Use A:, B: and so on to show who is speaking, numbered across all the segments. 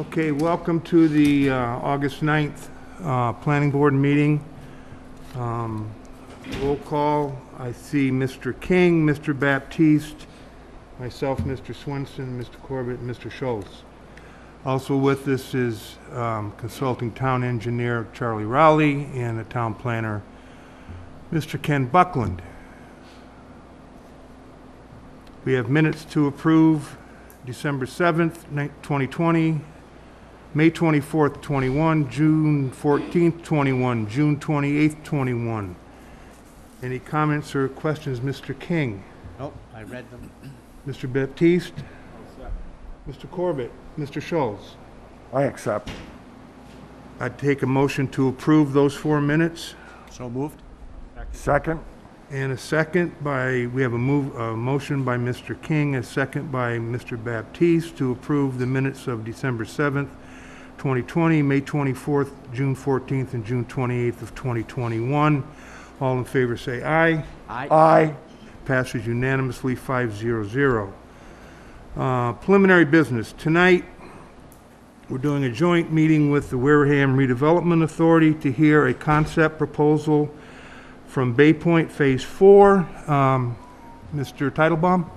A: Okay, welcome to the uh, August 9th uh, Planning Board meeting. Um, Roll call, I see Mr. King, Mr. Baptiste, myself, Mr. Swenson, Mr. Corbett, and Mr. Schultz. Also with us is um, consulting town engineer Charlie Rowley and the town planner, Mr. Ken Buckland. We have minutes to approve, December 7th, ni- 2020, May 24th, 21, June 14th, 21, June 28th, 21. Any comments or questions, Mr. King?
B: Nope, I read them.
A: Mr. Baptiste? Mr. Corbett? Mr. Schultz?
C: I accept.
A: I'd take a motion to approve those four minutes.
B: So moved?
C: Second?
A: And a second by, we have a move, a motion by Mr. King, a second by Mr. Baptiste to approve the minutes of December 7th, 2020, May 24th, June 14th, and June 28th of 2021. All in favor say aye.
B: Aye.
C: Aye.
A: Passes unanimously, 500. Uh, Preliminary business. Tonight, we're doing a joint meeting with the Wareham Redevelopment Authority to hear a concept proposal from Bay Pointe Phase 4. Um, Mr. Titlebaum?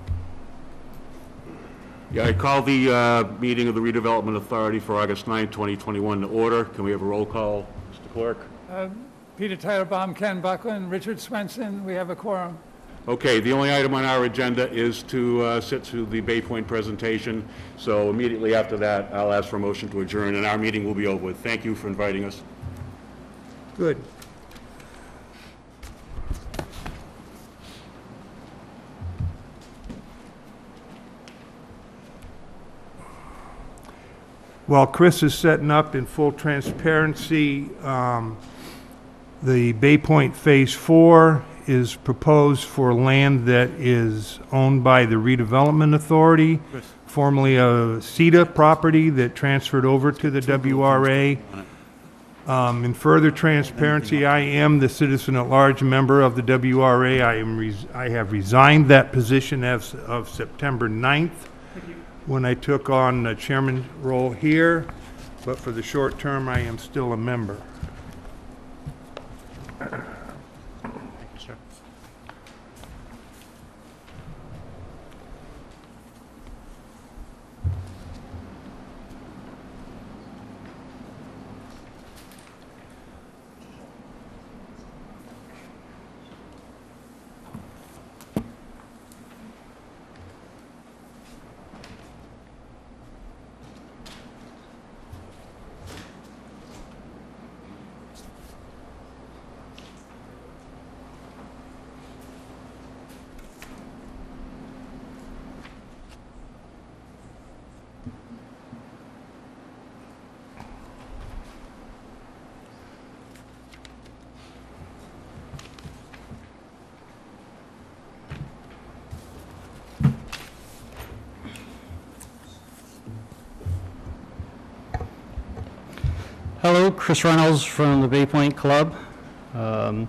D: Yeah, I call the uh, meeting of the redevelopment authority for August 9, 2021 to order. Can we have a roll call, Mr. Clerk?
E: Peter Titlebaum, Ken Buckland, Richard Swenson, we have a quorum.
D: Okay, the only item on our agenda is to uh, sit through the Bay Pointe presentation. So immediately after that, I'll ask for a motion to adjourn, and our meeting will be over with. Thank you for inviting us.
A: Good. While Chris is setting up in full transparency, um, the Bay Pointe Phase Four is proposed for land that is owned by the redevelopment authority, formerly a CETA property that transferred over to the WRA. Um, In further transparency, I am the citizen-at-large member of the WRA. I am, res- I have resigned that position as of September 9th, when I took on the chairman role here, but for the short term, I am still a member.
B: Chris Reynolds from the Bay Pointe Club. Um,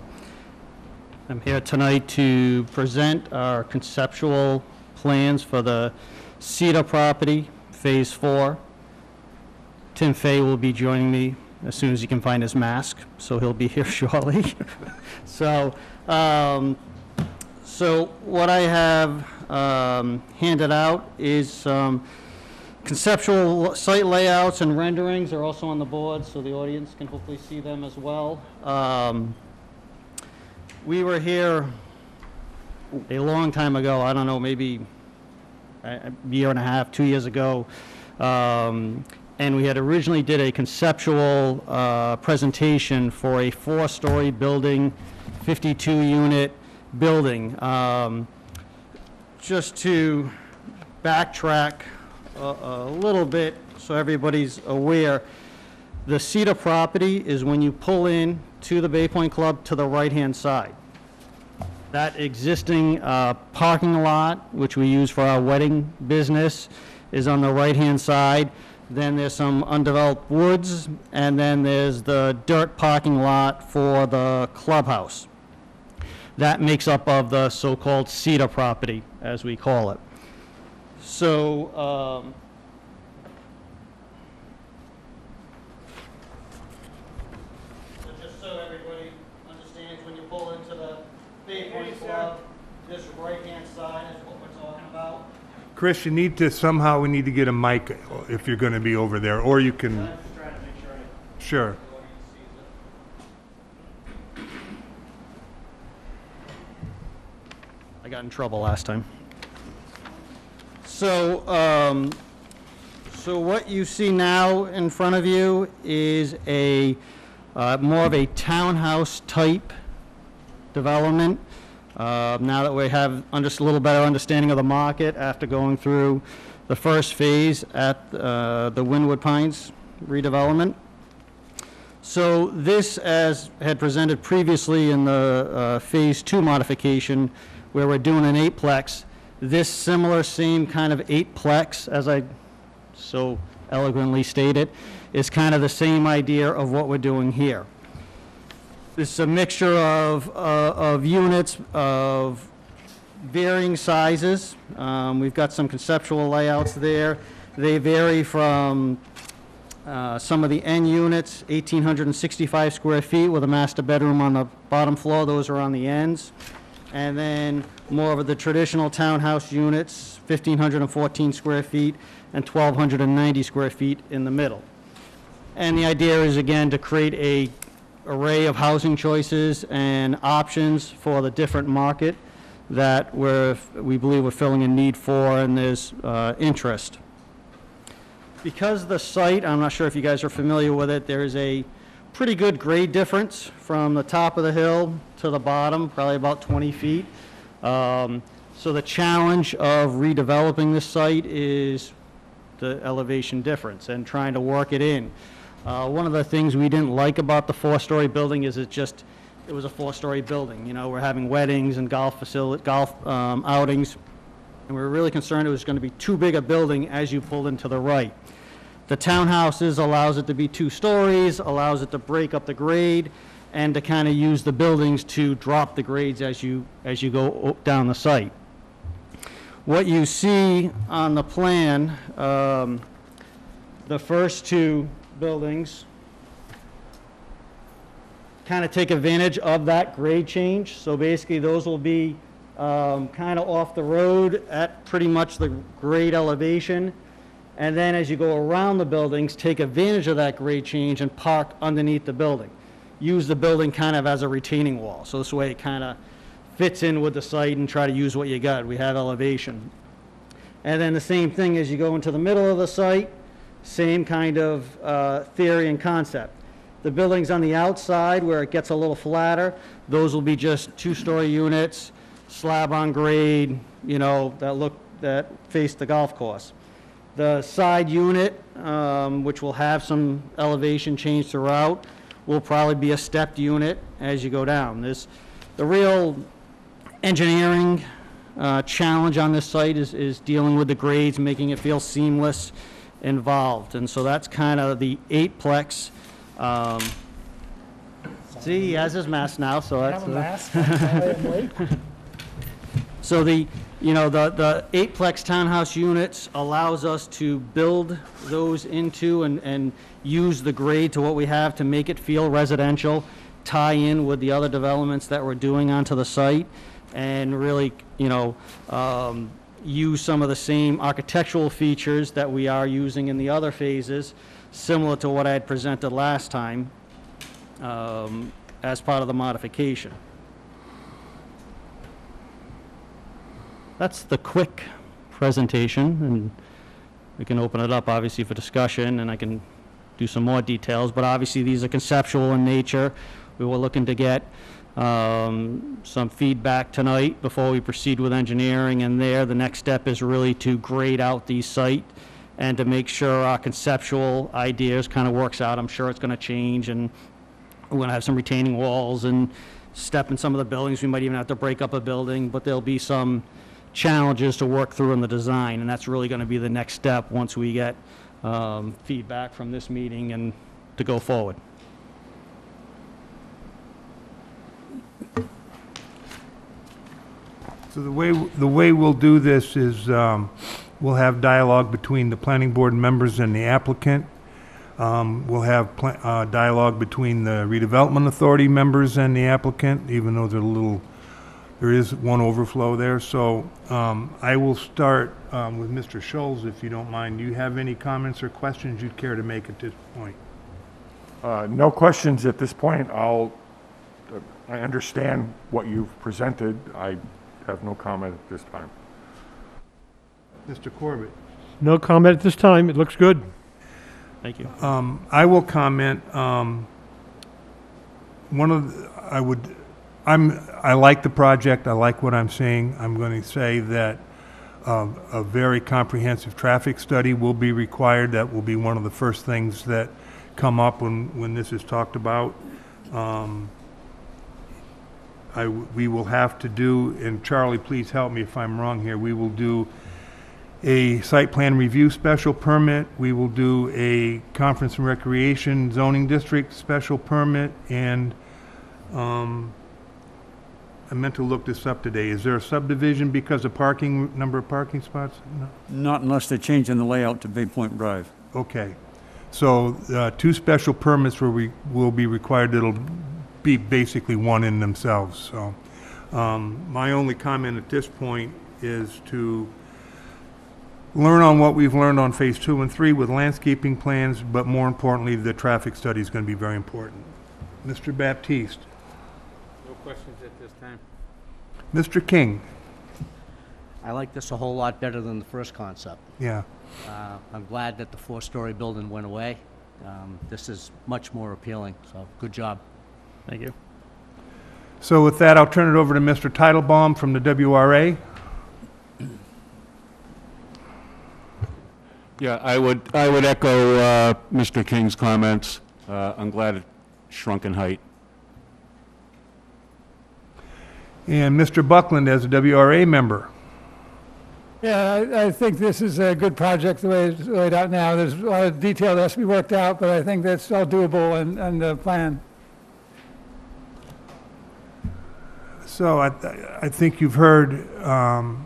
B: I'm here tonight to present our conceptual plans for the Cedar property, Phase 4. Tim Fay will be joining me as soon as he can find his mask, so he'll be here shortly. So, um, so what I have um, handed out is some Conceptual site layouts and renderings are also on the board, so the audience can hopefully see them as well. Um, We were here a long time ago, I don't know, maybe a year and a half, two years ago, um, and we had originally did a conceptual uh, presentation for a four-story building, 52-unit building. Um, Just to backtrack a a little bit so everybody's aware. The Cedar property is when you pull in to the Bay Pointe Club to the right-hand side. That existing uh, parking lot, which we use for our wedding business, is on the right-hand side. Then there's some undeveloped woods, and then there's the dirt parking lot for the clubhouse. That makes up of the so-called Cedar property, as we call it. So um, So just so everybody understands, when you pull into the Bay Pointe Club, this right-hand side is what we're talking about.
A: Chris, you need to, somehow we need to get a mic if you're going to be over there, or you can, I'm just trying to make sure
B: I- sure. I got in trouble last time. So, um, so what you see now in front of you is a, uh, more of a townhouse type development. Uh, now that we have under, a little better understanding of the market after going through the first phase at, uh, the Winwood Pines redevelopment. So this, as had presented previously in the uh, Phase 2 modification, where we're doing an eightplex, this similar same kind of eightplex, as I so eloquently stated, is kind of the same idea of what we're doing here. This is a mixture of, uh, of units of varying sizes. Um, We've got some conceptual layouts there. They vary from uh, some of the end units, 1,865 square feet with a master bedroom on the bottom floor, those are on the ends. And then more of the traditional townhouse units, 1,514 square feet and 1,290 square feet in the middle. And the idea is, again, to create a array of housing choices and options for the different market that we're, we believe we're filling a need for and there's uh, interest. Because the site, I'm not sure if you guys are familiar with it, there is a pretty good grade difference from the top of the hill to the bottom, probably about 20 feet. Um, So the challenge of redeveloping this site is the elevation difference and trying to work it in. Uh, One of the things we didn't like about the four-story building is it just, it was a four-story building. You know, we're having weddings and golf facility, golf um, outings, and we were really concerned it was going to be too big a building as you pulled into the right. The townhouses allows it to be two stories, allows it to break up the grade, and to kind of use the buildings to drop the grades as you, as you go down the site. What you see on the plan, um, the first two buildings kind of take advantage of that grade change. So basically, those will be kind of off the road at pretty much the grade elevation. And then as you go around the buildings, take advantage of that grade change and park underneath the building. Use the building kind of as a retaining wall. So this way it kind of fits in with the site and try to use what you got. We have elevation. And then the same thing as you go into the middle of the site, same kind of uh, theory and concept. The buildings on the outside where it gets a little flatter, those will be just two-story units, slab on grade, you know, that look, that face the golf course. The side unit, um, which will have some elevation change throughout, will probably be a stepped unit as you go down. This, the real engineering uh, challenge on this site is, is dealing with the grades, making it feel seamless, involved. And so that's kind of the eightplex. Um, See, he has his mask now, so that's.
E: Have a
B: uh,
E: mask, I'm sorry I'm late.
B: so the, you know, the, the eightplex townhouse units allows us to build those into and, and use the grade to what we have to make it feel residential, tie in with the other developments that we're doing onto the site, and really, you know, um, use some of the same architectural features that we are using in the other phases, similar to what I had presented last time, um, as part of the modification. That's the quick presentation, and we can open it up, obviously, for discussion, and I can do some more details, but obviously, these are conceptual in nature. We were looking to get um, some feedback tonight before we proceed with engineering, and there, the next step is really to grade out the site and to make sure our conceptual ideas kind of works out. I'm sure it's going to change, and we're going to have some retaining walls and step in some of the buildings. We might even have to break up a building, but there'll be some challenges to work through in the design, and that's really going to be the next step once we get um, feedback from this meeting and to go forward.
A: So the way, the way we'll do this is, um, we'll have dialogue between the planning board members and the applicant. Um, We'll have uh, dialogue between the redevelopment authority members and the applicant, even though they're a little there is one overflow there. So um, I will start um, with Mr. Scholes, if you don't mind. Do you have any comments or questions you'd care to make at this point?
C: Uh, No questions at this point. I'll, uh, I understand what you've presented. I have no comment at this time.
A: Mr. Corbett?
F: No comment at this time. It looks good.
B: Thank you.
A: Um, I will comment, um, one of, the- I would, I'm, I like the project, I like what I'm seeing. I'm going to say that um, a very comprehensive traffic study will be required. That will be one of the first things that come up when, when this is talked about. Um, I, we will have to do, and Charlie, please help me if I'm wrong here, we will do a site plan review special permit, we will do a conference and recreation zoning district special permit, and, um, I meant to look this up today. Is there a subdivision because of parking, number of parking spots? No?
G: Not unless they're changing the layout to Bay Point Drive.
A: Okay. So, uh, two special permits will, re- will be required. It'll be basically one in themselves, so. Um, my only comment at this point is to learn on what we've learned on phase two and three with landscaping plans, but more importantly, the traffic study is gonna be very important. Mr. Baptiste?
H: No questions at this time.
A: Mr. King?
H: I like this a whole lot better than the first concept.
A: Yeah.
H: Uh, I'm glad that the four-story building went away. Um, This is much more appealing, so good job.
B: Thank you.
A: So with that, I'll turn it over to Mr. Titlebaum from the WRA.
D: Yeah, I would, I would echo uh, Mr. King's comments. Uh, I'm glad it shrunk in height.
A: And Mr. Buckland as a WRA member.
E: Yeah, I, I think this is a good project the way it's laid out now. There's a lot of detail that has to be worked out, but I think that's all doable and, and the plan.
A: So I, I think you've heard um,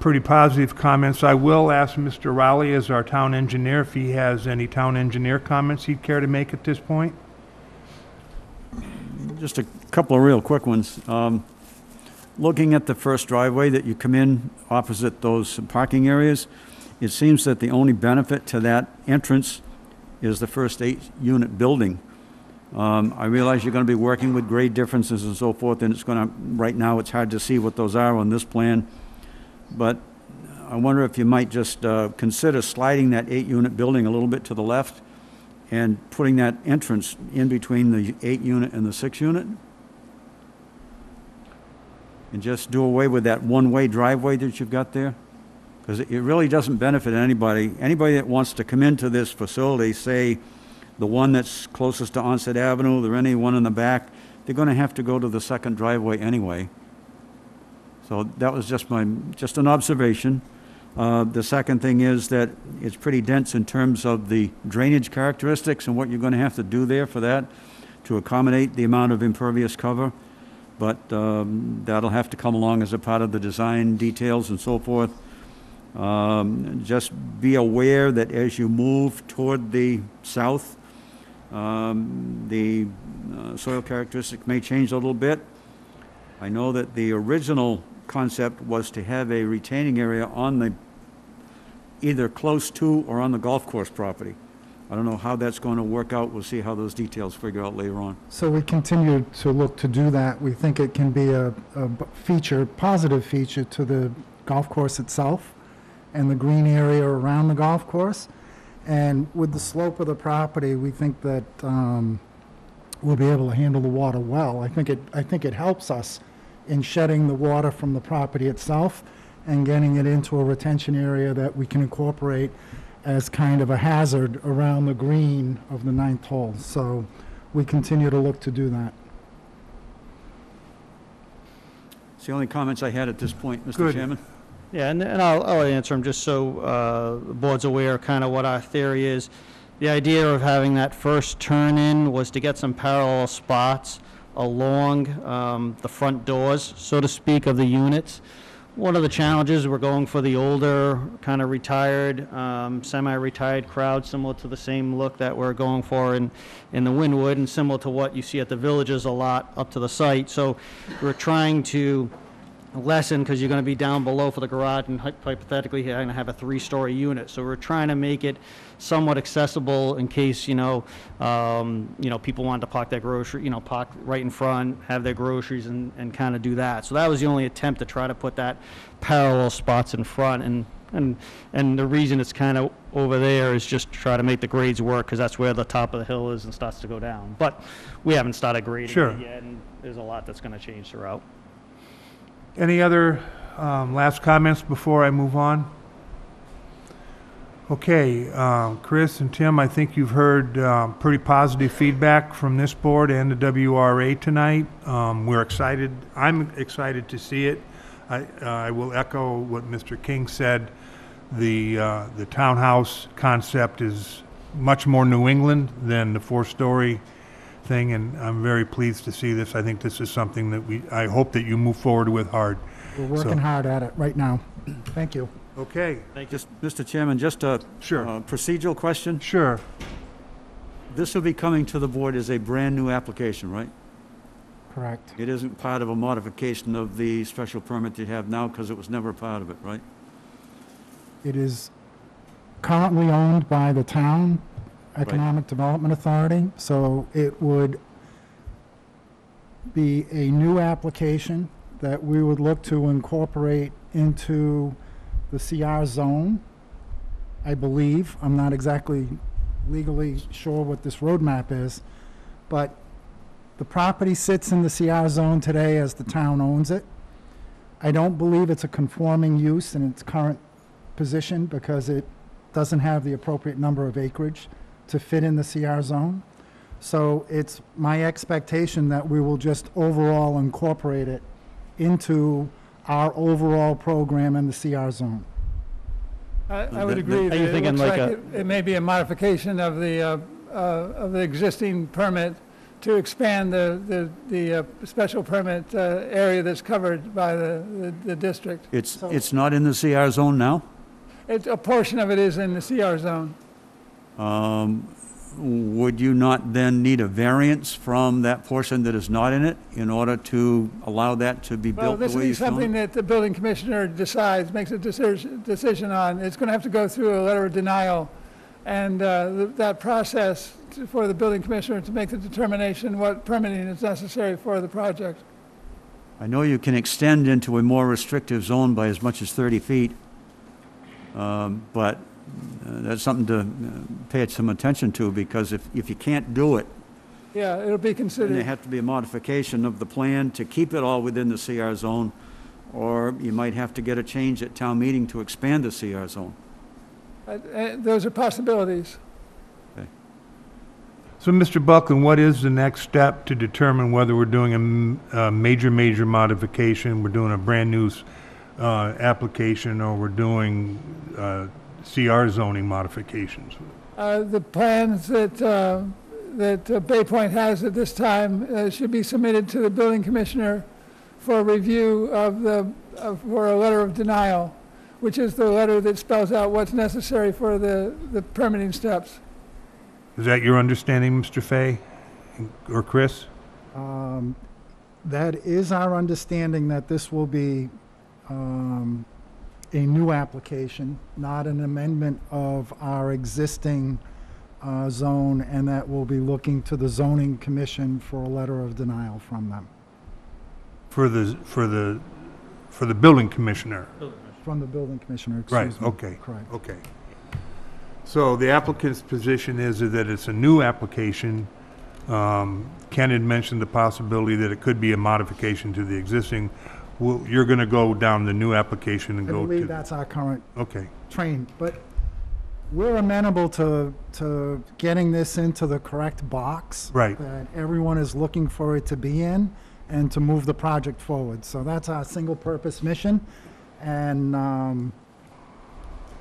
A: pretty positive comments. I will ask Mr. Rowley as our town engineer if he has any town engineer comments he'd care to make at this point.
G: Just a couple of real quick ones. Um, Looking at the first driveway that you come in opposite those parking areas, it seems that the only benefit to that entrance is the first eight-unit building. Um, I realize you're going to be working with grade differences and so forth, and it's going to, right now, it's hard to see what those are on this plan. But I wonder if you might just uh, consider sliding that eight-unit building a little bit to the left and putting that entrance in between the eight-unit and the six-unit? And just do away with that one-way driveway that you've got there? Because it really doesn't benefit anybody. Anybody that wants to come into this facility, say, the one that's closest to Onset Avenue, or any one in the back, they're gonna have to go to the second driveway anyway. So that was just my, just an observation. Uh, The second thing is that it's pretty dense in terms of the drainage characteristics and what you're gonna have to do there for that to accommodate the amount of impervious cover. But um, that'll have to come along as a part of the design details and so forth. Um, Just be aware that as you move toward the south, um, the uh, soil characteristic may change a little bit. I know that the original concept was to have a retaining area on the, either close to or on the golf course property. I don't know how that's going to work out. We'll see how those details figure out later on.
I: So we continue to look to do that. We think it can be a feature, positive feature to the golf course itself and the green area around the golf course. And with the slope of the property, we think that um, we'll be able to handle the water well. I think it, I think it helps us in shedding the water from the property itself and getting it into a retention area that we can incorporate as kind of a hazard around the green of the ninth hole. So we continue to look to do that.
G: It's the only comments I had at this point, Mr.
A: Good.
G: Chairman.
B: Yeah, and, and I'll, I'll answer them just so, uh, the board's aware of kind of what our theory is. The idea of having that first turn-in was to get some parallel spots along, um, the front doors, so to speak, of the units, one of the challenges, we're going for the older, kind of retired, um, semi-retired crowd, similar to the same look that we're going for in, in the Wynwood, and similar to what you see at the villages a lot up to the site. So we're trying to lessen, because you're going to be down below for the garage, and hy- hypothetically, you're going to have a three-story unit. So we're trying to make it somewhat accessible in case, you know, um, you know, people wanted to park their grocery, you know, park right in front, have their groceries and, and kind of do that. So that was the only attempt to try to put that parallel spots in front. And, and, and the reason it's kind of over there is just to try to make the grades work, because that's where the top of the hill is and starts to go down. But we haven't started grading
A: Sure.
B: it yet, and there's a lot that's going to change throughout.
A: Any other um, last comments before I move on? Okay, um, Chris and Tim, I think you've heard um, pretty positive feedback from this board and the WRA tonight. Um, We're excited, I'm excited to see it. I I will echo what Mr. King said. The uh, the townhouse concept is much more New England than the four-story thing, and I'm very pleased to see this. I think this is something that we, I hope that you move forward with hard.
I: We're working hard at it right now. Thank you.
A: Okay, Thank
G: Just, Mr. Chairman, just a
A: Sure.
G: uh, procedural question.
A: sure.
G: This will be coming to the board as a brand-new application, right?
I: Correct.
G: It isn't part of a modification of the special permit you have now, because it was never part of it, right?
I: It is currently owned by the town Economic Development Authority, so it would be a new application that we would look to incorporate into the CR zone, I believe. I'm not exactly legally sure what this roadmap is, but the property sits in the CR zone today as the town owns it. I don't believe it's a conforming use in its current position because it doesn't have the appropriate number of acreage to fit in the CR zone. So it's my expectation that we will just overall incorporate it into our overall program in the CR zone.
E: I, I
G: That-
E: would
G: that-
E: agree
B: Are
E: that
B: you
E: it
B: thinking
E: looks
B: like
E: like
B: a-
E: it it may be a modification of the, uh, uh, of the existing permit to expand the, the, the uh, special permit uh, area that's covered by the, the- the district.
G: It's,
I: So-
G: it's not in the CR zone now?
E: It, a portion of it is in the CR zone.
G: Um, Would you not then need a variance from that portion that is not in it in order to allow that to be
E: Well,
G: built the
E: this
G: way
E: is
G: you've shown?
E: something that the building commissioner decides, makes a decision, decision on. It's going to have to go through a letter of denial. And uh, th- that process to- for the building commissioner to make the determination what permitting is necessary for the project.
G: I know you can extend into a more restrictive zone by as much as 30 feet, um, but that's something to uh, pay some attention to, because if, if you can't do it,
E: Yeah, it'll be
G: then there have to be a modification of the plan to keep it all within the CR zone, or you might have to get a change at town meeting to expand the CR zone.
E: Uh, uh, Those are possibilities.
A: So, Mr. Buckland, what is the next step to determine whether we're doing a m- a, major, major modification, we're doing a brand-new uh, application, or we're doing uh, CR zoning modifications?
E: Uh, The plans that, uh, that uh, Bay Pointe has at this time uh, should be submitted to the building commissioner for review of the, of- for a letter of denial, which is the letter that spells out what's necessary for the, the permitting steps.
A: Is that your understanding, Mr. Fay, or Chris?
I: Um, That is our understanding that this will be um, a new application, not an amendment of our existing uh, zone, and that we'll be looking to the zoning commission for a letter of denial from them,
A: For the, for the, for the building commissioner?
I: from the building commissioner,
A: Right,
I: excuse me.
A: okay.
I: Correct.
A: Okay. So the applicant's position is that it's a new application. Um, Ken had mentioned the possibility that it could be a modification to the existing. Well, You're going to go down the new application and
I: I
A: go
I: believe
A: to,
I: that's our current
A: okay.
I: train, but we're amenable to, to getting this into the correct box.
A: Right.
I: That everyone is looking for it to be in and to move the project forward. So that's our single-purpose mission, and, um,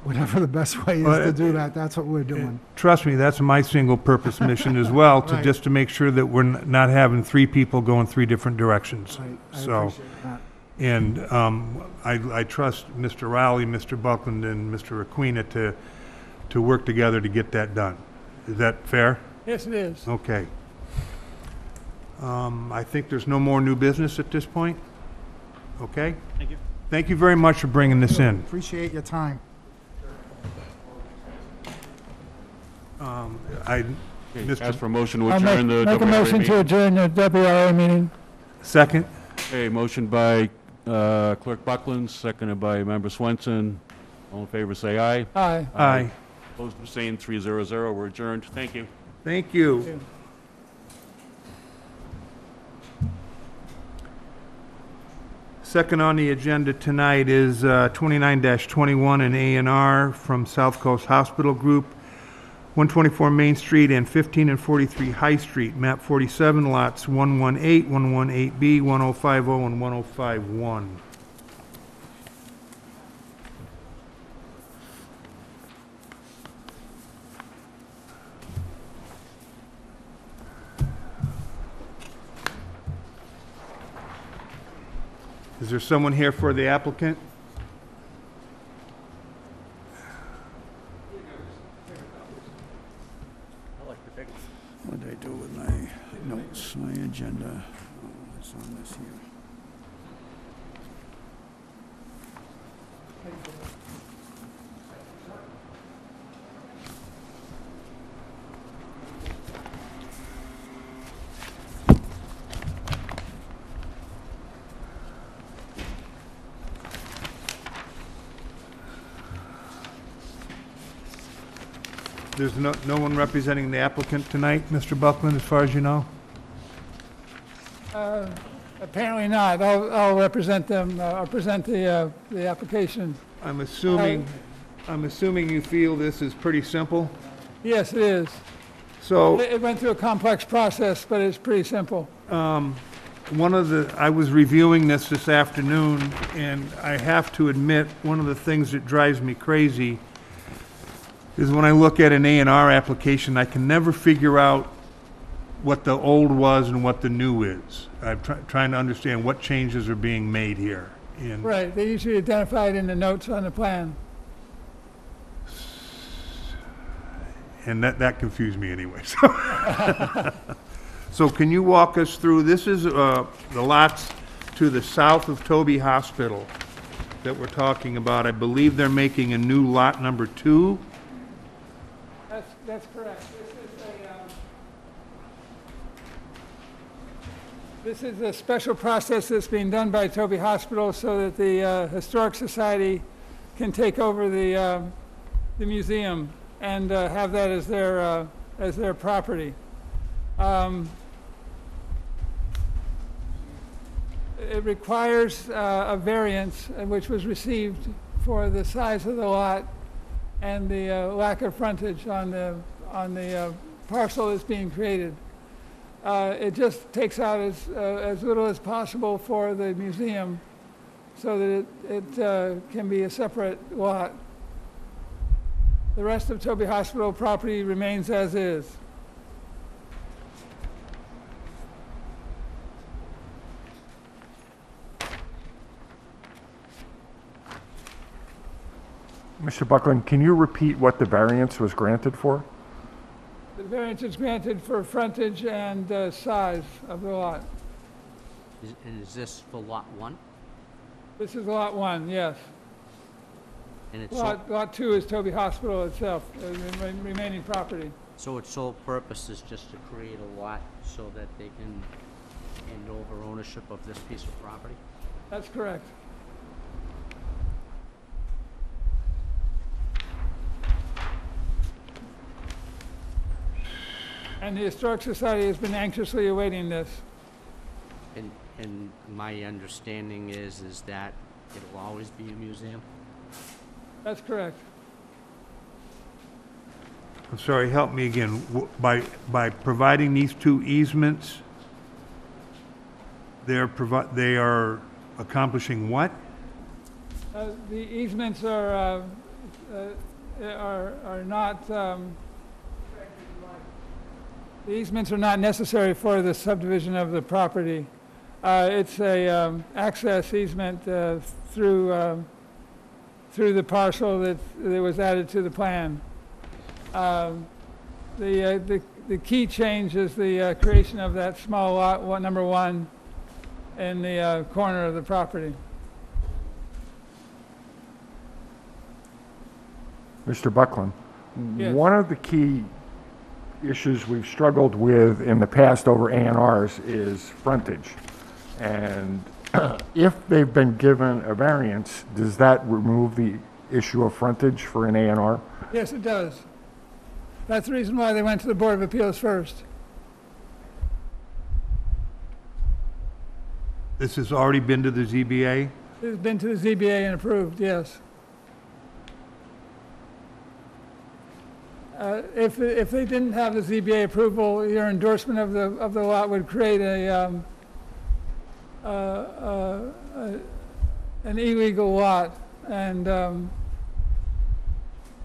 I: whatever the best way is to do that, that's what we're doing.
A: Trust me, that's my single-purpose mission as well, to
I: Right.
A: just to make sure that we're n- not having three people going three different directions.
I: I- I
A: So,
I: appreciate that.
A: And um, I I trust Mr. Rowley, Mr. Buckland, and Mr. Aquina to, to work together to get that done. Is that fair?
E: Yes, it is.
A: Okay. Um, I think there's no more new business at this point? Okay?
B: Thank you.
A: Thank you very much for bringing this in.
I: Appreciate your time.
A: I,
D: Okay,
A: Mr.
D: Ask for a motion to
E: I'll make,
D: adjourn the
E: make a
D: WRA
E: motion to
D: meeting.
E: adjourn the WRA meeting.
A: second?
D: Okay, motion by uh, Clerk Buckland, seconded by Member Swenson. All in favor, say aye.
E: Aye.
A: Aye.
D: Opposed, abstained, three zero zero. We're adjourned. Thank you.
A: Thank you. Second on the agenda tonight is uh, 29-21, an A and R from Southcoast Hospital Group, 124 Main Street and 15 and 43 High Street, map 47, lots 118, 118B, 1050, and 1051. Is there someone here for the applicant?
G: What did I do with my notes, my agenda? Oh, It's on this here.
A: There's no, no one representing the applicant tonight, Mr. Buckland, as far as you know?
E: Uh, Apparently not. I'll, I'll represent them, uh, I'll present the, uh, the application.
A: I'm assuming, I'm assuming you feel this is pretty simple?
E: Yes, it is.
A: So,
E: It it went through a complex process, but it's pretty simple.
A: one of the, I was reviewing this this afternoon, and I have to admit, one of the things that drives me crazy is when I look at an A and R application, I can never figure out what the old was and what the new is. I'm try- trying to understand what changes are being made here. And
E: Right, they usually identify it in the notes on the plan.
A: and that, that confused me anyway, so. So can you walk us through, this is, uh, the lots to the south of Tobey Hospital that we're talking about. I believe they're making a new lot number two?
E: That's, correct. This is a, um, this is a special process that's being done by Tobey Hospital so that the uh, Historic Society can take over the, um, the museum and uh, have that as their, uh, as their property. Um, It requires uh, a variance, uh, which was received for the size of the lot and the uh, lack of frontage on the, on the uh, parcel that's being created. Uh, It just takes out as, uh, as little as possible for the museum so that it, it uh, can be a separate lot. The rest of Tobey Hospital property remains as is.
C: Mr. Buckland, can you repeat what the variance was granted for?
E: The variance is granted for frontage and uh, size of the lot.
H: Is- And is this for Lot 1?
E: This is Lot 1, yes.
H: And its sole,
E: Lot, Lot 2 is Tobey Hospital itself, uh, the rem- remaining property.
H: so its sole purpose is just to create a lot so that they can hand over ownership of this piece of property?
E: That's correct. And the Historic Society has been anxiously awaiting this.
H: And, and my understanding is, is that it'll always be a museum?
E: That's correct.
A: I'm sorry, help me again. W- By, by providing these two easements, they're provi, they are accomplishing what?
E: Uh, The easements are, uh, uh, are, are not, um, the easements are not necessary for the subdivision of the property. Uh, It's a um, access easement uh, through, um, through the parcel that, that was added to the plan. Um, The, uh, the, the key change is the uh, creation of that small lot, one, number one, in the uh, corner of the property.
C: Mr. Buckland?
E: Yes.
C: One of the key issues we've struggled with in the past over ANRs is frontage. And if they've been given a variance, does that remove the issue of frontage for an ANR?
E: Yes, it does. That's the reason why they went to the Board of Appeals first.
A: This has already been to the ZBA?
E: It's been to the ZBA and approved, yes. Uh, If, if they didn't have the ZBA approval, your endorsement of the, of the lot would create a, um, uh, uh, uh, an illegal lot, and um,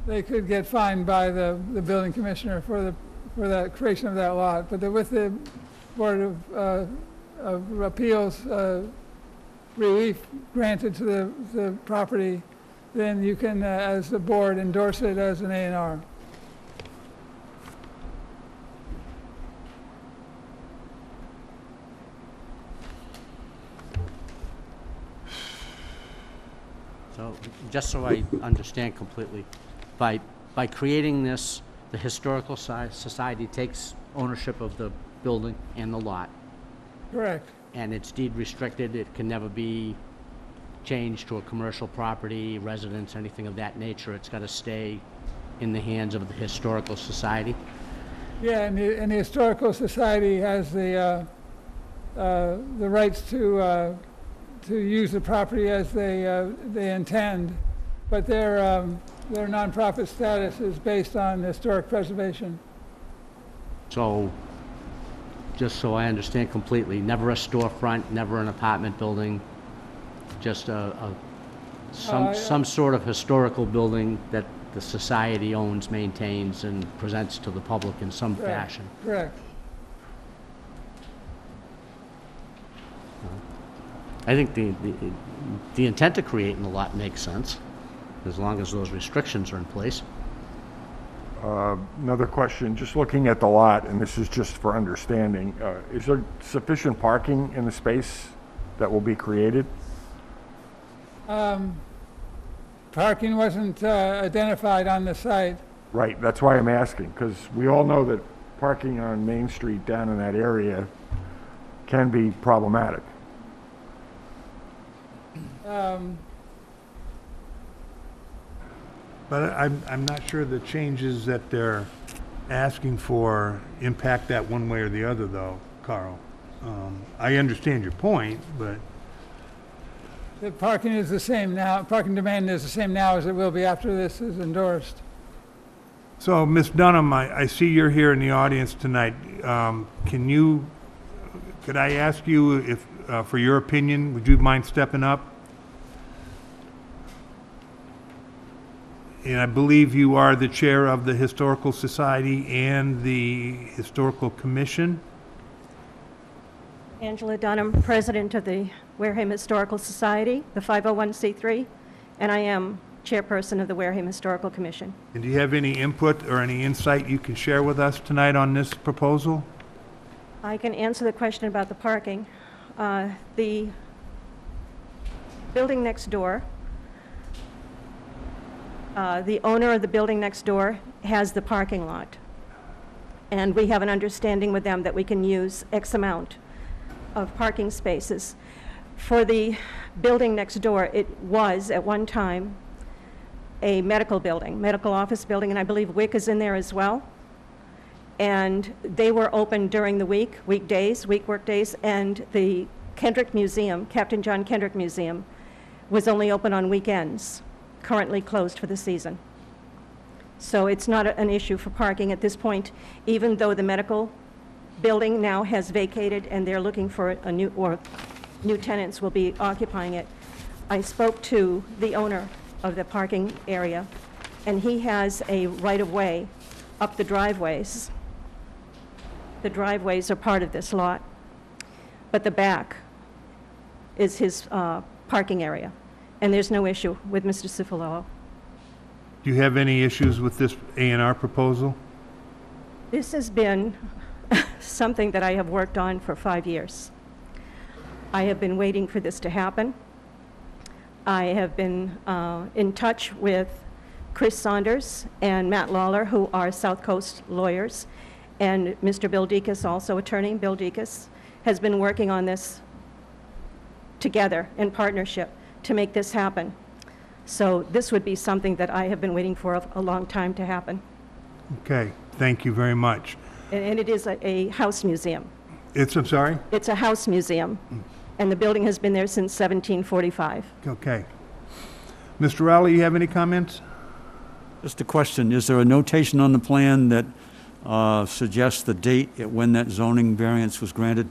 E: they could get fined by the, the building commissioner for the, for that creation of that lot. But the- with the Board of, uh, of Appeals uh, relief granted to the, the property, then you can, uh, as the board, endorse it as an A and R.
H: So, just so I understand completely, by, by creating this, the Historical Soci- Society takes ownership of the building and the lot,
E: Correct.
H: and it's deed restricted, it can never be changed to a commercial property, residence, anything of that nature, it's gotta stay in the hands of the Historical Society?
E: Yeah, and the, and the Historical Society has the, uh, uh, the rights to, uh, to use the property as they, uh, they intend, but their, um, their nonprofit status is based on historic preservation.
H: So, just so I understand completely, never a storefront, never an apartment building, just a, a,
E: Uh,
H: some, some sort of historical building that the society owns, maintains, and presents to the public in some
E: Correct.
H: fashion.
E: Correct.
H: I think the, the, the intent of creating the lot makes sense, as long as those restrictions are in place.
C: Another question, just looking at the lot, and this is just for understanding, uh, is there sufficient parking in the space that will be created?
E: Parking wasn't uh, identified on the site.
C: Right, that's why I'm asking, because we all know that parking on Main Street down in that area can be problematic.
A: But I'm, I'm not sure the changes that they're asking for impact that one way or the other, though, Carl. Um, I understand your point, but
E: The parking is the same now, parking demand is the same now as it will be after this is endorsed.
A: So, Ms. Dunham, I, I see you're here in the audience tonight. Um, Can you, could I ask you if, uh, for your opinion, would you mind stepping up? And I believe you are the chair of the Historical Society and the Historical Commission?
J: Angela Dunham, President of the Wareham Historical Society, the 501c3, and I am Chairperson of the Wareham Historical Commission.
A: And do you have any input or any insight you can share with us tonight on this proposal?
J: I can answer the question about the parking. Uh, The building next door, uh, the owner of the building next door has the parking lot. And we have an understanding with them that we can use X amount of parking spaces. For the building next door, it was at one time a medical building, medical office building, and I believe WIC is in there as well. And they were open during the week, weekdays, week workdays, and the Kendrick Museum, Captain John Kendrick Museum, was only open on weekends, currently closed for the season. So it's not a- an issue for parking at this point, even though the medical building now has vacated and they're looking for a new, or new tenants will be occupying it. I spoke to the owner of the parking area, and he has a right-of-way up the driveways. The driveways are part of this lot, but the back is his uh, parking area, and there's no issue with Mr. Ciffolillo.
A: Do you have any issues with this A and R proposal?
J: This has been something that I have worked on for five years. I have been waiting for this to happen. I have been uh, in touch with Chris Saunders and Matt Lawler, who are South Coast lawyers, and Mr. Bill Deacus, also attorney Bill Deacus, has been working on this together in partnership to make this happen. So this would be something that I have been waiting for a- a long time to happen.
A: Okay, thank you very much.
J: And- And it is a- a house museum.
A: It's, I'm sorry?
J: It's a house museum, and the building has been there since 1745.
A: Okay. Mr. Rowley, you have any comments?
G: Just a question, is there a notation on the plan that uh, suggests the date at when that zoning variance was granted?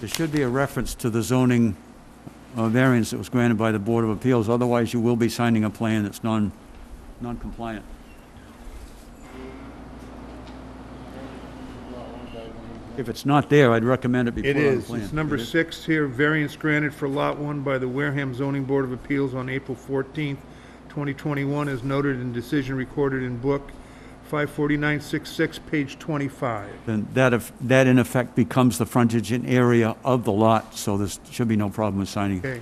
G: There should be a reference to the zoning uh, variance that was granted by the Board of Appeals, otherwise you will be signing a plan that's non, non-compliant. If it's not there, I'd recommend it be put
A: It
G: on the
A: is.
G: plan.
A: It's number
G: It is?
A: six here, variance granted for Lot 1 by the Wareham Zoning Board of Appeals on April 14th, 2021, as noted in decision recorded in book 54966, page 25.
G: Then that, if- that in effect becomes the frontage and area of the lot, so there should be no problem with signing.
A: Okay.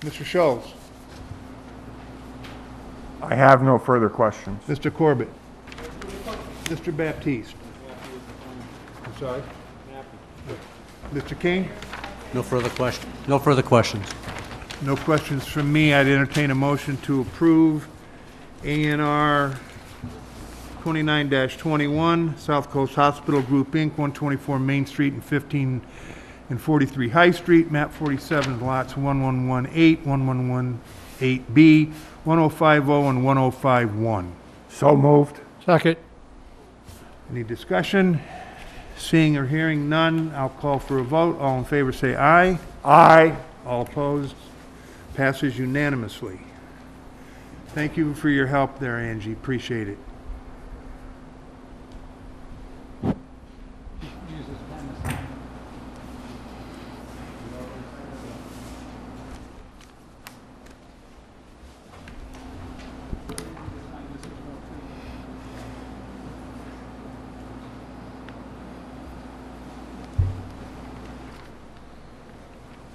A: Mr. Schultz,
C: I have no further questions.
A: Mr. Corbett, Mr. Baptiste. I'm sorry? Mr. King?
H: No further question, no further questions.
A: No questions from me. I'd entertain a motion to approve A and R 29-21, Southcoast Hospital Group, Inc., 124 Main Street and 15 and 43 High Street, map 47, lots 1118, 1118B, 1050, and 1051.
C: So moved.
F: Second.
A: Any discussion? Seeing or hearing none, I'll call for a vote. All in favor, say aye.
C: Aye.
A: All opposed? Passes unanimously. Thank you for your help there, Angie. Appreciate it.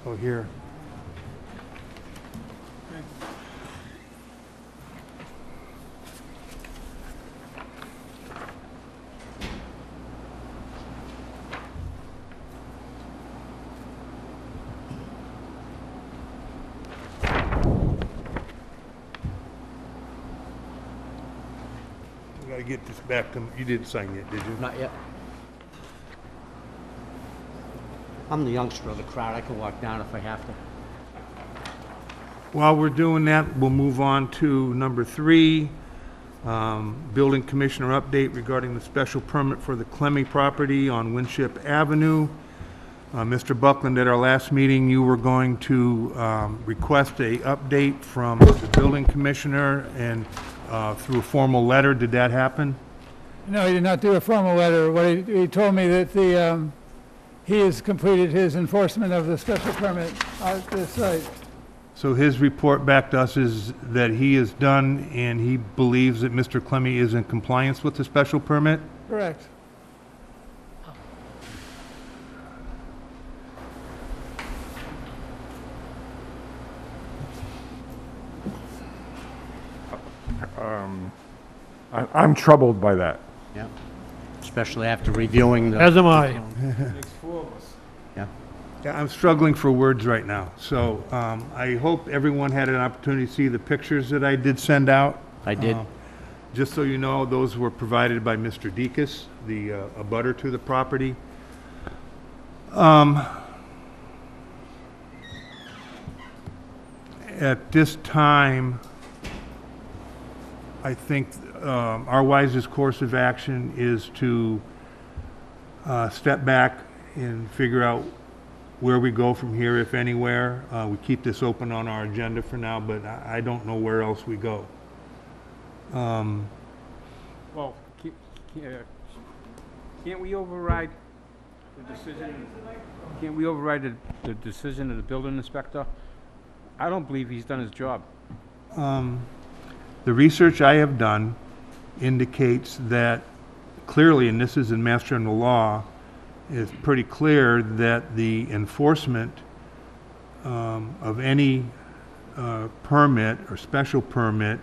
A: Oh, here. We gotta get this back to, you didn't sign yet, did you?
H: Not yet. I'm the youngster of the crowd, I can walk down if I have to.
A: While we're doing that, we'll move on to number three, um, Building Commissioner update regarding the special permit for the Clemmy property on Winship Avenue. Uh, Mr. Buckland, at our last meeting, you were going to um, request a update from the building commissioner and uh, through a formal letter. Did that happen?
E: No, he did not do a formal letter. What he, he told me that the, um, he has completed his enforcement of the special permit at the site.
A: So his report back to us is that he is done and he believes that Mr. Clemmy is in compliance with the special permit?
E: Correct.
C: I- I'm troubled by that.
H: Yeah. Especially after reviewing the.
F: As am I.
H: Yeah.
A: Yeah, I'm struggling for words right now. So um, I hope everyone had an opportunity to see the pictures that I did send out.
H: I did.
A: Uh, Just so you know, those were provided by Mr. Deacus, the uh, abutter to the property. Um, At this time, I think um, our wisest course of action is to uh, step back and figure out where we go from here, if anywhere. Uh, We keep this open on our agenda for now, but I I don't know where else we go. Um,
K: Well, ca- can't we override the decision Can't we override the, the decision of the building inspector? I don't believe he's done his job.
A: Um, The research I have done indicates that clearly, and this is in Mass General Law, it's pretty clear that the enforcement um, of any uh, permit or special permit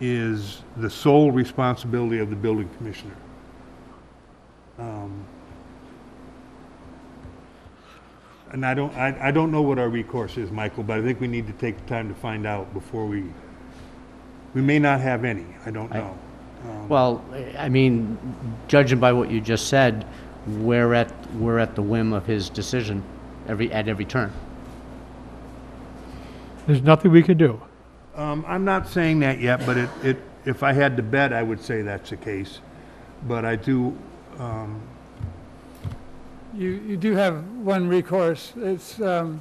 A: is the sole responsibility of the building commissioner. Um, And I don't, I, I don't know what our recourse is, Michael, but I think we need to take the time to find out before we, we may not have any, I don't
H: I-
A: know. Um,
H: Well, I mean, judging by what you just said, we're at, we're at the whim of his decision every, at every turn.
F: There's nothing we can do.
A: Um, I'm not saying that yet, but it, it, if I had to bet, I would say that's the case. But I do, um,
E: You, you do have one recourse. It's um,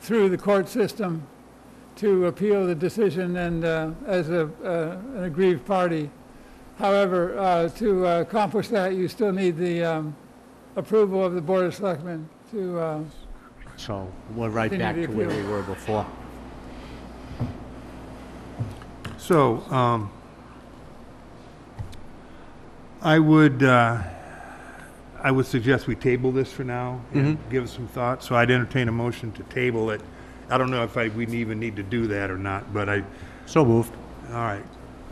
E: through the court system to appeal the decision and uh, as a, uh, an aggrieved party. However, uh, to uh, accomplish that, you still need the um, approval of the Board of Selectmen to, uh,
H: So we're right back to where we were before.
A: so, um, I would, uh, I would suggest we table this for now and give it some thought. So I'd entertain a motion to table it. I don't know if I, we even need to do that or not, but I,
H: So moved.
A: all right.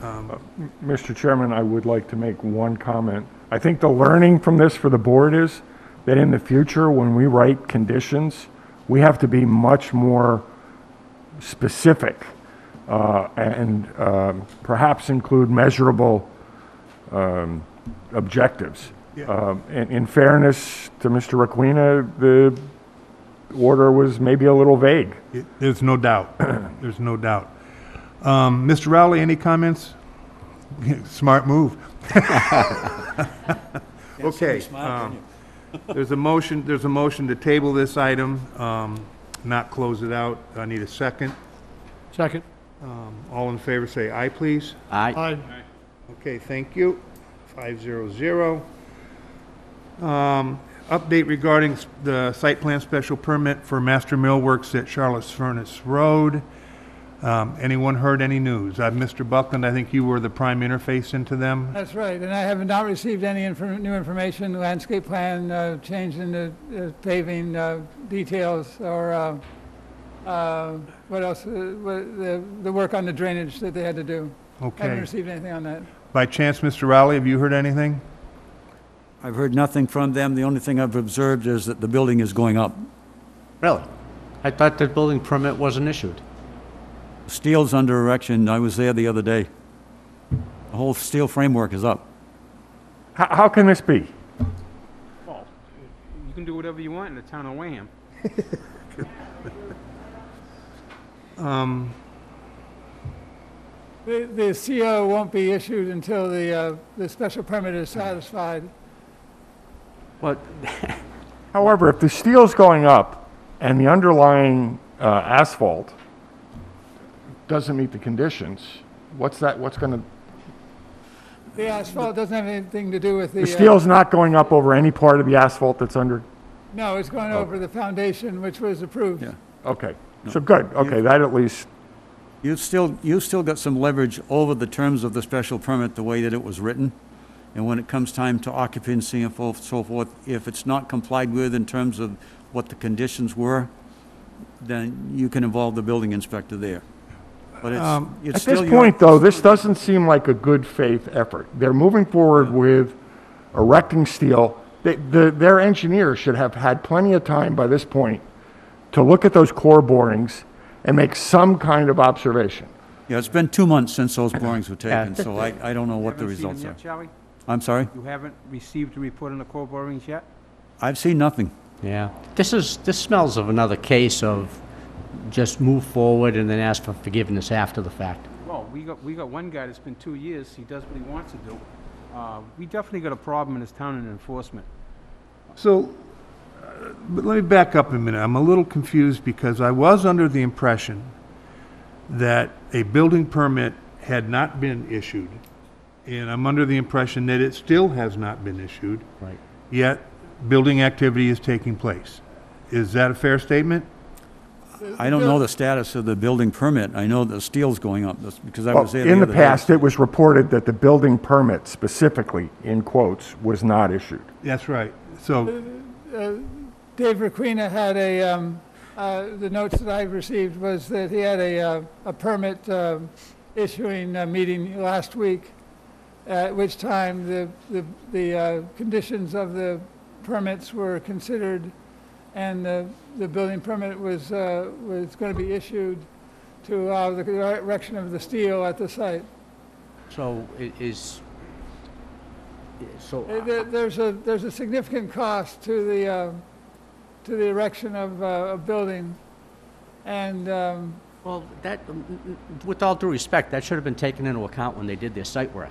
A: Um,
C: Mr. Chairman, I would like to make one comment. I think the learning from this for the board is that in the future, when we write conditions, we have to be much more specific uh, and um, perhaps include measurable um, objectives.
A: Yeah.
C: Um, In in fairness to Mr. Requena, the order was maybe a little vague.
A: It- There's no doubt. There's no doubt. Um, Mr. Rowley, any comments? Smart move. Okay. um, There's a motion, there's a motion to table this item, um, not close it out. I need a second.
F: Second.
A: Um, All in favor, say aye, please.
H: Aye.
F: Aye.
A: Okay, thank you. Five zero zero. Um, update regarding the site plan special permit for Master Millworks at Charlotte's Furnace Road. Um, anyone heard any news? Uh, Mr. Buckland, I think you were the prime interface into them.
E: that's right. And I have not received any new information, landscape plan, uh, change in the uh, paving uh, details, or uh, uh, what else, uh, what- the, the work on the drainage that they had to do. I haven't
A: Okay.
E: received anything on that.
A: By chance, Mr. Rowley, have you heard anything?
G: I've heard nothing from them. The only thing I've observed is that the building is going up.
H: Really? I thought the building permit wasn't issued.
G: Steel's under erection. I was there the other day. The whole steel framework is up.
C: How how can this be?
K: Well, you can do whatever you want in the town of Wareham.
A: Um,
E: The, the CO won't be issued until the, uh, the special permit is satisfied.
H: What,
C: However, if the steel's going up and the underlying uh, asphalt doesn't meet the conditions, what's that, what's going to,
E: The asphalt doesn't have anything to do with the.
C: the
E: uh,
C: steel's not going up over any part of the asphalt that's under,
E: No, it's going over the foundation, which was approved.
G: Yeah.
C: okay. So good, okay, that at least,
G: You've still, you've still got some leverage over the terms of the special permit, the way that it was written. And when it comes time to occupancy and fo- so forth, if it's not complied with in terms of what the conditions were, then you can involve the building inspector there. But it's,
A: Um,
G: it's
C: at
G: still
C: this
G: your...
C: point, though, this doesn't seem like a good faith effort. They're moving forward with erecting steel. They- the- Their engineer should have had plenty of time by this point to look at those core borings and make some kind of observation.
G: Yeah, it's been two months since those borings were taken, so I, I don't know what the
K: Haven't seen them
G: results are.
K: yet, Charlie?
G: I'm sorry?
K: You haven't received a report on the core borings yet?
G: I've seen nothing.
H: yeah. This is, this smells of another case of just move forward and then ask for forgiveness after the fact.
K: Well, we got, we got one guy that's been two years, he does what he wants to do. Uh, we definitely got a problem in this town in enforcement.
A: So, uh, but let me back up a minute. I'm a little confused because I was under the impression that a building permit had not been issued, and I'm under the impression that it still has not been issued.
H: Right.
A: Yet, building activity is taking place. Is that a fair statement?
G: I don't know the status of the building permit. I know the steel's going up, that's because I was there the
C: in the
G: other day.
C: past, it was reported that the building permit specifically, in quotes, was not issued.
A: That's right. So,
E: Dave Requena had a, um, uh, the notes that I received was that he had a, uh, a permit um, issuing uh meeting last week, at which time the, the, the uh, conditions of the permits were considered, and the, the building permit was, uh, was going to be issued to allow the erection of the steel at the site.
H: So i- is, so,
E: Uh, there- There's a, there's a significant cost to the, uh, to the erection of uh, a building, and um,
H: well, that, with all due respect, that should have been taken into account when they did their site work.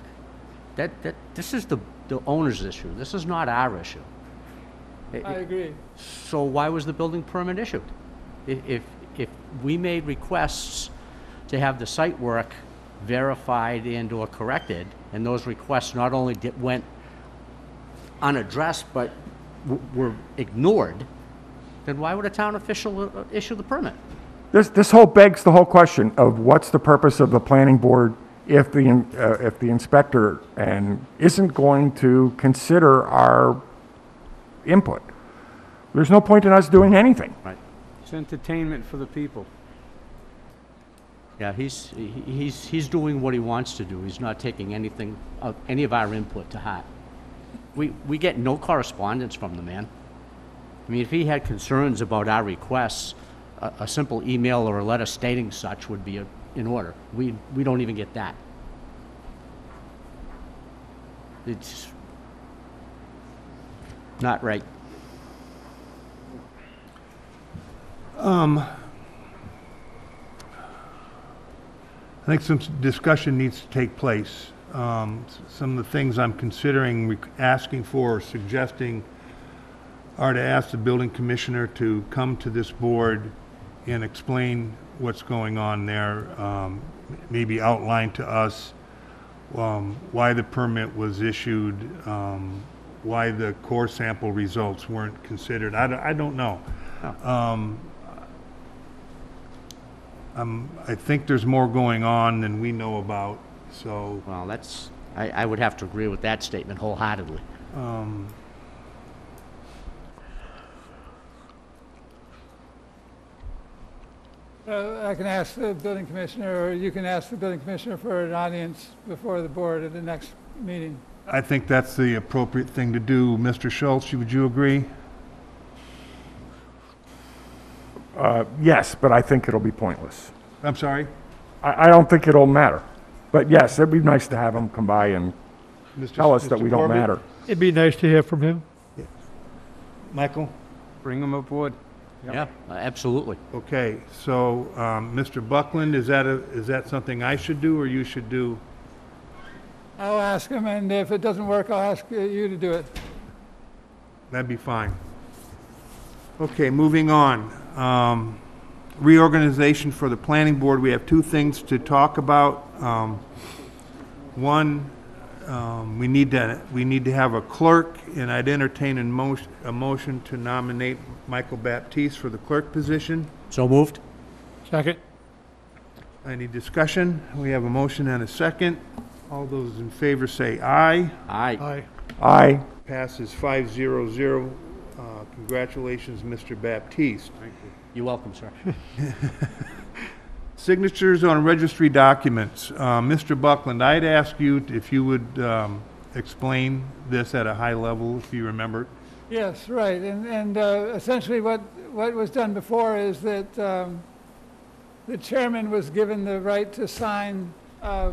H: That, that, this is the, the owner's issue. This is not our issue. I-
E: I
H: I-
E: agree.
H: So why was the building permit issued? I- If, if we made requests to have the site work verified and/or corrected, and those requests not only did, went unaddressed, but w- were ignored, then why would a town official uh, issue the permit?
C: This, this whole begs the whole question of what's the purpose of the planning board if the, uh, if the inspector and isn't going to consider our input? There's no point in us doing anything. Right.
K: It's entertainment for the people.
H: Yeah, he's, he- he's, he's doing what he wants to do. He's not taking anything, of any of our input to heart. We, we get no correspondence from the man. I mean, if he had concerns about our requests, a, a simple email or a letter stating such would be uh, in order. We, we don't even get that. It's not right.
A: Um, I think some discussion needs to take place. Um, Some of the things I'm considering, asking for, or suggesting are to ask the building commissioner to come to this board and explain what's going on there, um, maybe outline to us um, why the permit was issued, um, why the core sample results weren't considered. I don't, I don't know. Um, um, I think there's more going on than we know about, so,
H: Well, that's, I, I would have to agree with that statement wholeheartedly.
A: um,
E: Uh, I can ask the building commissioner, or you can ask the building commissioner for an audience before the board at the next meeting.
A: I think that's the appropriate thing to do. Mr. Schultz, would you agree?
C: Uh, Yes, but I think it'll be pointless.
A: I'm sorry?
C: I, I don't think it'll matter. But yes, it'd be nice to have them come by and
A: Mr.
C: tell us that
A: Mr.
C: we don't
A: Corbett?
C: matter.
F: It'd be nice to hear from him.
A: Michael?
K: Bring them aboard.
H: Yeah, absolutely.
A: Okay, so, um, Mr. Buckland, is that a, is that something I should do or you should do?
E: I'll ask him, and if it doesn't work, I'll ask uh, you to do it.
A: That'd be fine. Okay, moving on. Um, Reorganization for the planning board, we have two things to talk about. Um, One, um, we need to, we need to have a clerk, and I'd entertain a motion, a motion to nominate Michael Baptiste for the clerk position.
H: So moved?
F: Second?
A: Any discussion? We have a motion and a second. All those in favor say aye.
H: Aye.
F: Aye.
C: Aye.
A: Passes five zero zero. Uh, Congratulations, Mr. Baptiste. Thank you.
H: You're welcome, sir.
A: Signatures on registry documents. Uh, Mr. Buckland, I'd ask you if you would um, explain this at a high level, if you remember.
E: Yes, right, and, and uh, essentially what, what was done before is that um, the chairman was given the right to sign uh,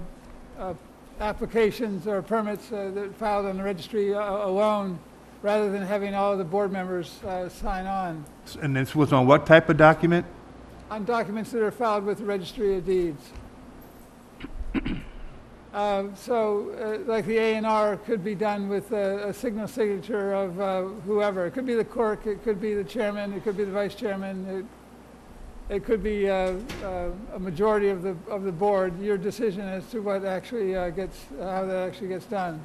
E: uh, applications or permits uh, that filed on the registry uh, alone, rather than having all of the board members uh, sign on,
A: And this was on what type of document?
E: On documents that are filed with the registry of deeds. Uh, So, uh, like the A and R could be done with a, a signal signature of uh, whoever. It could be the clerk, it could be the chairman, it could be the vice chairman, it, it could be uh, uh, a majority of the, of the board. Your decision as to what actually uh, gets, how that actually gets done.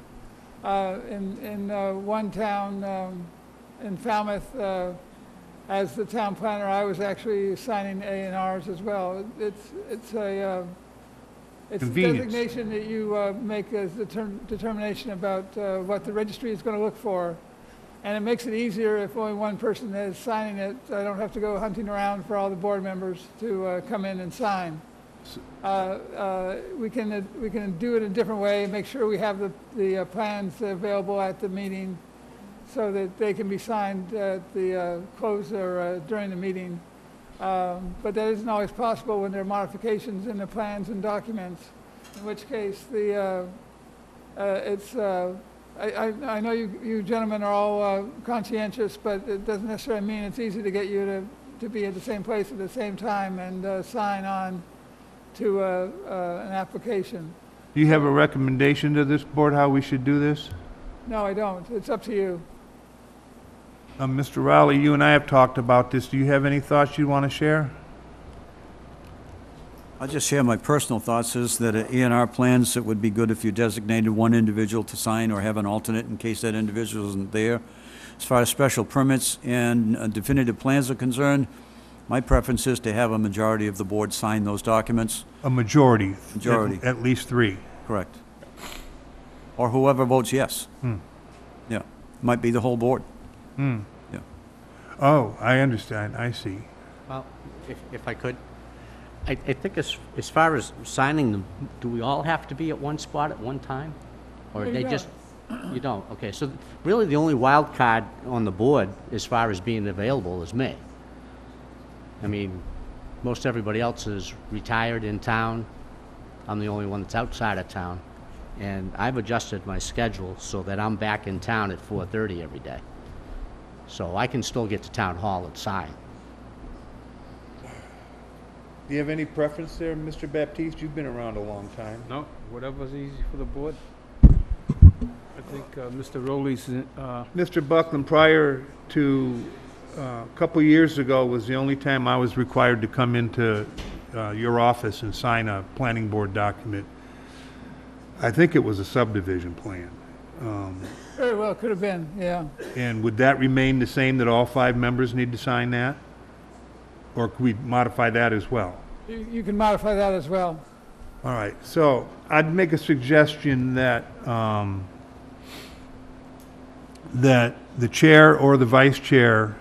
E: Uh, In, in uh, one town, um, in Falmouth, uh, as the town planner, I was actually signing A and Rs as well. It's, it's a, uh, it's a
A: Convenience.
E: designation that you uh, make as deter- determination about uh, what the registry is going to look for. And it makes it easier if only one person is signing it. I don't have to go hunting around for all the board members to uh, come in and sign. Uh, uh, We can, uh, we can do it a different way, make sure we have the, the uh, plans available at the meeting so that they can be signed at the uh, close or uh, during the meeting. Um, But that isn't always possible when there are modifications in the plans and documents, in which case the, uh, uh, it's, uh, I, I, I know you, you gentlemen are all uh, conscientious, but it doesn't necessarily mean it's easy to get you to, to be at the same place at the same time and uh, sign on to uh, an application.
A: Do you have a recommendation to this board how we should do this?
E: No, I don't. It's up to you.
A: Uh, Mr. Rowley, you and I have talked about this. Do you have any thoughts you want to share?
G: I'll just share my personal thoughts is that at A and R plans, it would be good if you designated one individual to sign or have an alternate in case that individual isn't there. As far as special permits and uh, definitive plans are concerned, my preference is to have a majority of the board sign those documents.
A: A majority. at-
G: Majority.
A: At least three.
G: Correct. Or whoever votes yes.
A: Hmm.
G: Yeah, might be the whole board.
A: Hmm.
G: Yeah.
A: Oh, I understand. I see.
H: Well, if, if I could, I, I think as, as far as signing them, do we all have to be at one spot at one time? Or
E: No,
H: they just, you don't, okay, so really the only wild card on the board as far as being available is me. I mean, most everybody else is retired in town. I'm the only one that's outside of town. And I've adjusted my schedule so that I'm back in town at four-thirty every day. So I can still get to town hall and sign.
A: Do you have any preference there, Mr. Baptiste? You've been around a long time.
K: No, whatever's easy for the board. I think uh, Mr. Rowley's, uh,
A: Mr. Buckland, prior to, uh, a couple years ago was the only time I was required to come into uh, your office and sign a planning board document. I think it was a subdivision plan. Um,
E: Very well, could have been, yeah.
A: And would that remain the same, that all five members need to sign that? Or could we modify that as well?
E: You you can modify that as well.
A: All right, so I'd make a suggestion that, um, that the chair or the vice chair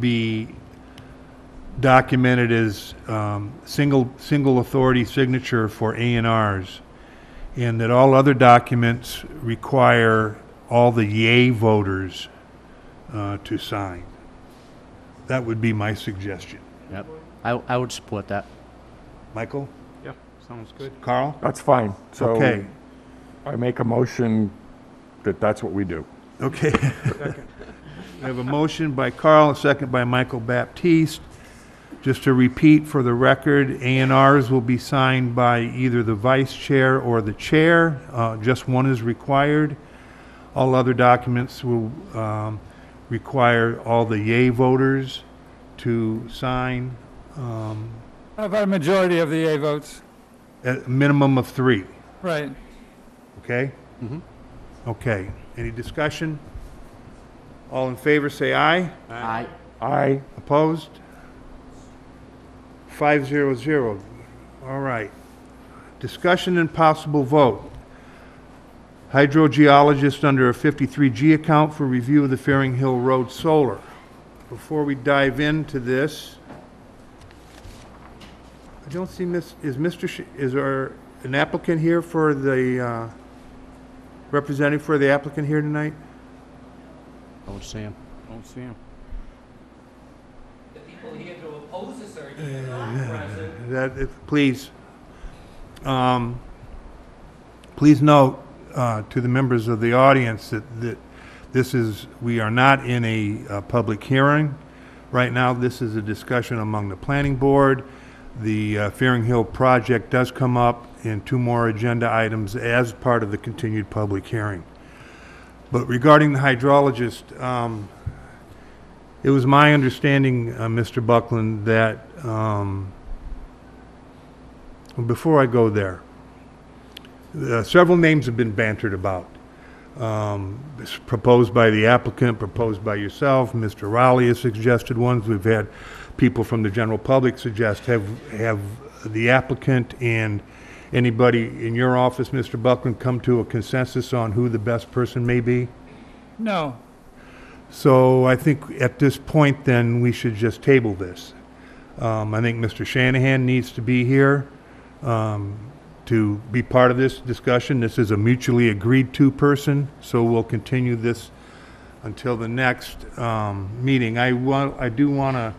A: be documented as, um, single, single authority signature for A and Rs, and that all other documents require all the yay voters, uh, to sign. That would be my suggestion.
H: Yep, I, I would support that.
A: Michael?
K: yeah, sounds good.
A: Carl?
C: That's fine. So
A: Okay.
C: I make a motion that that's what we do.
A: Okay. I have a motion by Carl, a second by Michael Baptiste. Just to repeat for the record, A and Rs will be signed by either the vice chair or the chair. Uh, Just one is required. All other documents will um, require all the yay voters to sign, um,
E: How about a majority of the yea votes?
A: a minimum of three,
E: Right.
A: okay? Okay. Any discussion? All in favor, say aye.
H: Aye.
C: Aye.
A: Opposed? Five zero zero. All right. Discussion and possible vote. Hydrogeologist under a 53G account for review of the Fearing Hill Road Solar. Before we dive into this, I don't see Miss, is Mr., Sh- is there an applicant here for the, uh, representative for the applicant here tonight?
H: I would say 'em.
K: Don't see him.
A: the people here That, if- please, um, please note, uh, to the members of the audience that, that this is, we are not in a, uh public hearing. Right now, this is a discussion among the planning board. The uh, Fearing Hill project does come up in two more agenda items as part of the continued public hearing. But regarding the hydrologist, um, it was my understanding, uh, Mr. Buckland, that, um, before I go there, uh, several names have been bantered about. um, it's proposed by the applicant, proposed by yourself, Mr. Rowley has suggested ones, we've had people from the general public suggest, have, have the applicant and anybody in your office, Mr. Buckland, come to a consensus on who the best person may be?
E: No,
A: So I think at this point, then, we should just table this. Um, I think Mr. Shanahan needs to be here um, to be part of this discussion. This is a mutually agreed-to person, so we'll continue this until the next um, meeting. I want, I do want to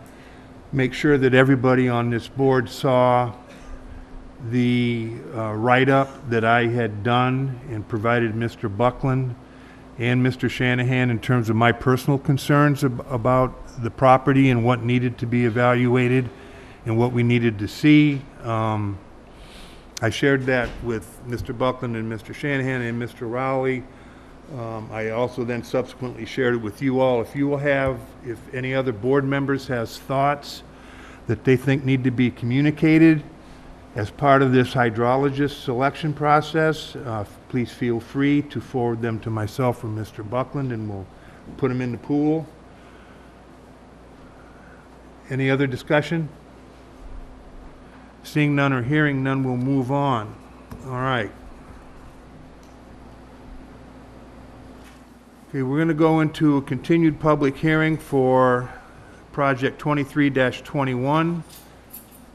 A: make sure that everybody on this board saw the uh, write-up that I had done and provided Mr. Buckland and Mr. Shanahan in terms of my personal concerns ab- about the property and what needed to be evaluated and what we needed to see. Um, I shared that with Mr. Buckland and Mr. Shanahan and Mr. Rowley. Um, I also then subsequently shared it with you all. If you will have, if any other board members has thoughts that they think need to be communicated as part of this hydrologist selection process, uh, please feel free to forward them to myself or Mr. Buckland, and we'll put them in the pool. Any other discussion? Seeing none or hearing none, we'll move on. All right. Okay, we're going to go into a continued public hearing for project 23-21,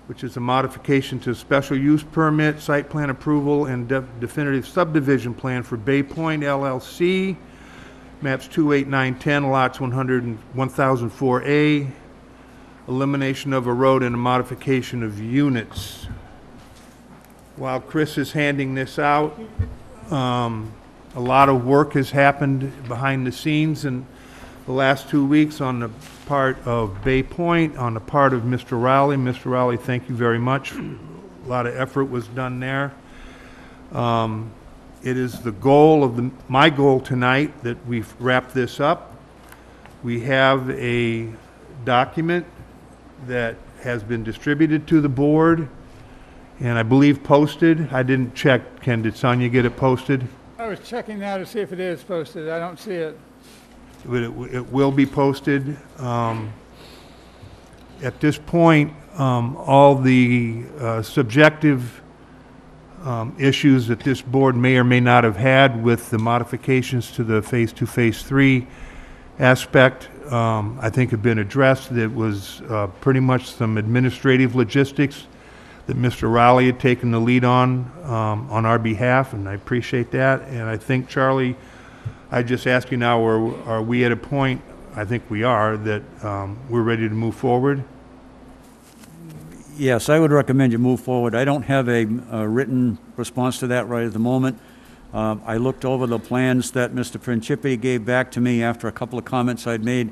A: which is a modification to special use permit, site plan approval, and de- definitive subdivision plan for Bay Pointe LLC, maps 28910, lots 100 and 1004A, elimination of a road and a modification of units. While Chris is handing this out, um, a lot of work has happened behind the scenes in the last two weeks on the part of Bay Pointe, on the part of Mr. Rowley. Mr. Rowley, thank you very much. A lot of effort was done there. Um, It is the goal of the, my goal tonight that we wrap this up. We have a document that has been distributed to the board and I believe posted. I didn't check. Ken, did Sonia get it posted?
E: I was checking now to see if it is posted. I don't see it.
A: But it, it will be posted. Um, At this point, um, all the uh, subjective um, issues that this board may or may not have had with the modifications to the Phase Two, Phase Three aspect, um, I think have been addressed. It was uh, pretty much some administrative logistics that Mr. Rowley had taken the lead on, um, on our behalf, and I appreciate that. And I think, Charlie, I just ask you now, are, are we at a point, I think we are, that um, we're ready to move forward?
G: Yes, I would recommend you move forward. I don't have a, a written response to that right at the moment. Um, I looked over the plans that Mr. Principi gave back to me after a couple of comments I'd made,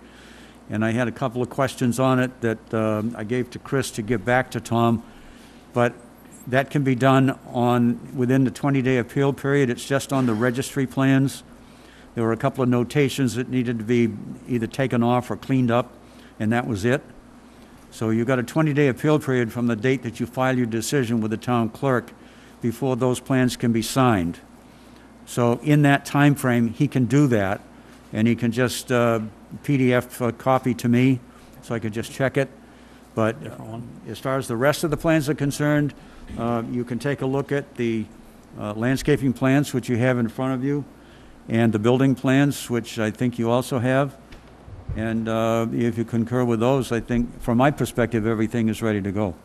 G: and I had a couple of questions on it that um, I gave to Chris to give back to Tom. But that can be done on, within the 20-day appeal period. It's just on the registry plans. There were a couple of notations that needed to be either taken off or cleaned up, and that was it. So you've got a 20-day appeal period from the date that you file your decision with the town clerk before those plans can be signed. So in that time frame, he can do that, and he can just uh, PDF a copy to me, so I could just check it. But uh, as far as the rest of the plans are concerned, uh, you can take a look at the uh, landscaping plans, which you have in front of you, and the building plans, which I think you also have. And uh, if you concur with those, I think, from my perspective, everything is ready to go.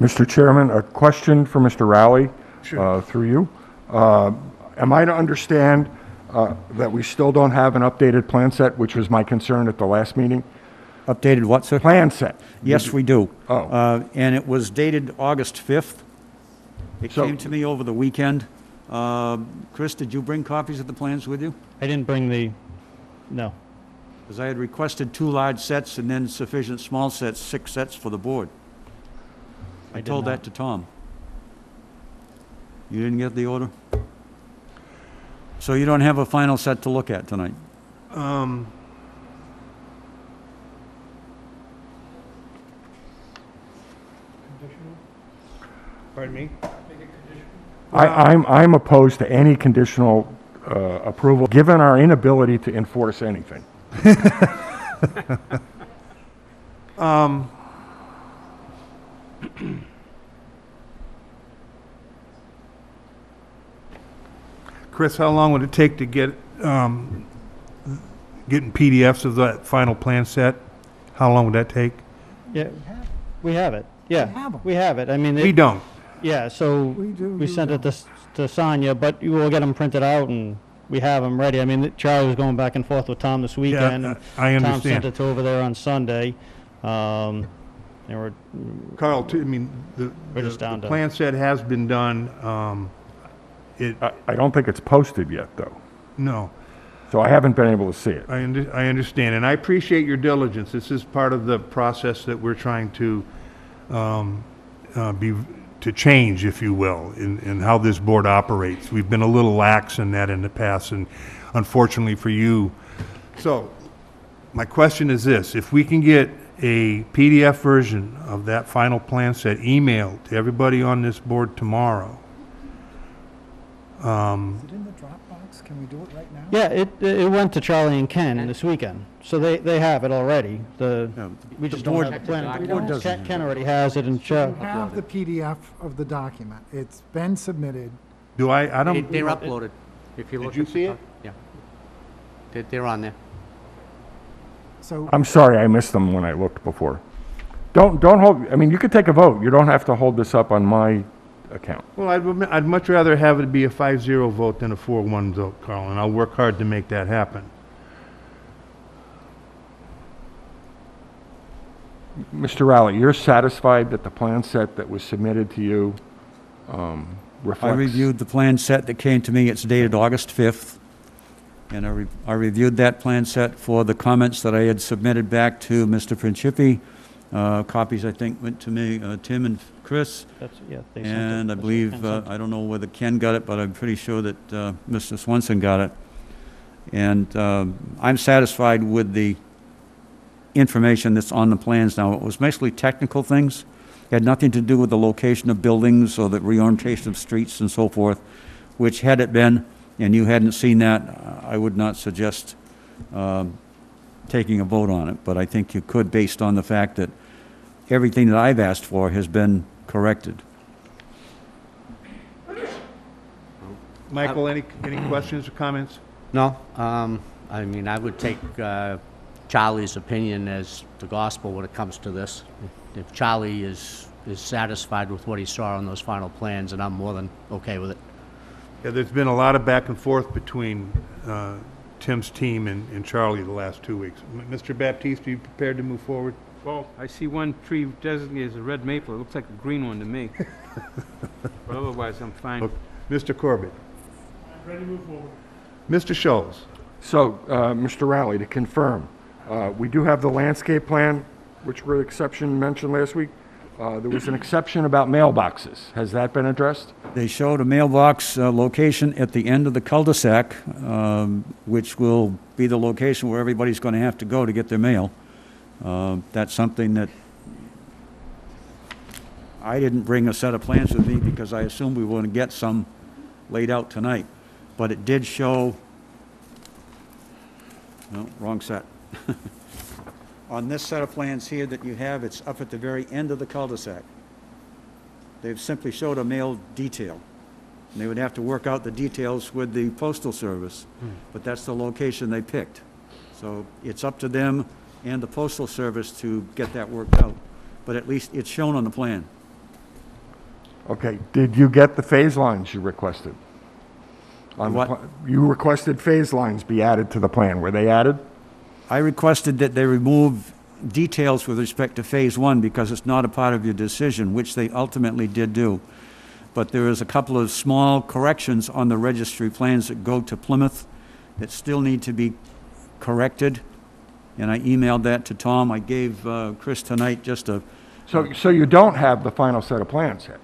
C: Mr. Chairman, a question for Mr. Rowley,
A: Sure.
C: uh, through you. Uh, Am I to understand uh, that we still don't have an updated plan set, which was my concern at the last meeting?
G: Updated what, sir?
C: Plan set?
G: Yes, we do.
C: Oh.
G: Uh, And it was dated August 5th. It
C: So-
G: came to me over the weekend. Uh, Chris, did you bring copies of the plans with you?
B: I didn't bring the, no.
G: Because I had requested two large sets and then sufficient small sets, six sets for the board. I
B: I did
G: told
B: not.
G: that to Tom. You didn't get the order? So you don't have a final set to look at tonight?
A: Um, Pardon me?
C: I, I'm, I'm opposed to any conditional uh, approval, given our inability to enforce anything.
A: Um, Chris, how long would it take to get, um, getting PDFs of that final plan set? How long would that take?
B: Yeah, we have it, yeah.
I: have 'em.
B: We have it, I mean,
A: We
B: it-
A: don't.
B: yeah, so
I: We do,
B: we
I: you
B: sent it
I: don't.
B: to, S- to Sonia, but you will get them printed out and we have them ready. I mean, Charlie was going back and forth with Tom this weekend. and
A: I
B: Tom
A: understand.
B: sent it over there on Sunday. Um, they were,
A: Carl, too, I mean, the,
B: We're
A: the
B: just down
A: the
B: to-
A: plan set has been done, um, it,
C: I, I don't think it's posted yet, though,
A: no,
C: so I haven't been able to see it.
A: I under, I understand, and I appreciate your diligence. This is part of the process that we're trying to, um, uh, be, to change, if you will, in, in how this board operates. We've been a little lax in that in the past, and unfortunately for you. So, my question is this, if we can get a PDF version of that final plan set emailed to everybody on this board tomorrow, um,
I: Is it in the Dropbox? Can we do it right now?
B: yeah, it, it went to Charlie and Ken this weekend. So they, they have it already. The,
G: Yeah,
B: we
G: the
B: just don't
G: board-
B: have the
H: the
B: plan.
H: board
G: doesn't
B: Ken Ken already has it and Char,
I: We have the PDF of the document. It's been submitted.
A: do I, I
H: They-
A: don't.
H: They're uploaded, if you
A: Did
H: look.
A: you
H: at the
A: see it?
H: Yeah. They're, they're on there.
I: So
C: I'm sorry, I missed them when I looked before. Don't, don't hold, I mean, you could take a vote, you don't have to hold this up on my account.
A: Well, I'd, mu- I'd much rather have it be a 5-0 vote than a 4-1 vote, Carl, and I'll work hard to make that happen.
C: Mr. Rowley, you're satisfied that the plan set that was submitted to you um,
G: I
C: reflects?
G: reviewed the plan set that came to me, it's dated August 5th, and I re- I reviewed that plan set for the comments that I had submitted back to Mr. Principi. Uh, Copies, I think, went to me, uh, Tim and Chris,
B: that's, yeah. they sent it.
G: and I
B: That's what Ken
G: believe, uh,
B: sent.
G: I don't know whether Ken got it, but I'm pretty sure that uh, Mr. Swenson got it. And um, I'm satisfied with the information that's on the plans now. It was mostly technical things, It had nothing to do with the location of buildings or the reorientation of streets and so forth, which had it been, and you hadn't seen that, I would not suggest um, taking a vote on it, but I think you could based on the fact that everything that I've asked for has been corrected.
A: Michael, any, any questions or comments?
H: No, um, I mean, I would take, uh, Charlie's opinion as the gospel when it comes to this. If Charlie is, is satisfied with what he saw on those final plans, and I'm more than okay with it.
A: Yeah, there's been a lot of back and forth between uh, Tim's team and and Charlie the last two weeks. M- Mr. Baptiste, are you prepared to move forward?
K: Well, I see one tree designated as a red maple. It looks like a green one to me. But otherwise, I'm fine.
A: Okay. Mr. Corbett? Ready to move forward. Mr. Scholes?
C: So, uh, Mr. Rowley, to confirm, uh, we do have the landscape plan, which were exception mentioned last week. Uh, There was an exception about mailboxes. Has that been addressed?
G: They showed a mailbox uh, location at the end of the cul-de-sac, um, which will be the location where everybody's going to have to go to get their mail. Uh, That's something that I didn't bring a set of plans with me because I assumed we were going to get some laid out tonight. But it did show, no, wrong set. On this set of plans here that you have, it's up at the very end of the cul-de-sac. They've simply showed a mail detail. And they would have to work out the details with the postal service, hmm. but that's the location they picked. So it's up to them and the postal service to get that worked out. But at least it's shown on the plan.
C: Okay, did you get the phase lines you requested? On the
G: What?
C: pla- You requested phase lines be added to the plan. Were they added?
G: I requested that they remove details with respect to Phase One because it's not a part of your decision, which they ultimately did do. But there is a couple of small corrections on the registry plans that go to Plymouth that still need to be corrected. And I emailed that to Tom. I gave uh, Chris tonight just a,
C: So, so you don't have the final set of plans yet?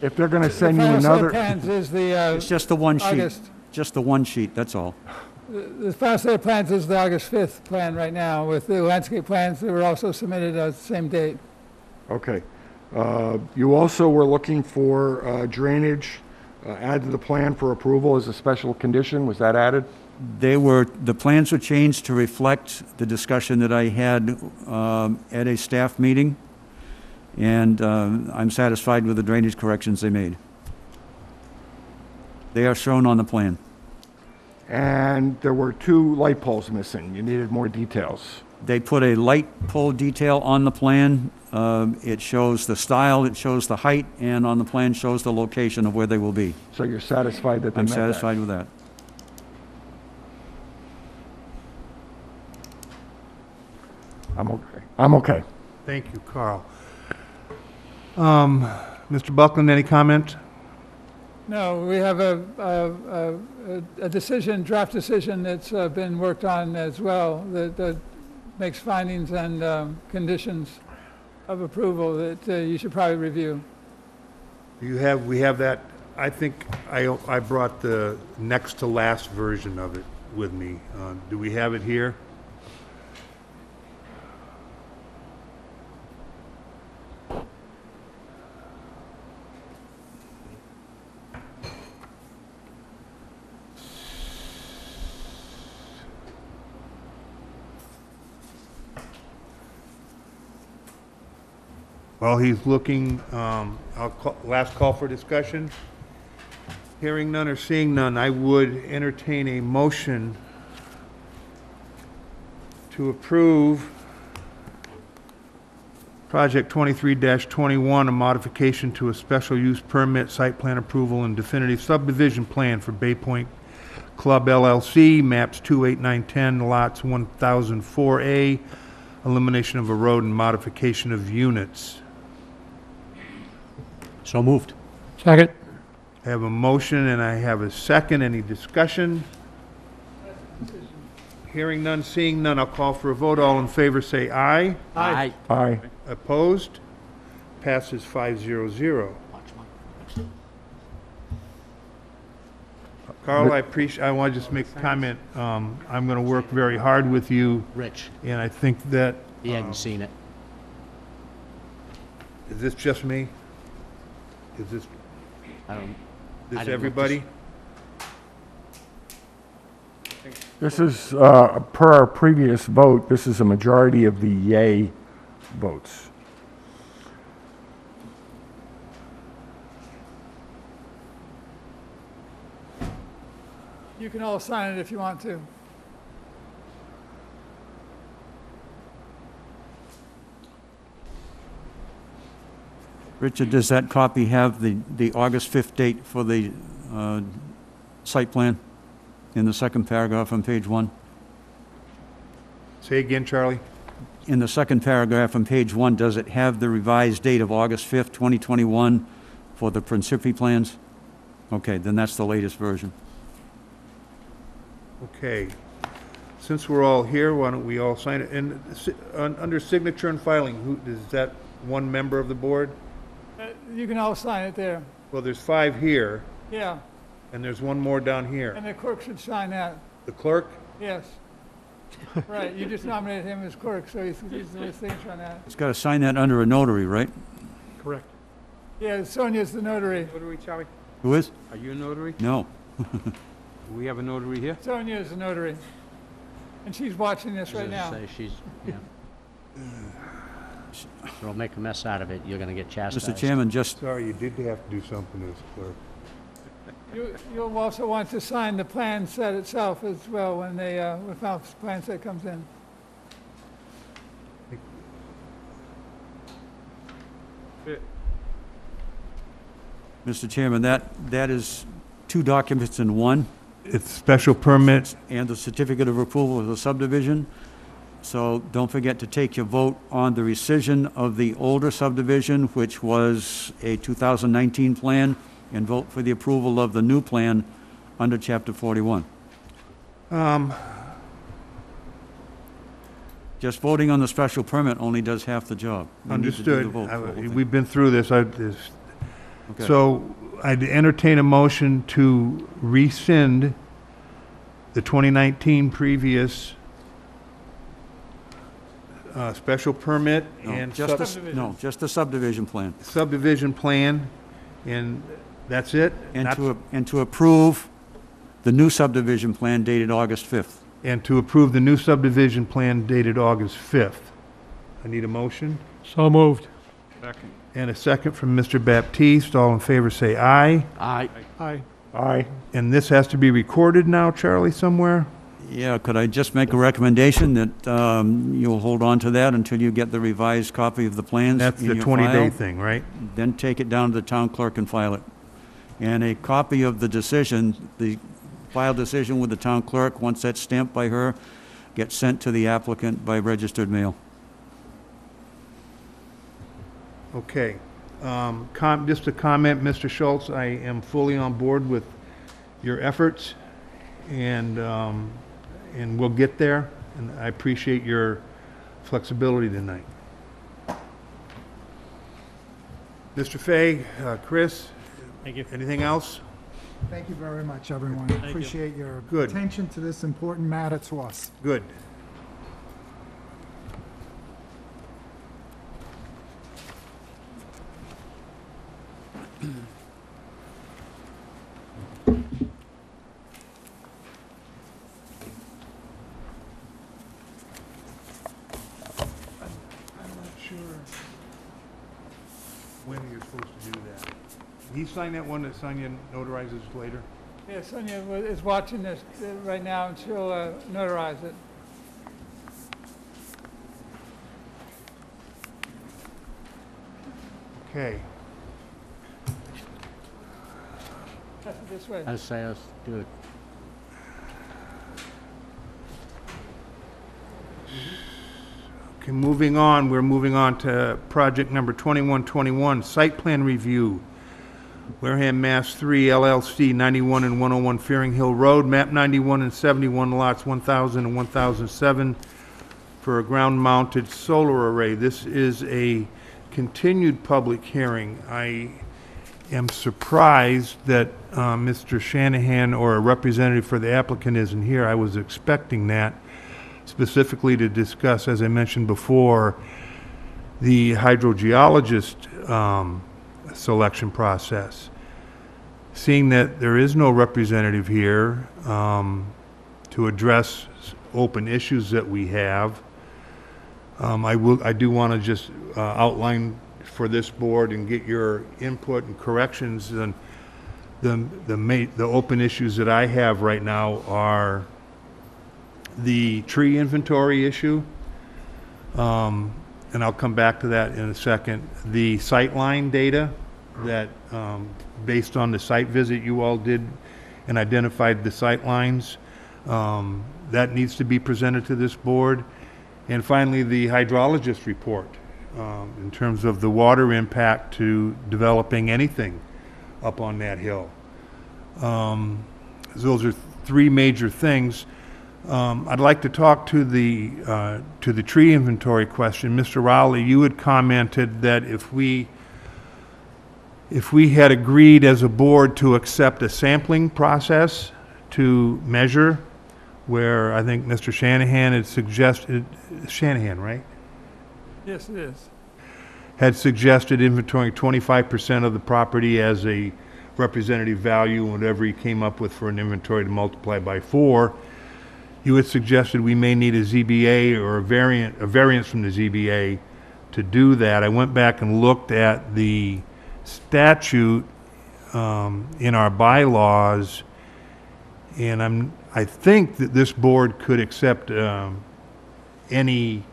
C: If they're going to
E: The
C: send you
E: final set of
C: another...
E: plans is the, uh,
G: it's just the one sheet.
E: August.
G: Just the one sheet, that's all.
E: The final set of plans is the August 5th plan right now, with the landscape plans that were also submitted on the same date.
C: Okay. Uh, You also were looking for uh, drainage uh, add to the plan for approval as a special condition? Was that added?
G: They were, the plans were changed to reflect the discussion that I had um, at a staff meeting, and um, I'm satisfied with the drainage corrections they made. They are shown on the plan.
C: And there were two light poles missing. You needed more details.
G: They put a light pole detail on the plan. Um, It shows the style, it shows the height, and on the plan shows the location of where they will be.
C: So you're satisfied that they
G: I'm
C: met that?
G: satisfied with that.
C: I'm okay. I'm okay.
A: Thank you, Carl. Um, Mr. Buckland, any comment?
E: No, we have a, a- a, decision, draft decision that's uh, been worked on as well, that, that makes findings and um, conditions of approval that uh, you should probably review.
A: You have, we have that, I think I, I brought the next to last version of it with me. Uh, Do we have it here? While he's looking, um, I'll call, last call for discussion. Hearing none or seeing none, I would entertain a motion to approve project 23-21, a modification to a special use permit, site plan approval, and definitive subdivision plan for Bay Pointe Club LLC, maps two, eight, nine, ten, lots one thousand four A, elimination of a road and modification of units.
H: So moved.
F: Second.
A: I have a motion and I have a second. Any discussion? Hearing none, seeing none, I'll call for a vote. All in favor, say aye.
H: Aye.
C: Aye.
A: Opposed? Passes five zero zero. Carl, I appreciate, I want to just make a comment. Um, I'm going to work very hard with you,
H: Rich,
A: and I think that,
H: he hadn't seen it.
A: is this just me? Is this,
H: I don't,
A: this
H: didn't look
A: everybody?
C: This is, uh, per our previous vote, this is a majority of the yay votes.
E: You can all sign it if you want to.
G: Richard, does that copy have the, the August 5th date for the uh, site plan in the second paragraph on page one?
A: Say again, Charlie?
G: In the second paragraph on page one, does it have the revised date of August 5th, 2021 for the Principi plans? Okay, then that's the latest version.
A: Okay. Since we're all here, why don't we all sign it? And si- un- under signature and filing, who, is that one member of the board?
E: You can all sign it there.
A: Well, there's five here,
E: Yeah,
A: and there's one more down here.
E: and the clerk should sign that,
A: The clerk?
E: yes. Right, you just nominated him as clerk, so he's, he's the signature on that.
G: It's got to sign that under a notary, right?
F: Correct.
E: Yeah, Sonia's the notary.
K: Notary, Charlie?
G: Who is?
K: Are you a notary?
G: No.
K: Do we have a notary here?
E: Sonia is the notary. And she's watching this right now.
H: Say she's, yeah. She'll make a mess out of it, you're gonna get chastised.
G: Mr. Chairman, just,
A: Sorry, you did have to do something as clerk.
E: You, you'll also want to sign the plan set itself as well when they, uh, when the plan set comes in.
G: Mr. Chairman, that, that is two documents in one.
A: It's special permit,
G: and the certificate of approval of the subdivision. So don't forget to take your vote on the rescission of the older subdivision, which was a 2019 plan, and vote for the approval of the new plan under Chapter 41.
A: um,
G: Just voting on the special permit only does half the job. We need to do the
A: understood.
G: vote for the whole
A: I-
G: thing.
A: We've been through this, I, this,
G: Okay.
A: So I'd entertain a motion to rescind the 2019 previous uh, special permit
G: No,
A: and
G: just the
A: sub-
G: s- No, just the subdivision plan.
A: subdivision plan, and That's it?
G: And
A: Not-
G: to, and to approve the new subdivision plan dated August 5th.
A: And to approve the new subdivision plan dated August 5th. I need a motion
F: So moved. Second.
A: and a second from Mr. Baptiste. All in favor say aye.
H: I,
F: Aye.
C: Aye.
A: And this has to be recorded now, Charlie, somewhere?
G: Yeah, could I just make a recommendation that um, you'll hold on to that until you get the revised copy of the plans
A: That's
G: in
A: the
G: your
A: 20-day
G: file?
A: thing, right?
G: Then take it down to the town clerk and file it. And a copy of the decision, the filed decision with the town clerk, once that's stamped by her, gets sent to the applicant by registered mail.
A: Okay. Um, com, just a comment, Mr. Schultz, I am fully on board with your efforts, and, um, and we'll get there, and I appreciate your flexibility tonight. Mr. Fay, uh, Chris?
F: Thank you.
A: Anything else?
I: Thank you very much, everyone.
F: you.
I: Appreciate your
A: Good.
I: attention to this important matter to us.
A: Good. I'm not sure when you're supposed to do that. He signed that one that Sonia notarizes later?
E: Yeah, Sonia is watching this uh, right now, and she'll uh, notarize it.
A: Okay.
E: Pass it This way.
H: I say us do it.
A: Okay, moving on, we're moving on to project number 2121, site plan review. Wareham, Mass. 3 LLC, 91 and 101 Fearing Hill Road, map 91 and 71 lots 1,000 and 1,007 for a ground-mounted solar array. This is a continued public hearing. I am surprised that uh, Mr. Shanahan or a representative for the applicant isn't here. I was expecting that specifically to discuss, as I mentioned before, the hydrogeologist um, selection process. Seeing that there is no representative here um, to address open issues that we have, um, I will, I do want to just uh, outline for this board and get your input and corrections. And the, the ma, the open issues that I have right now are the tree inventory issue, um, and I'll come back to that in a second. The sightline data that, um, based on the site visit you all did and identified the sightlines, um, that needs to be presented to this board. And finally, the hydrologist report, um, in terms of the water impact to developing anything up on that hill. Um, Those are three major things. Um, I'd like to talk to the, uh, to the tree inventory question. Mr. Rowley, you had commented that if we, if we had agreed as a board to accept a sampling process to measure, where I think Mr. Shanahan had suggested, Shanahan, right?
E: Yes, it is.
A: had suggested inventorying twenty-five percent of the property as a representative value, whatever he came up with for an inventory to multiply by four. You had suggested we may need a ZBA or a variant, a variance from the ZBA to do that. I went back and looked at the statute, um, in our bylaws, and I'm, I think that this board could accept, um, any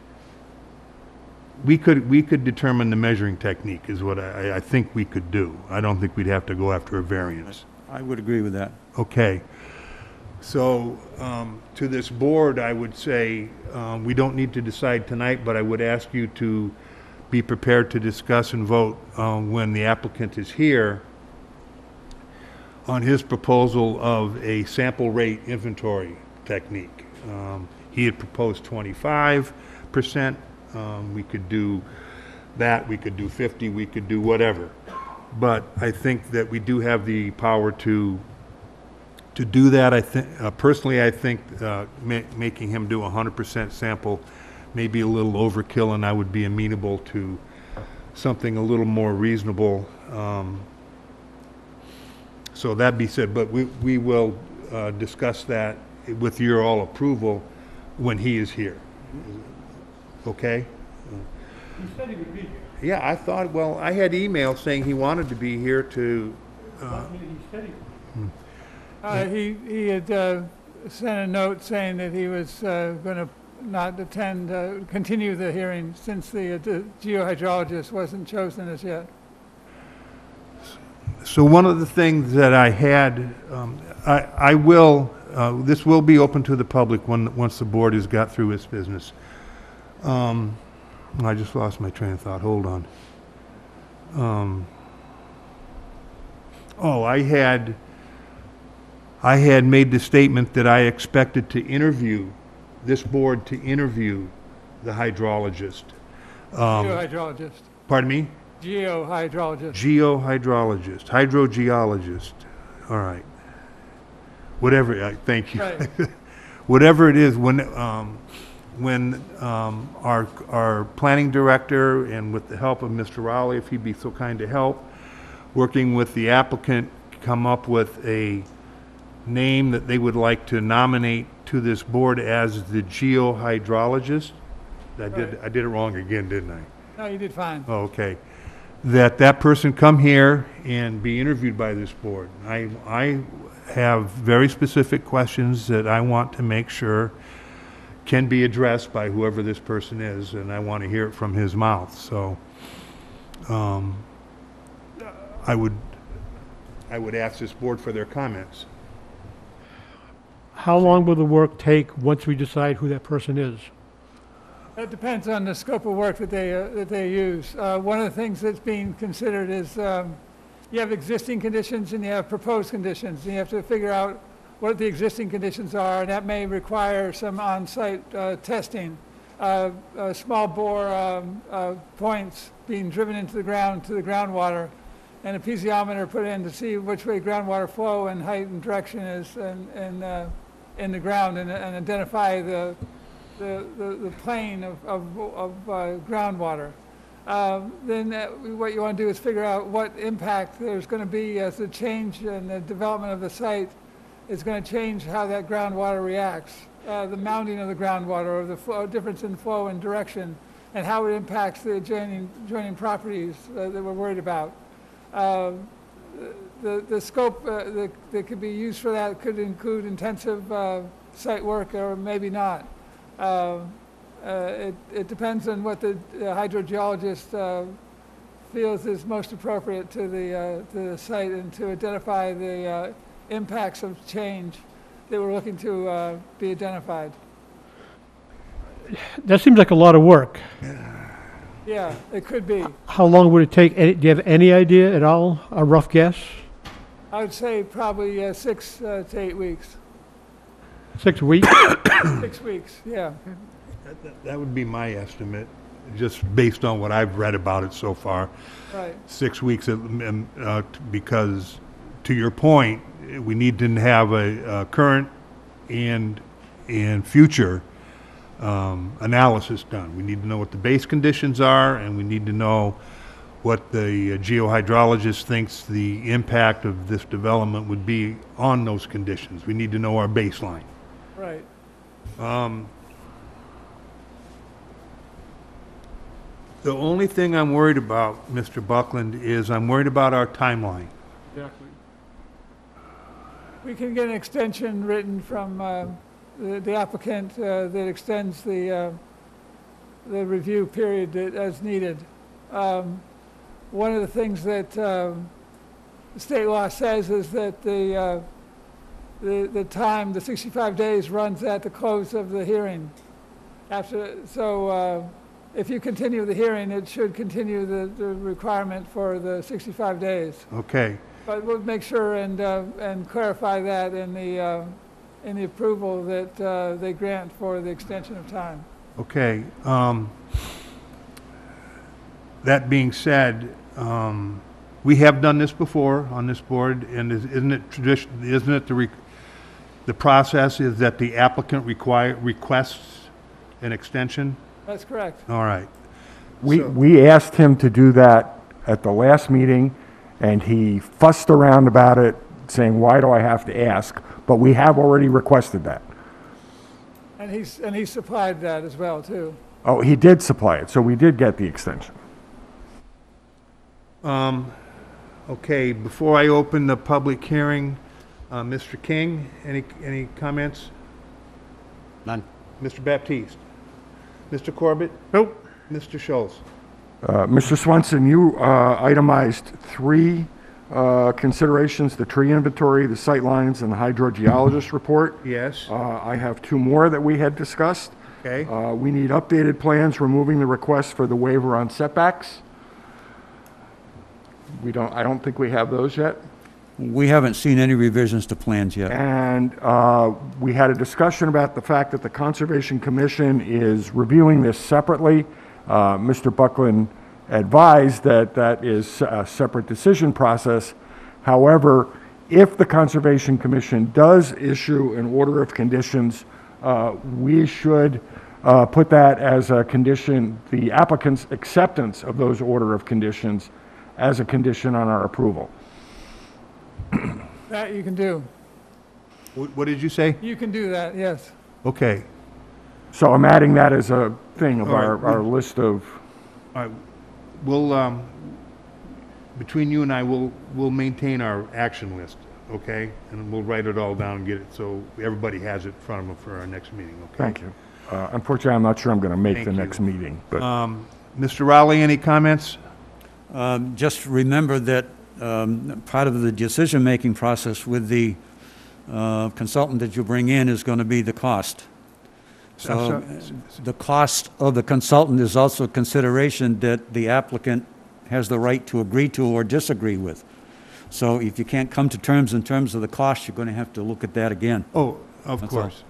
A: we could, we could determine the measuring technique is what I, I think we could do. I don't think we'd have to go after a variance.
G: I would agree with that.
A: Okay. So, um, to this board, I would say, um, we don't need to decide tonight, but I would ask you to be prepared to discuss and vote, um, when the applicant is here on his proposal of a sample rate inventory technique. Um, he had proposed twenty-five percent. Um, we could do that, we could do fifty, we could do whatever. But I think that we do have the power to to do that, I think, uh, personally, I think, uh, ma- making him do hundred percent sample may be a little overkill, and I would be amenable to something a little more reasonable. Um, So that be said, but we, we will uh, discuss that with your all approval when he is here. Okay?
F: He said he would be here.
A: Yeah, I thought, well, I had email saying he wanted to be here to,
F: He said he would.
E: Uh, He, he had uh, sent a note saying that he was going to not attend, uh, continue the hearing since the uh, the geohydrologist wasn't chosen as yet.
A: So one of the things that I had, um, I, I will, uh, this will be open to the public when, once the board has got through its business. Um, I just lost my train of thought, hold on. Um, oh, I had, I had made the statement that I expected to interview, this board to interview the hydrologist. Um,
E: Geohydrologist,
A: pardon me?
E: geohydrologist.
A: Geohydrologist, hydrogeologist, all right. Whatever, I thank you.
E: Right.
A: Whatever it is, when, um, when, um, our, our planning director and with the help of Mr. Rowley, if he'd be so kind to help, working with the applicant, come up with a name that they would like to nominate to this board as the geohydrologist. I did,
E: Right.
A: I did it wrong again, didn't I?
E: No, you did fine.
A: Oh, Okay. That that person come here and be interviewed by this board. I, I have very specific questions that I want to make sure can be addressed by whoever this person is, and I want to hear it from his mouth, so, um, I would, I would ask this board for their comments.
F: How long will the work take once we decide who that person is?
E: It depends on the scope of work that they, uh, that they use. Uh, One of the things that's being considered is um, you have existing conditions and you have proposed conditions. And you have to figure out what the existing conditions are, and that may require some on-site uh, testing. Uh, uh, Small bore um, uh, points being driven into the ground, to the groundwater, and a piezometer put in to see which way groundwater flow and height and direction is in, uh, in the ground and and identify the, the, the the plane of, of, of uh, groundwater. Um, Then uh, what you want to do is figure out what impact there's going to be as the change in the development of the site is going to change how that groundwater reacts. Uh, The mounting of the groundwater, or the flow, difference in flow and direction, and how it impacts the adjoining, adjoining properties uh, that we're worried about. Um, The, the scope uh, that, that could be used for that could include intensive uh, site work or maybe not. Um, uh, It, it depends on what the hydrogeologist uh, feels is most appropriate to the, uh, to the site and to identify the uh, impacts of change that we're looking to uh, be identified.
F: That seems like a lot of work.
E: Yeah, it could be.
F: How long would it take? Do you have any idea at all, a rough guess?
E: I would say probably uh, six uh, to eight weeks.
F: Six weeks?
E: Six weeks, yeah.
A: That- That would be my estimate, just based on what I've read about it so far.
E: Right.
A: Six weeks, uh, because, to your point, we need to have a, a current and, and future um, analysis done. We need to know what the base conditions are, and we need to know what the geohydrologist thinks the impact of this development would be on those conditions. We need to know our baseline.
E: Right.
A: The only thing I'm worried about, Mr. Buckland, is I'm worried about our timeline.
F: Exactly.
E: We can get an extension written from uh, the the applicant uh, that extends the, uh, the review period that- as needed. Um, One of the things that um, state law says is that the, uh, the, the time, the 65 days runs at the close of the hearing. After, so uh, if you continue the hearing, it should continue the, the requirement for the 65 days.
A: Okay,
E: But we'll make sure and, uh, and clarify that in the, uh, in the approval that uh, they grant for the extension of time.
A: okay. um, That being said, um, we have done this before on this board, and is- isn't it tradition, isn't it the, re- the process is that the applicant require, requests an extension?
E: That's correct.
A: All right.
C: We,
A: So-
C: we asked him to do that at the last meeting, and he fussed around about it saying, why do I have to ask? But we have already requested that.
E: And he's, and he supplied that as well, too.
C: Oh, he did supply it, so we did get the extension.
A: Um, Okay, before I open the public hearing, uh, Mr. King, any, any comments?
H: None.
A: Mr. Baptiste? Mr. Corbett? Nope. Mr. Schultz?
C: Uh, Mr. Swenson, you uh, itemized three uh, considerations, the tree inventory, the sight lines, and the hydrogeologist report.
A: Yes,
C: Uh, I have two more that we had discussed.
A: okay.
C: Uh, We need updated plans removing the request for the waiver on setbacks. We don't, I don't think we have those yet.
G: We haven't seen any revisions to plans yet.
C: And uh, we had a discussion about the fact that the Conservation Commission is reviewing this separately. Uh, Mr. Buckland advised that that is a separate decision process. However, if the Conservation Commission does issue an order of conditions, uh, we should uh, put that as a condition, the applicant's acceptance of those order of conditions as a condition on our approval.
E: That you can do.
A: What what did you say?
E: You can do that, yes.
A: Okay,
C: So I'm adding that as a thing of
A: All right,
C: our, our list of,
A: all right. We'll, um, between you and I, we'll, we'll maintain our action list, okay? And we'll write it all down and get it, so everybody has it in front of them for our next meeting, okay?
C: thank you. Uh, Unfortunately, I'm not sure I'm going to make
A: Thank
C: the
A: you.
C: next meeting, but
A: Um, Mr. Rowley, any comments?
G: Um, Just remember that um, part of the decision-making process with the uh, consultant that you bring in is going to be the cost. So
A: Uh,
G: the cost of the consultant is also a consideration that the applicant has the right to agree to or disagree with. So if you can't come to terms in terms of the cost, you're going to have to look at that again.
A: Oh, of
G: That's all.
A: course.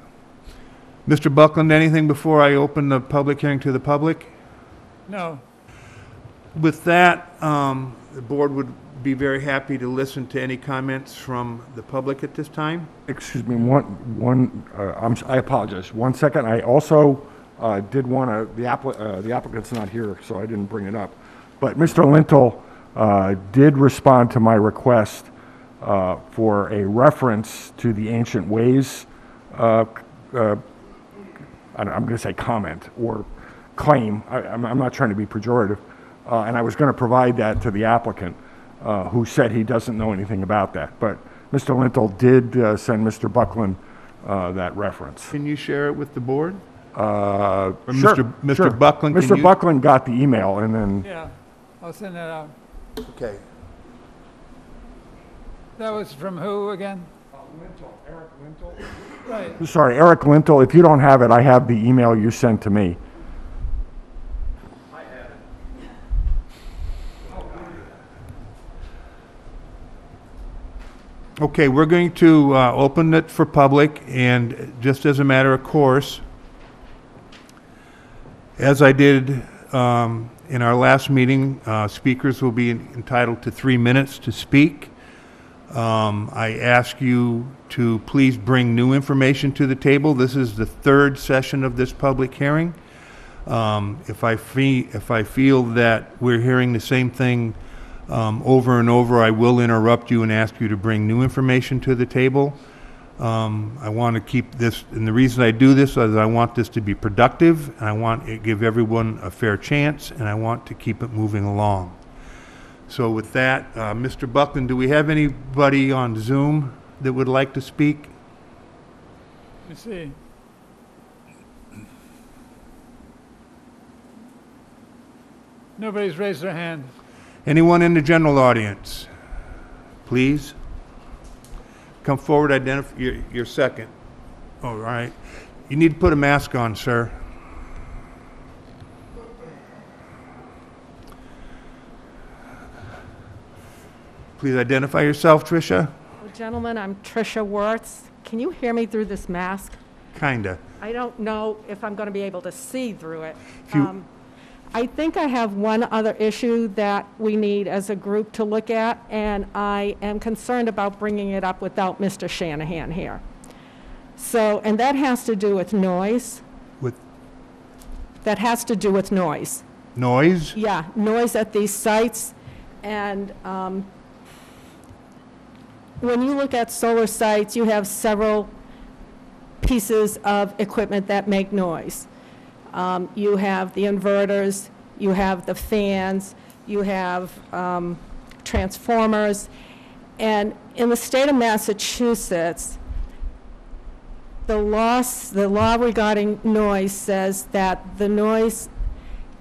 A: Mr. Buckland, anything before I open the public hearing to the public?
E: No,
A: With that, um, the board would be very happy to listen to any comments from the public at this time.
C: excuse me, one, one, uh, I'm, apologize. One second, I also uh, did want to, the appli- uh, the applicant's not here, so I didn't bring it up. But Mr. Lintel uh, did respond to my request uh, for a reference to the ancient ways, uh, uh, I'm going to say comment or claim. I- I'm I'm not trying to be pejorative. Uh, And I was going to provide that to the applicant, uh, who said he doesn't know anything about that. But Mr. Lintel did uh, send Mr. Buckland uh, that reference.
A: Can you share it with the board?
C: Uh,
A: Or
C: sure,
A: Mr. Mr. Buckland, can
C: Mr.
A: you-
C: Buckland got the email, and then,
E: yeah, I'll send that out.
A: Okay.
E: That was from who again? Lintel, Eric Lintel. Right,
C: sorry, Eric Lintel, if you don't have it, I have the email you sent to me.
A: Okay, we're going to uh, open it for public, and just as a matter of course, as I did um, in our last meeting, uh, speakers will be entitled to three minutes to speak. Um, I ask you to please bring new information to the table. This is the third session of this public hearing. Um, If I if I feel that we're hearing the same thing um, over and over, I will interrupt you and ask you to bring new information to the table. Um, I want to keep this, and the reason I do this is I want this to be productive, and I want to give everyone a fair chance, and I want to keep it moving along. So with that, uh, Mr. Buckland, do we have anybody on Zoom that would like to speak?
E: let me see. Nobody's raised their hand.
A: Anyone in the general audience? Please? Come forward, identify, you're, you're second. All right. You need to put a mask on, sir. Please identify yourself, Tricia.
L: Gentlemen, I'm Tricia Wertz. Can you hear me through this mask?
A: Kinda.
L: I don't know if I'm going to be able to see through it.
A: If you-
L: Um, I think I have one other issue that we need as a group to look at, and I am concerned about bringing it up without Mr. Shanahan here. So, and that has to do with noise.
A: With
L: That has to do with noise.
A: noise?
L: Yeah, noise at these sites, and um, when you look at solar sites, you have several pieces of equipment that make noise. Um, You have the inverters, you have the fans, you have um, transformers, and in the state of Massachusetts, the laws, the law regarding noise says that the noise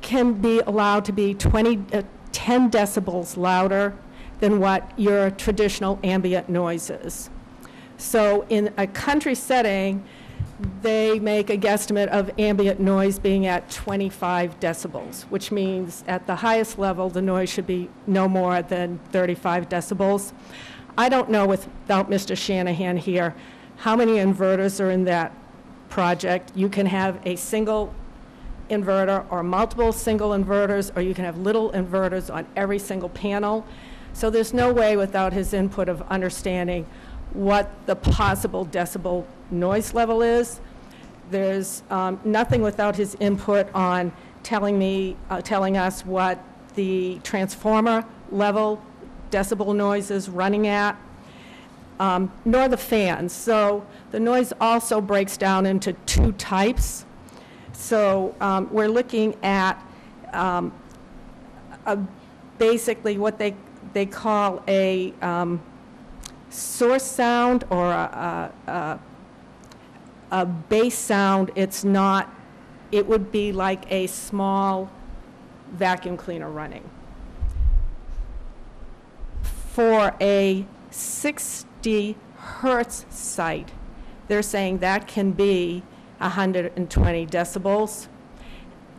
L: can be allowed to be 20, uh, 10 decibels louder than what your traditional ambient noise is. So in a country setting, they make a guesstimate of ambient noise being at 25 decibels, which means at the highest level, the noise should be no more than 35 decibels. I don't know without Mr. Shanahan here, how many inverters are in that project. You can have a single inverter or multiple single inverters, or you can have little inverters on every single panel. So there's no way without his input of understanding what the possible decibel noise level is. There's um, nothing without his input on telling me, uh, telling us what the transformer level decibel noise is running at, um, nor the fans. So the noise also breaks down into two types. So um, we're looking at um, a- basically what they, they call a um, source sound or a, a, a- a bass sound. It's not, it would be like a small vacuum cleaner running. For a 60 hertz site, they're saying that can be 120 decibels.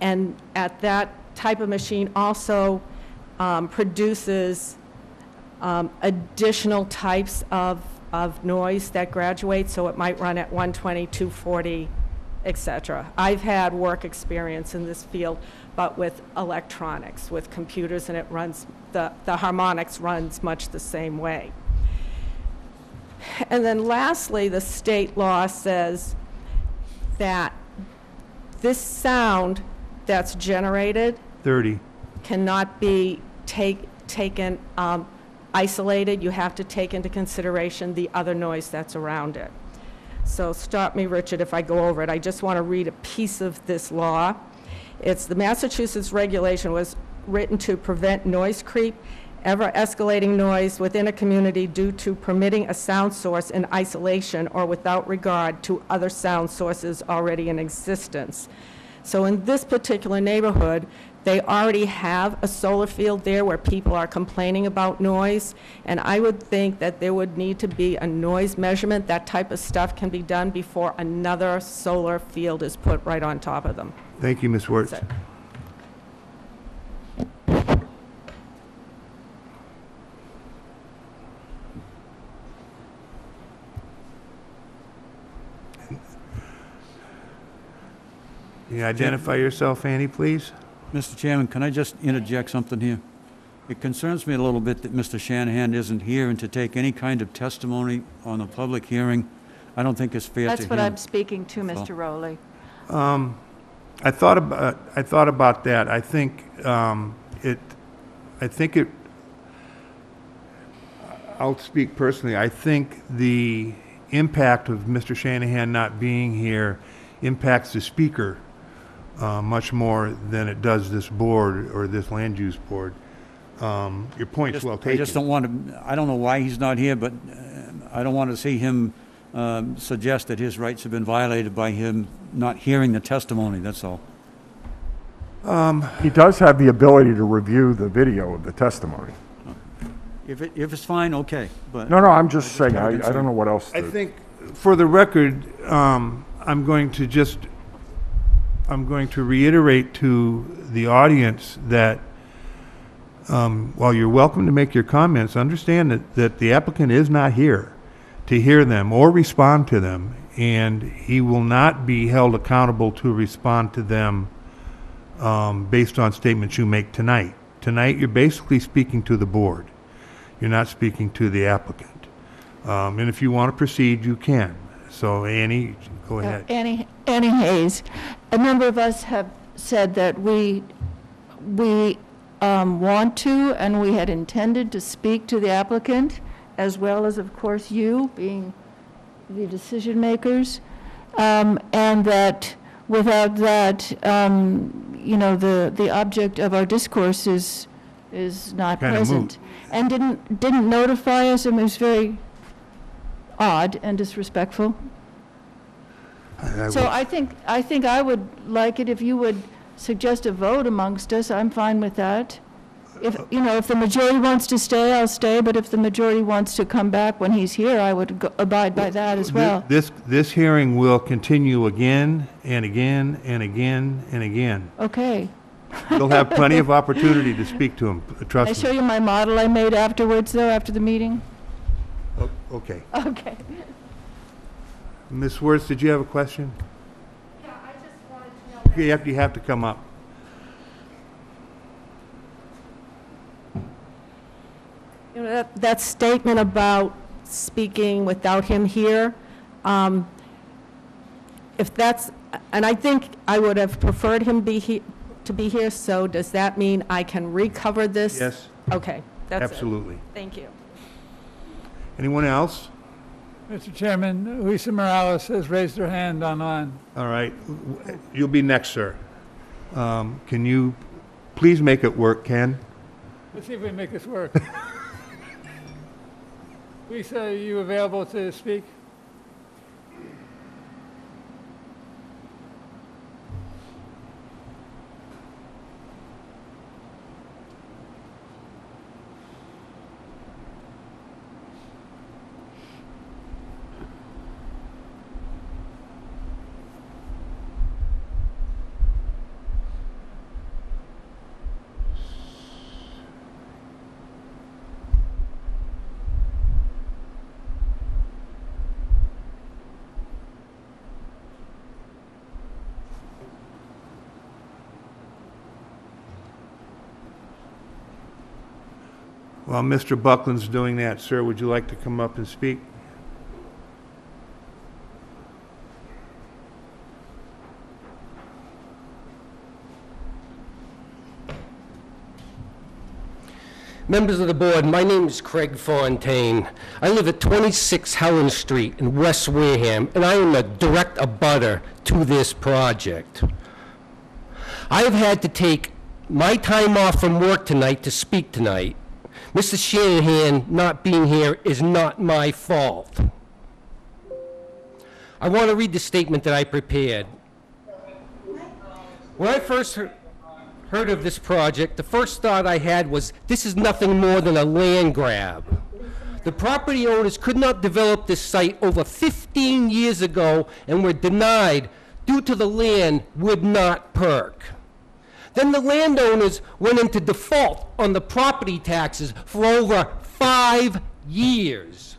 L: And at that type of machine also um, produces um, additional types of, of noise that graduates, so it might run at 120, 240, et cetera. I've had work experience in this field, but with electronics, with computers, and it runs, the, the harmonics runs much the same way. And then lastly, the state law says that this sound that's generated
A: 30.
L: cannot be take, taken um, isolated. You have to take into consideration the other noise that's around it. So stop me, Richard, if I go over it. I just want to read a piece of this law. It's the Massachusetts regulation was written to prevent noise creep, ever-escalating noise within a community due to permitting a sound source in isolation or without regard to other sound sources already in existence. So in this particular neighborhood, they already have a solar field there where people are complaining about noise, and I would think that there would need to be a noise measurement. That type of stuff can be done before another solar field is put right on top of them.
A: Thank you, Ms. Wertz. Can you identify yourself, Annie, please?
G: Mr. Chairman, can I just interject something here? It concerns me a little bit that Mr. Shanahan isn't here and to take any kind of testimony on a public hearing. I don't think it's fair to him.
M: That's what I'm speaking to,
G: So-
M: Mr. Rowley.
A: I thought about, I thought about that. I think um, it, I think it, I'll speak personally. I think the impact of Mr. Shanahan not being here impacts the speaker uh, much more than it does this board or this land use board. Um, Your point's
G: Just-
A: well taken.
G: I
A: taken.
G: just don't want to, I don't know why he's not here, but uh, I don't want to see him um, suggest that his rights have been violated by him not hearing the testimony, that's all.
C: He does have the ability to review the video of the testimony.
G: If it, if it's fine, okay, but.
C: No, no, I'm just saying,
G: have a
C: I, I
G: concern.
C: don't know what else
A: I
C: to...
A: think, for the record, um, I'm going to just, I'm going to reiterate to the audience that, um, while you're welcome to make your comments, understand that, that the applicant is not here to hear them or respond to them, and he will not be held accountable to respond to them um, based on statements you make tonight. Tonight, you're basically speaking to the board. You're not speaking to the applicant. Um, And if you want to proceed, you can. So Annie, go ahead.
M: Annie, Annie Hayes, a number of us have said that we, we um, want to, and we had intended to speak to the applicant as well as, of course, you being the decision makers, um, and that without that, um, you know, the, the object of our discourse is, is not
A: Kinda
M: present. And didn't, didn't notify us, and it was very odd and disrespectful.
A: I
M: So I think, I think I would like it if you would suggest a vote amongst us, I'm fine with that. If, you know, if the majority wants to stay, I'll stay, but if the majority wants to come back when he's here, I would go- abide by that as well.
A: This, this hearing will continue again and again and again and again.
M: Okay.
A: You'll have plenty of opportunity to speak to him,
M: Can I
A: trust
M: show
A: me.
M: you my model I made afterwards, though, after the meeting?
A: O- Okay.
M: Okay.
A: Ms. Wertz, did you have a question?
L: Yeah, I just wanted to know.
A: You have, you have to come up.
L: You know, that, that statement about speaking without him here, um, if that's, and I think I would have preferred him be he, to be here, so does that mean I can recover this?
A: Yes,
L: Okay, that's it.
A: absolutely.
L: Thank you.
A: Anyone else?
E: Mr. Chairman, Lisa Morales has raised her hand online.
A: All right, you'll be next, sir. Um, Can you please make it work, Ken?
E: Let's see if we can make this work. Lisa, are you available to speak?
A: While Mr. Buckland's doing that, sir, would you like to come up and speak?
N: Members of the board, my name is Craig Fontaine. I live at 26 Helen Street in West Wareham, and I am a direct abutter to this project. I have had to take my time off from work tonight to speak tonight. Mr. Shanahan not being here is not my fault. I want to read the statement that I prepared. When I first heard heard of this project, the first thought I had was, this is nothing more than a land grab. The property owners could not develop this site over 15 years ago and were denied due to the land would not perk. Then the landowners went into default on the property taxes for over five years.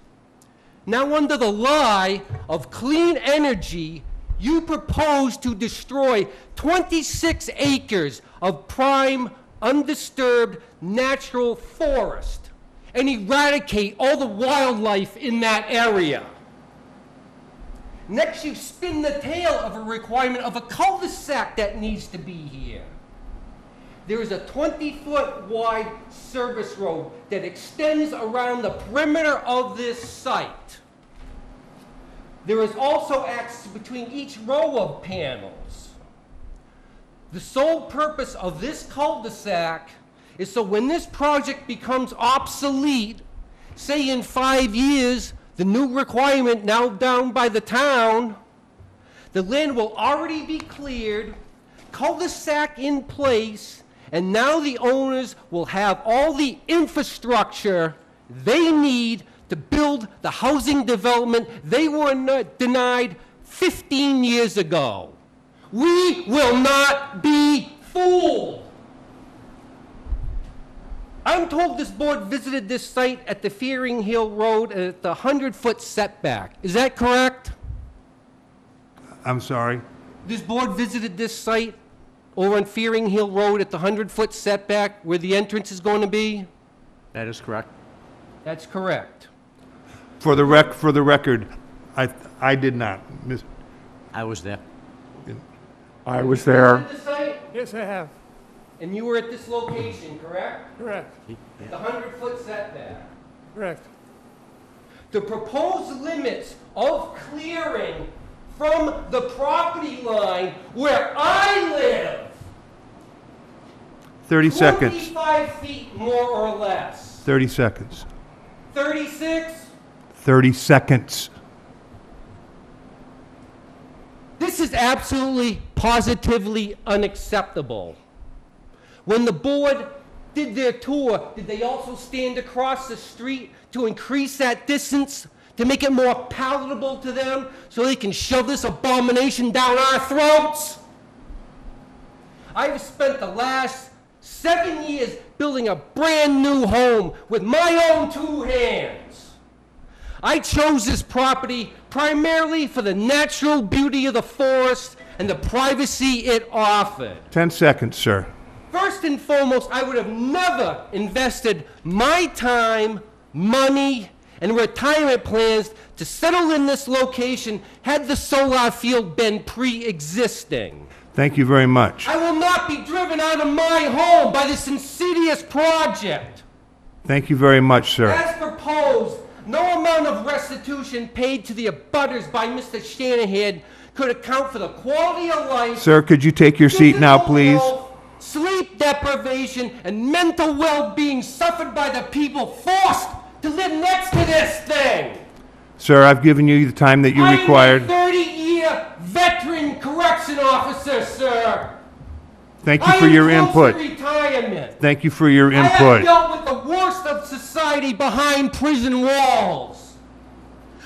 N: Now, under the lie of clean energy, you propose to destroy 26 acres of prime, undisturbed natural forest and eradicate all the wildlife in that area. Next, you spin the tale of a requirement of a cul-de-sac that needs to be here. There is a 20-foot wide service road that extends around the perimeter of this site. There is also access between each row of panels. The sole purpose of this cul-de-sac is so when this project becomes obsolete, say in five years, the new requirement now down by the town, the land will already be cleared, cul-de-sac in place, and now the owners will have all the infrastructure they need to build the housing development they were not denied 15 years ago. We will not be fooled. I'm told this board visited this site at the Fearing Hill Road at the 100-foot setback. Is that correct?
A: I'm sorry?
N: This board visited this site over on Fearing Hill Road at the 100-foot setback where the entrance is going to be?
H: That is correct.
N: That's correct.
A: For the rec, for the record, I, I did not. Miss-
H: I was there.
C: I was there.
N: The site,
E: Yes, I have.
N: and you were at this location, correct?
E: Correct,
N: The 100-foot setback.
E: correct.
N: the proposed limits of clearing from the property line where I live.
A: 30 seconds.
N: 25 feet more or less.
A: 30 seconds.
N: 36?
A: 30 seconds.
N: This is absolutely, positively unacceptable. When the board did their tour, did they also stand across the street to increase that distance, to make it more palatable to them, so they can shove this abomination down our throats? I've spent the last seven years building a brand new home with my own two hands. I chose this property primarily for the natural beauty of the forest and the privacy it offered.
A: 10 seconds, sir.
N: First and foremost, I would have never invested my time, money, and retirement plans to settle in this location had the solar field been pre-existing.
A: Thank you very much.
N: I will not be driven out of my home by this insidious project.
A: Thank you very much, sir.
N: As proposed, no amount of restitution paid to the abutters by Mr. Shanahan could account for the quality of life.
A: Sir, could you take your seat now, please?
N: health, Sleep deprivation and mental well-being suffered by the people forced to live next to this thing.
A: Sir, I've given you the time that you required.
N: I'm a veteran correction officer, sir.
A: Thank you for your input.
N: retirement.
A: Thank you for your
N: I have
A: input.
N: dealt with the worst of society behind prison walls.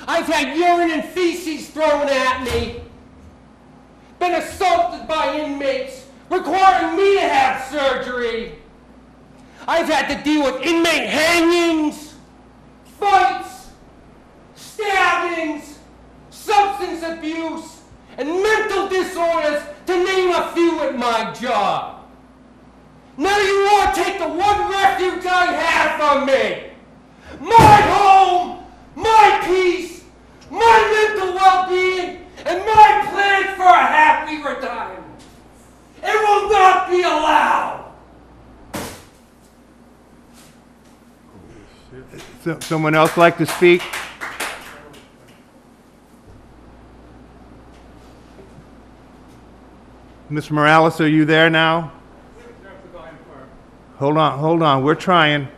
N: I've had urine and feces thrown at me. Been assaulted by inmates, requiring me to have surgery. I've had to deal with inmate hangings, fights, stabbings, substance abuse, and mental disorders, to name a few at my job. Now you to take the one refuge I have from me. My home, my peace, my mental well-being, and my plans for a happy retirement. It will not be allowed.
A: So- Someone else like to speak? Ms. Morales, are you there now? Hold on, hold on, we're trying.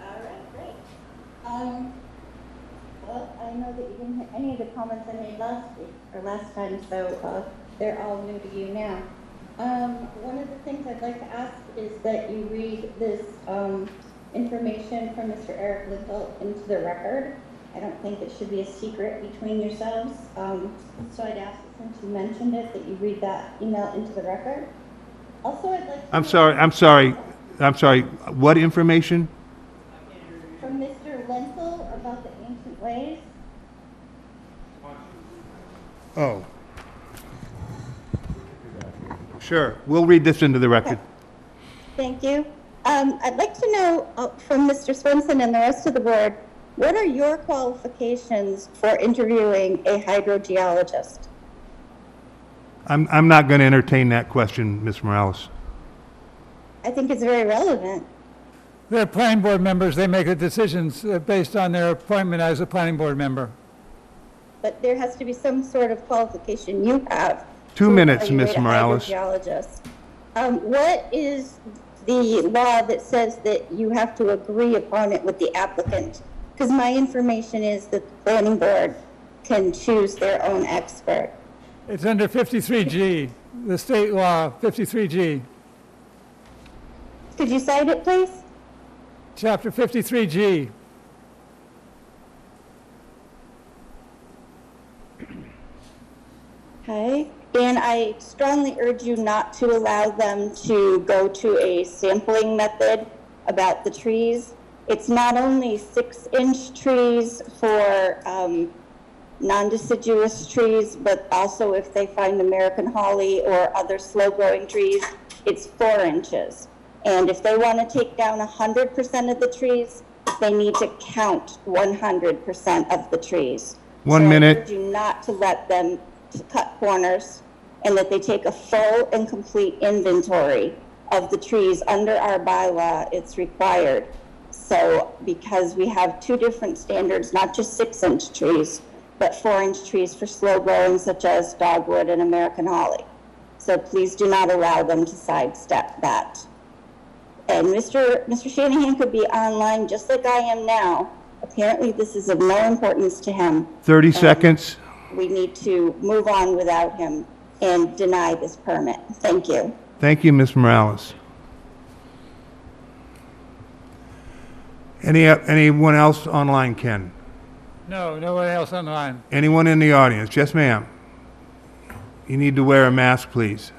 O: All right, great. Um, well, I know that you didn't hear any of the comments I made last week, or last time, so, uh, they're all new to you now. Um, one of the things I'd like to ask is that you read this, um, information from Mr. Eric Linville into the record. I don't think it should be a secret between yourselves, um, so I'd ask, since you mentioned it, that you read that email into the record. Also, I'd like to.
A: I'm sorry, I'm sorry, I'm sorry, what information?
O: From Mr. Lenzel about the ancient ways.
A: Oh. Sure, we'll read this into the record.
O: Thank you. Um, I'd like to know uh, from Mr. Swenson and the rest of the board, what are your qualifications for interviewing a hydrogeologist?
A: I'm, I'm not going to entertain that question, Ms. Morales.
O: I think it's very relevant.
E: They're planning board members, they make the decisions uh, based on their appointment as a planning board member.
O: But there has to be some sort of qualification you have.
A: Two minutes,
O: evaluate
A: Ms. Morales.
O: hydrogeologist. Um, what is the law that says that you have to agree upon it with the applicant? Because my information is that the planning board can choose their own expert.
E: It's under 53G, the state law, 53G.
O: Could you cite it, please?
E: Chapter 53G.
O: Okay, and I strongly urge you not to allow them to go to a sampling method about the trees. It's not only six-inch trees for um, non-deciduous trees, but also if they find American holly or other slow-growing trees, it's four inches. And if they want to take down 100% of the trees, they need to count 100% of the trees.
A: One
O: So I
A: minute.
O: urge you not to let them to cut corners, and that they take a full and complete inventory of the trees. Under our bylaw, it's required. So, because we have two different standards, not just six-inch trees, but four-inch trees for slow-growing such as dogwood and American holly. So please do not allow them to sidestep that. And Mr. Mr. Shanahan could be online just like I am now. Apparently, this is of no importance to him.
A: 30
O: And
A: seconds.
O: We need to move on without him and deny this permit. Thank you.
A: Thank you, Ms. Morales. Any, anyone else online, Ken?
E: No, no one else online.
A: Anyone in the audience? Yes, ma'am. You need to wear a mask, please.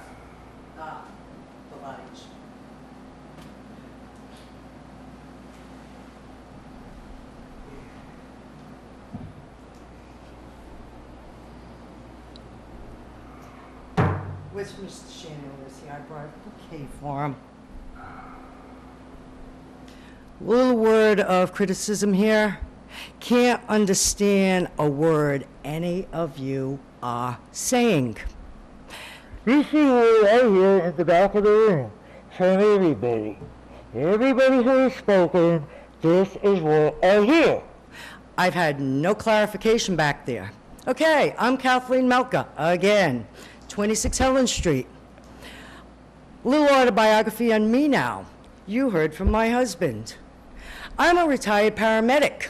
P: Where's Mr. Shannon? Is he? I brought a bouquet. Little word of criticism here. Can't understand a word any of you are saying.
Q: This is what I hear at the back of the room from everybody. Everybody who has spoken, this is what I hear.
P: I've had no clarification back there. Okay, I'm Kathleen Melka, again, 26 Helen Street. Little autobiography on me now. You heard from my husband. I'm a retired paramedic,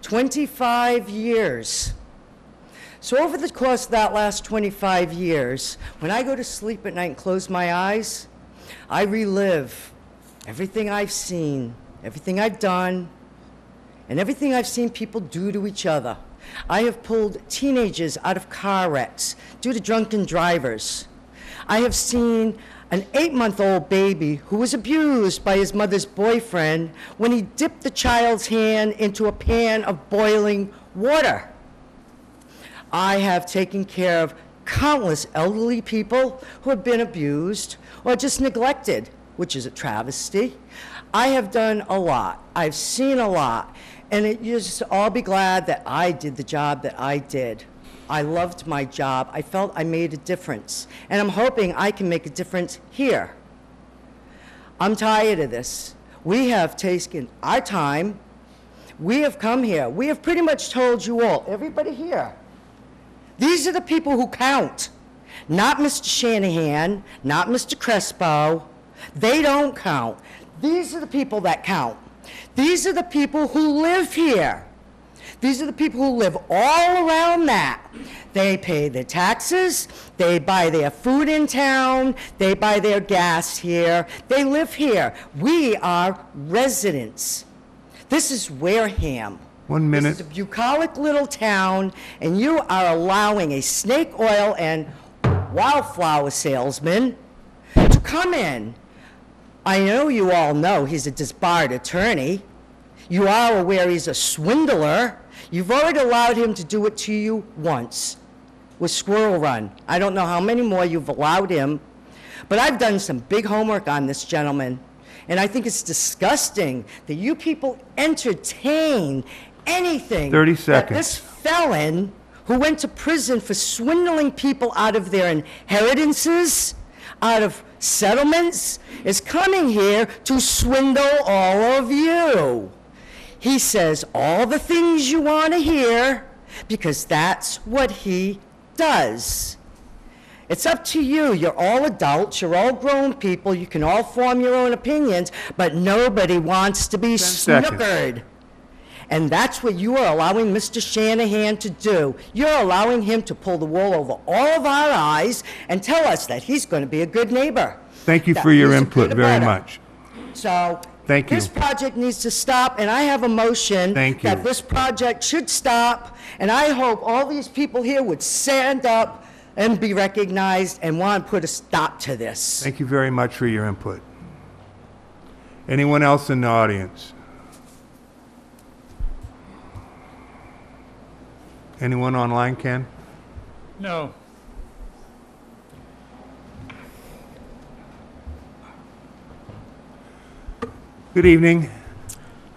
P: 25 years. So over the course of that last 25 years, when I go to sleep at night and close my eyes, I relive everything I've seen, everything I've done, and everything I've seen people do to each other. I have pulled teenagers out of car wrecks due to drunken drivers. I have seen an eight month old baby who was abused by his mother's boyfriend when he dipped the child's hand into a pan of boiling water. I have taken care of countless elderly people who have been abused or just neglected, which is a travesty. I have done a lot. I've seen a lot. And it, you just all be glad that I did the job that I did. I loved my job. I felt I made a difference. And I'm hoping I can make a difference here. I'm tired of this. We have taken our time. We have come here. We have pretty much told you all, everybody here, these are the people who count. Not Mr. Shanahan, not Mr. Crespo. They don't count. These are the people that count. These are the people who live here. These are the people who live all around that. They pay their taxes, they buy their food in town, they buy their gas here, they live here. We are residents. This is Wareham.
A: One minute.
P: This is a bucolic little town, and you are allowing a snake oil and wildflower salesman to come in. I know you all know he's a disbarred attorney. You are aware he's a swindler. You've already allowed him to do it to you once with Squirrel Run. I don't know how many more you've allowed him, but I've done some big homework on this gentleman. And I think it's disgusting that you people entertain anything
A: 30 seconds.
P: that this felon who went to prison for swindling people out of their inheritances, out of settlements, is coming here to swindle all of you. He says all the things you want to hear because that's what he does. It's up to you. You're all adults, you're all grown people, you can all form your own opinions, but nobody wants to be
A: seconds.
P: snookered. And that's what you are allowing Mr. Shanahan to do. You're allowing him to pull the wool over all of our eyes and tell us that he's going to be a good neighbor.
A: Thank you
P: That
A: for your input very much.
P: So.
A: Thank you.
P: This project needs to stop, and I have a motion.
A: Thank you.
P: That this project should stop, and I hope all these people here would stand up and be recognized and want to put a stop to this.
A: Thank you very much for your input. Anyone else in the audience? Anyone online, Ken?
E: No.
A: Good evening.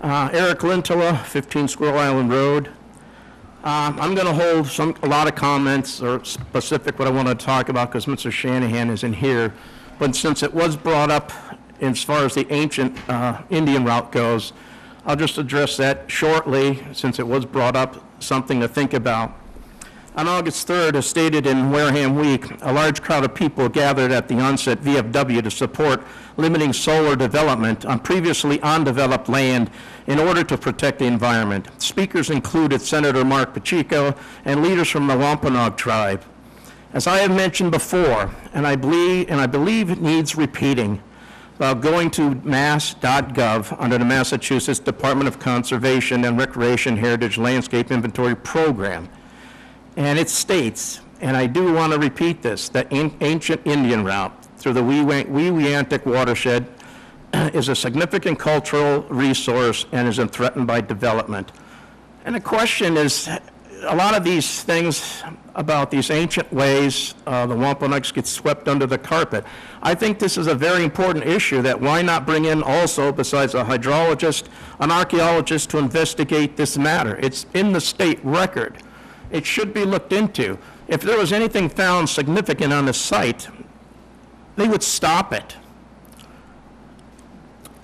R: Uh, Eric Lintola, 15 Squirrel Island Road. Um, I'm going to hold some, a lot of comments or specific what I want to talk about because Mr. Shanahan isn't here. But since it was brought up as far as the ancient uh, Indian route goes, I'll just address that shortly since it was brought up, something to think about. On August 3rd, as stated in Wareham Week, a large crowd of people gathered at the Onset VFW to support limiting solar development on previously undeveloped land in order to protect the environment. Speakers included Senator Marc Pacheco and leaders from the Wampanoag tribe. As I have mentioned before, and I believe, and I believe it needs repeating, uh, going to mass.gov under the Massachusetts Department of Conservation and Recreation Heritage Landscape Inventory Program. And it states, and I do want to repeat this, that an- ancient Indian route through the Weweantic watershed is a significant cultural resource and isn't threatened by development. And the question is, a lot of these things about these ancient ways, uh, the Wampanoags get swept under the carpet. I think this is a very important issue that why not bring in also, besides a hydrologist, an archaeologist to investigate this matter? It's in the state record. It should be looked into. If there was anything found significant on the site, they would stop it.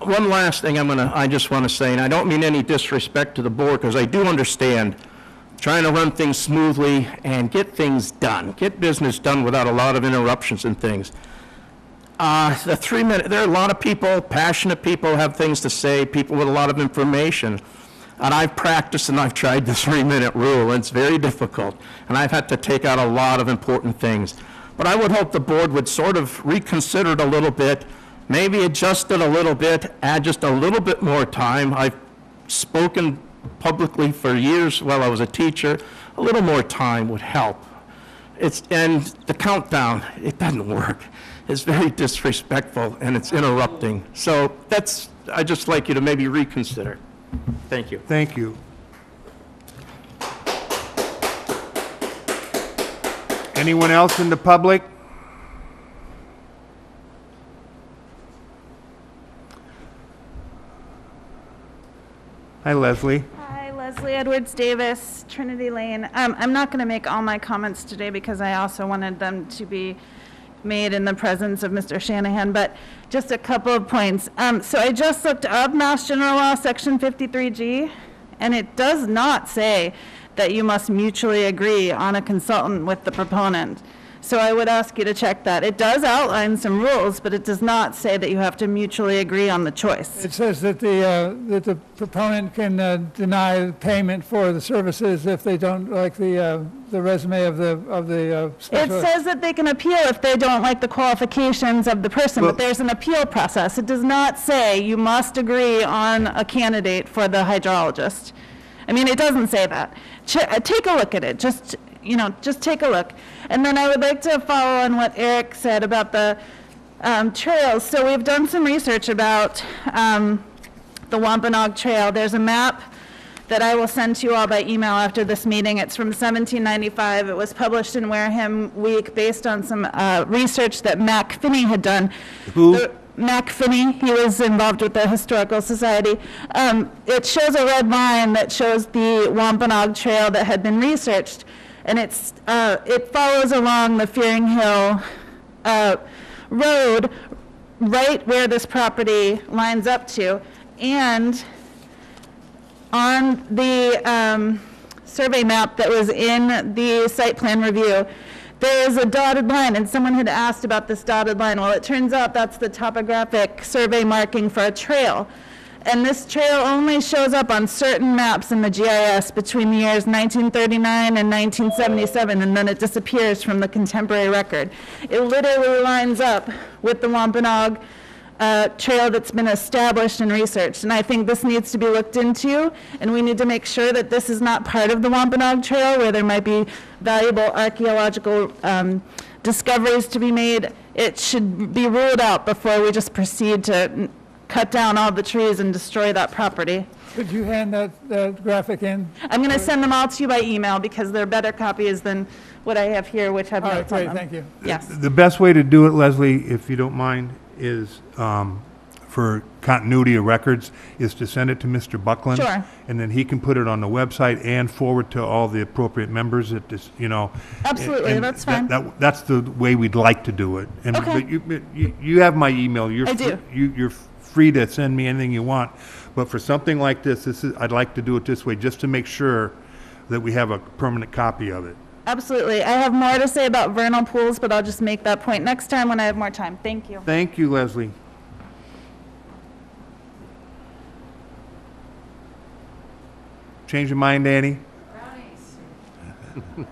R: One last thing I'm gonna, I just want to say, and I don't mean any disrespect to the board, because I do understand trying to run things smoothly and get things done, get business done without a lot of interruptions and things. Uh, the three minute, there are a lot of people, passionate people, have things to say, people with a lot of information. And I've practiced and I've tried the three minute rule, and it's very difficult. And I've had to take out a lot of important things. But I would hope the board would sort of reconsider it a little bit, maybe adjust it a little bit, add just a little bit more time. I've spoken publicly for years while I was a teacher. A little more time would help. It's, and the countdown, it doesn't work. It's very disrespectful and it's interrupting. So that's, I'd just like you to maybe reconsider. Thank you.
A: Thank you. Anyone else in the public? Hi, Leslie.
M: Hi, Leslie Edwards Davis, Trinity Lane. Um, I'm not going to make all my comments today because I also wanted them to be made in the presence of Mr. Shanahan, but just a couple of points. Um, so I just looked up Mass General Law, Section 53G, and it does not say that you must mutually agree on a consultant with the proponent. So I would ask you to check that. It does outline some rules, but it does not say that you have to mutually agree on the choice.
E: It says that the, uh, that the proponent can uh, deny payment for the services if they don't like the, uh, the resume of the, of the uh,
M: It
E: specialist.
M: says that they can appeal if they don't like the qualifications of the person, but there's an appeal process. It does not say you must agree on a candidate for the hydrologist. I mean, it doesn't say that. Ch- uh, Take a look at it, just, you know, just take a look. And then I would like to follow on what Eric said about the um, trails. So we've done some research about um, the Wampanoag Trail. There's a map that I will send to you all by email after this meeting. It's from 1795. It was published in Wareham Week based on some uh, research that Mac Finney had done.
A: Who?
M: The- Mac Finney, he was involved with the Historical Society. Um, It shows a red line that shows the Wampanoag Trail that had been researched, and it's, uh, it follows along the Fearing Hill uh, Road, right where this property lines up to, and on the um, survey map that was in the site plan review, there is a dotted line, and someone had asked about this dotted line. Well, it turns out that's the topographic survey marking for a trail. And this trail only shows up on certain maps in the GIS between the years 1939 and 1977, and then it disappears from the contemporary record. It literally lines up with the Wampanoag uh, trail that's been established and researched. And I think this needs to be looked into, and we need to make sure that this is not part of the Wampanoag Trail where there might be valuable archaeological um, discoveries to be made. It should be ruled out before we just proceed to
S: cut down all the trees and destroy that property.
E: Could you hand that, that graphic in?
S: I'm going to send them all to you by email because they're better copies than what I have here, which I have
E: All right,
S: notes on
E: great,
S: them.
E: thank you.
S: Yes.
A: The best way to do it, Leslie, if you don't mind, is, um, for continuity of records, is to send it to Mr. Buckland.
S: Sure.
A: And then he can put it on the website and forward to all the appropriate members at this, you know.
S: Absolutely,
A: and
S: that's
A: that-
S: fine.
A: that- That's the way we'd like to do it. And,
S: Okay.
A: but you, you, you have my email. You're
S: I
A: fr-
S: do.
A: You, you're free to send me anything you want. But for something like this, this is, I'd like to do it this way, just to make sure that we have a permanent copy of it.
S: Absolutely. I have more to say about vernal pools, but I'll just make that point next time when I have more time. Thank you.
A: Thank you, Leslie. Change your mind, Annie?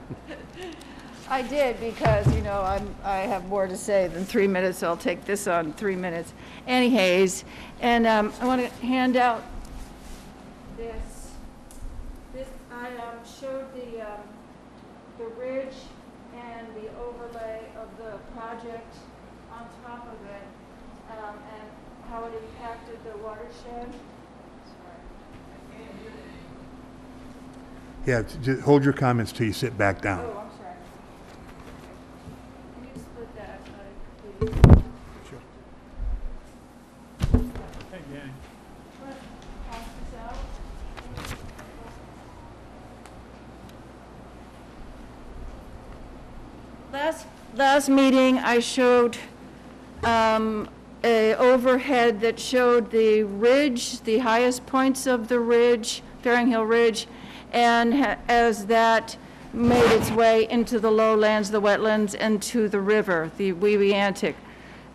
M: I did because, you know, I'm, I have more to say than three minutes, so I'll take this on three minutes. Annie Hayes, and um, I want to hand out this. This, I um, showed the, um, the ridge and the overlay of the project on top of it, um, and how it impacted the watershed.
A: Yeah, just hold your comments till you sit back down.
M: Oh, I'm sorry. Can you split that, uh, please?
E: Thank you, Annie.
M: Pass this out. Last, last meeting, I showed um, a overhead that showed the ridge, the highest points of the ridge, Fearing Hill Ridge, and as that made its way into the lowlands, the wetlands, and to the river, the Weweantic,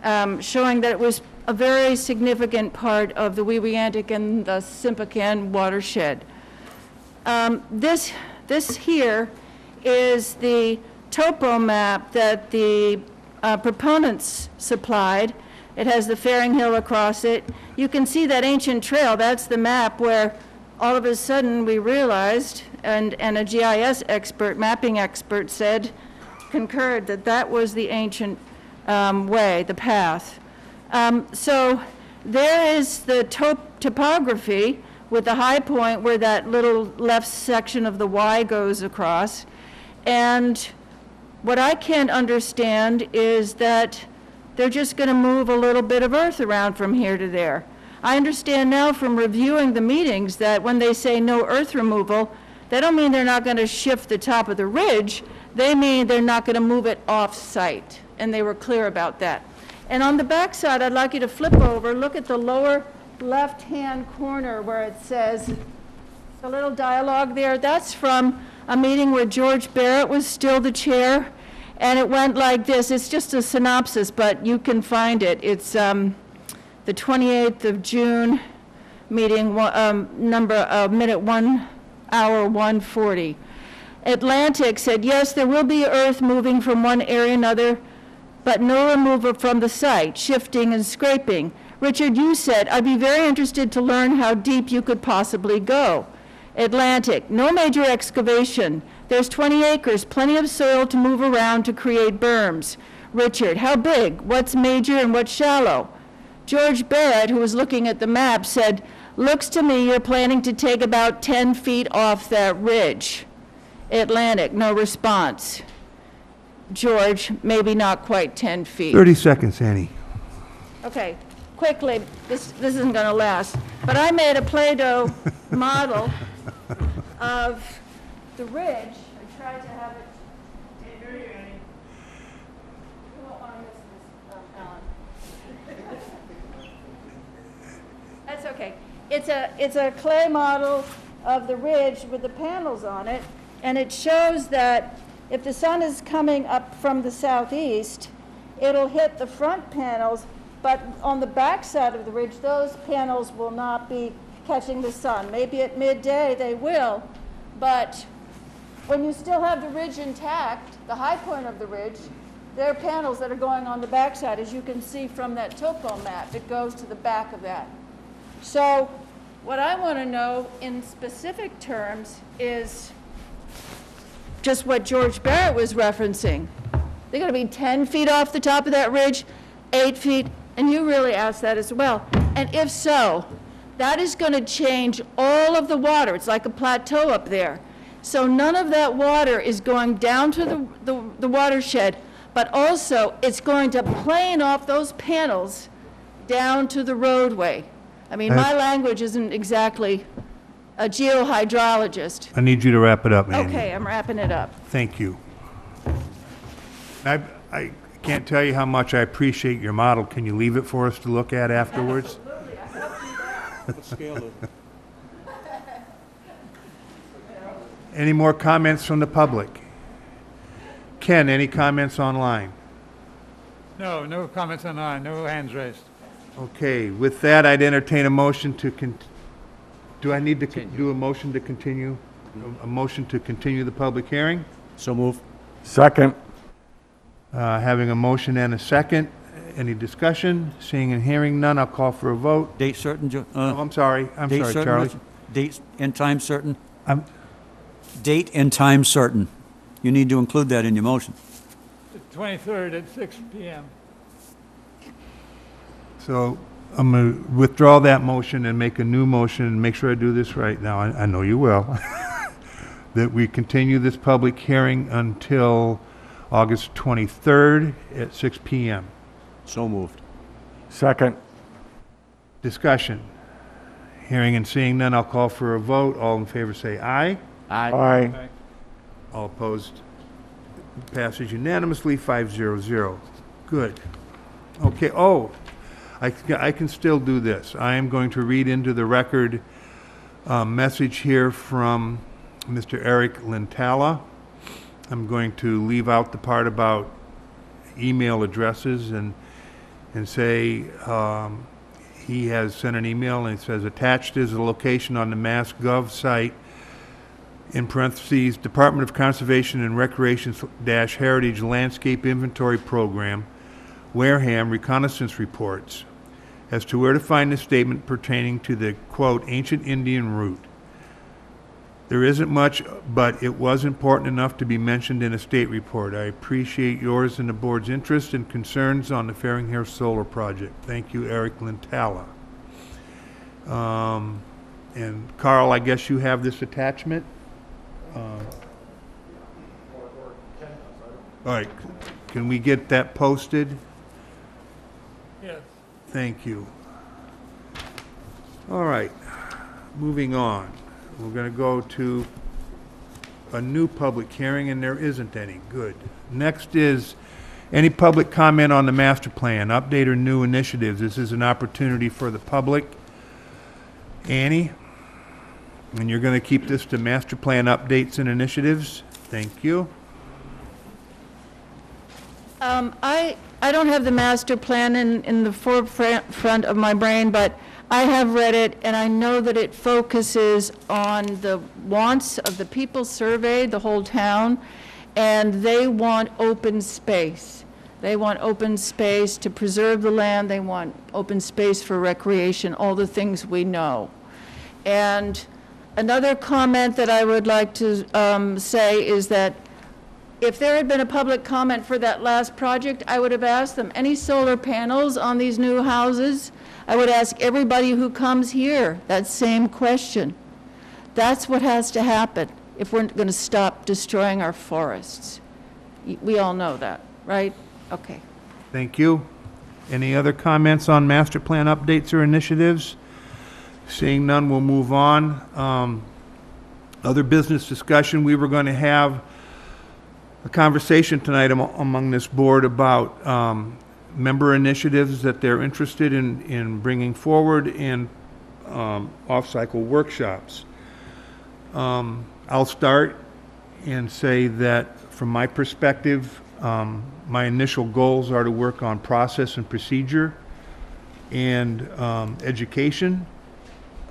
M: um, showing that it was a very significant part of the Weweantic and the Sippican watershed. Um, This, this here is the topo map that the uh, proponents supplied. It has the Fearing Hill across it. You can see that ancient trail, that's the map where all of a sudden we realized, and, and a GIS expert, mapping expert said, concurred that that was the ancient um, way, the path. Um, So there is the top- topography with the high point where that little left section of the Y goes across. And what I can't understand is that they're just going to move a little bit of earth around from here to there. I understand now from reviewing the meetings that when they say no earth removal, they don't mean they're not going to shift the top of the ridge. They mean they're not going to move it off-site, and they were clear about that. And on the back side, I'd like you to flip over, look at the lower left-hand corner where it says, a little dialogue there, that's from a meeting where George Barrett was still the chair, and it went like this, it's just a synopsis, but you can find it. It's um, the 28th of June meeting, um, number, uh, minute 1 hour 140. Atlantic said, yes, there will be earth moving from one area another, but no removal from the site, shifting and scraping. Richard, you said, I'd be very interested to learn how deep you could possibly go. Atlantic, no major excavation. There's 20 acres, plenty of soil to move around to create berms. Richard, how big? What's major and what's shallow? George Barrett, who was looking at the map, said, looks to me you're planning to take about 10 feet off that ridge. Atlantic, no response. George, maybe not quite 10 feet.
A: 30 seconds, Annie.
M: Okay, quickly, this, this isn't going to last, but I made a Play-Doh model of the ridge. I tried to have it. You won't wanna miss this, Alan. That's okay. It's a, it's a clay model of the ridge with the panels on it, and it shows that if the sun is coming up from the southeast, it'll hit the front panels, but on the back side of the ridge, those panels will not be catching the sun. Maybe at midday they will, but when you still have the ridge intact, the high point of the ridge, there are panels that are going on the backside, as you can see from that topo map. It goes to the back of that. So what I want to know in specific terms is just what George Barrett was referencing. They're going to be 10 feet off the top of that ridge, 8 feet, and you really asked that as well. And if so, that is going to change all of the water. It's like a plateau up there. So none of that water is going down to the, the, the watershed, but also it's going to plane off those panels down to the roadway. I mean, my language isn't exactly a geohydrologist.
A: I need you to wrap it up, Andy.
M: Okay, I'm wrapping it up.
A: Thank you. I, I can't tell you how much I appreciate your model. Can you leave it for us to look at afterwards? Any more comments from the public? Ken, any comments online?
E: No, no comments online, no hands raised.
A: Okay, with that, I'd entertain a motion to con, do I need to con- do a motion to continue? A- A motion to continue the public hearing?
H: So move.
C: Second.
A: Uh, Having a motion and a second, any discussion? Seeing and hearing none, I'll call for a vote.
G: Date certain, Jo-
A: Oh,
G: uh,
A: I'm sorry, I'm
G: date
A: sorry,
G: certain,
A: Charlie.
G: Rich? Date and time certain?
A: I'm-
G: Date and time certain. You need to include that in your motion.
E: The 23rd at 6 PM.
A: So I'm going to withdraw that motion and make a new motion, and make sure I do this right now, I I know you will, that we continue this public hearing until August 23rd at 6 PM.
H: So moved.
C: Second.
A: Discussion. Hearing and seeing none, I'll call for a vote. All in favor say aye.
H: Aye.
C: Aye.
A: All opposed? Passes unanimously, 500. Good. Okay, oh, I, c- I can still do this. I am going to read into the record a message here from Mr. Eric Lintala. I'm going to leave out the part about email addresses and, and say, um, he has sent an email and it says, attached is a location on the Mass Gov site in parentheses, Department of Conservation and Recreation dash Heritage Landscape Inventory Program, Wareham Reconnaissance Reports, as to where to find the statement pertaining to the, quote, ancient Indian route. There isn't much, but it was important enough to be mentioned in a state report. I appreciate yours and the board's interest and concerns on the Fearing Hill Solar Project. Thank you, Eric Lintala. Um, and Carl, I guess you have this attachment? All right, can we get that posted?
E: Yes.
A: Thank you. All right, moving on. We're going to go to a new public hearing, and there isn't any. Good. Next is any public comment on the master plan, update or new initiatives. This is an opportunity for the public. Annie? And you're going to keep this to master plan updates and initiatives? Thank you.
M: Um, I, I don't have the master plan in, in the forefront of my brain, but I have read it, and I know that it focuses on the wants of the people surveyed, the whole town, and they want open space. They want open space to preserve the land, they want open space for recreation, all the things we know. And another comment that I would like to um, say is that if there had been a public comment for that last project, I would have asked them, any solar panels on these new houses? I would ask everybody who comes here that same question. That's what has to happen if we're going to stop destroying our forests. We all know that, right? Okay.
A: Thank you. Any other comments on master plan updates or initiatives? Seeing none, we'll move on. Um, Other business discussion, we were going to have a conversation tonight amo- among this board about um, member initiatives that they're interested in, in bringing forward and um, off-cycle workshops. Um, I'll start and say that, from my perspective, um, my initial goals are to work on process and procedure and um, education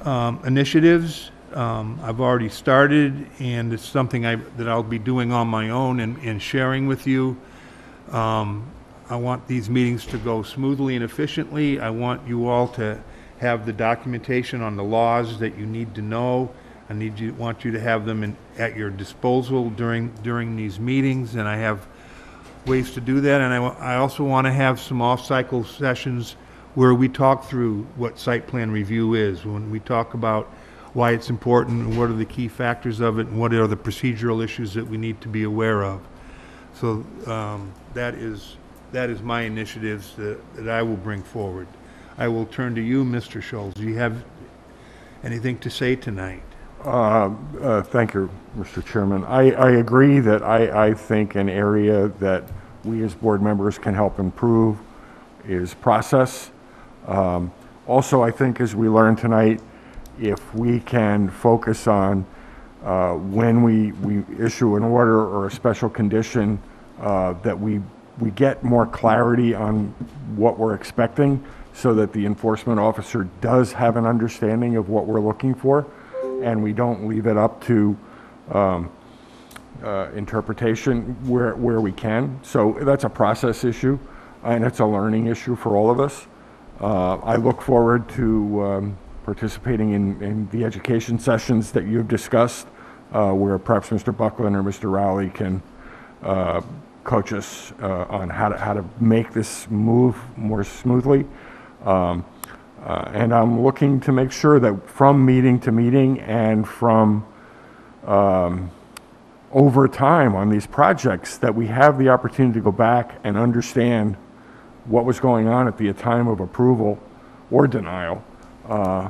A: um, initiatives. Um, I've already started, and it's something I, that I'll be doing on my own and, and sharing with you. Um, I want these meetings to go smoothly and efficiently. I want you all to have the documentation on the laws that you need to know. I need you, want you to have them in, at your disposal during, during these meetings, and I have ways to do that. And I, I also want to have some off-cycle sessions where we talk through what site plan review is, when we talk about why it's important, and what are the key factors of it, and what are the procedural issues that we need to be aware of. So um, that is, that is my initiatives that that I will bring forward. I will turn to you, Mr. Scholes. Do you have anything to say tonight?
C: Uh, uh, Thank you, Mr. Chairman. I, I agree that I, I think an area that we as board members can help improve is process. Um, Also, I think as we learned tonight, if we can focus on uh, when we, we issue an order or a special condition, uh, that we, we get more clarity on what we're expecting so that the enforcement officer does have an understanding of what we're looking for, and we don't leave it up to um, uh, interpretation where, where we can. So that's a process issue, and it's a learning issue for all of us. Uh, I look forward to um, participating in, in the education sessions that you've discussed, uh, where perhaps Mr. Buckland or Mr. Rowley can uh, coach us uh, on how to, how to make this move more smoothly. Um, uh, And I'm looking to make sure that from meeting to meeting and from um, over time on these projects, that we have the opportunity to go back and understand what was going on at the time of approval or denial, uh,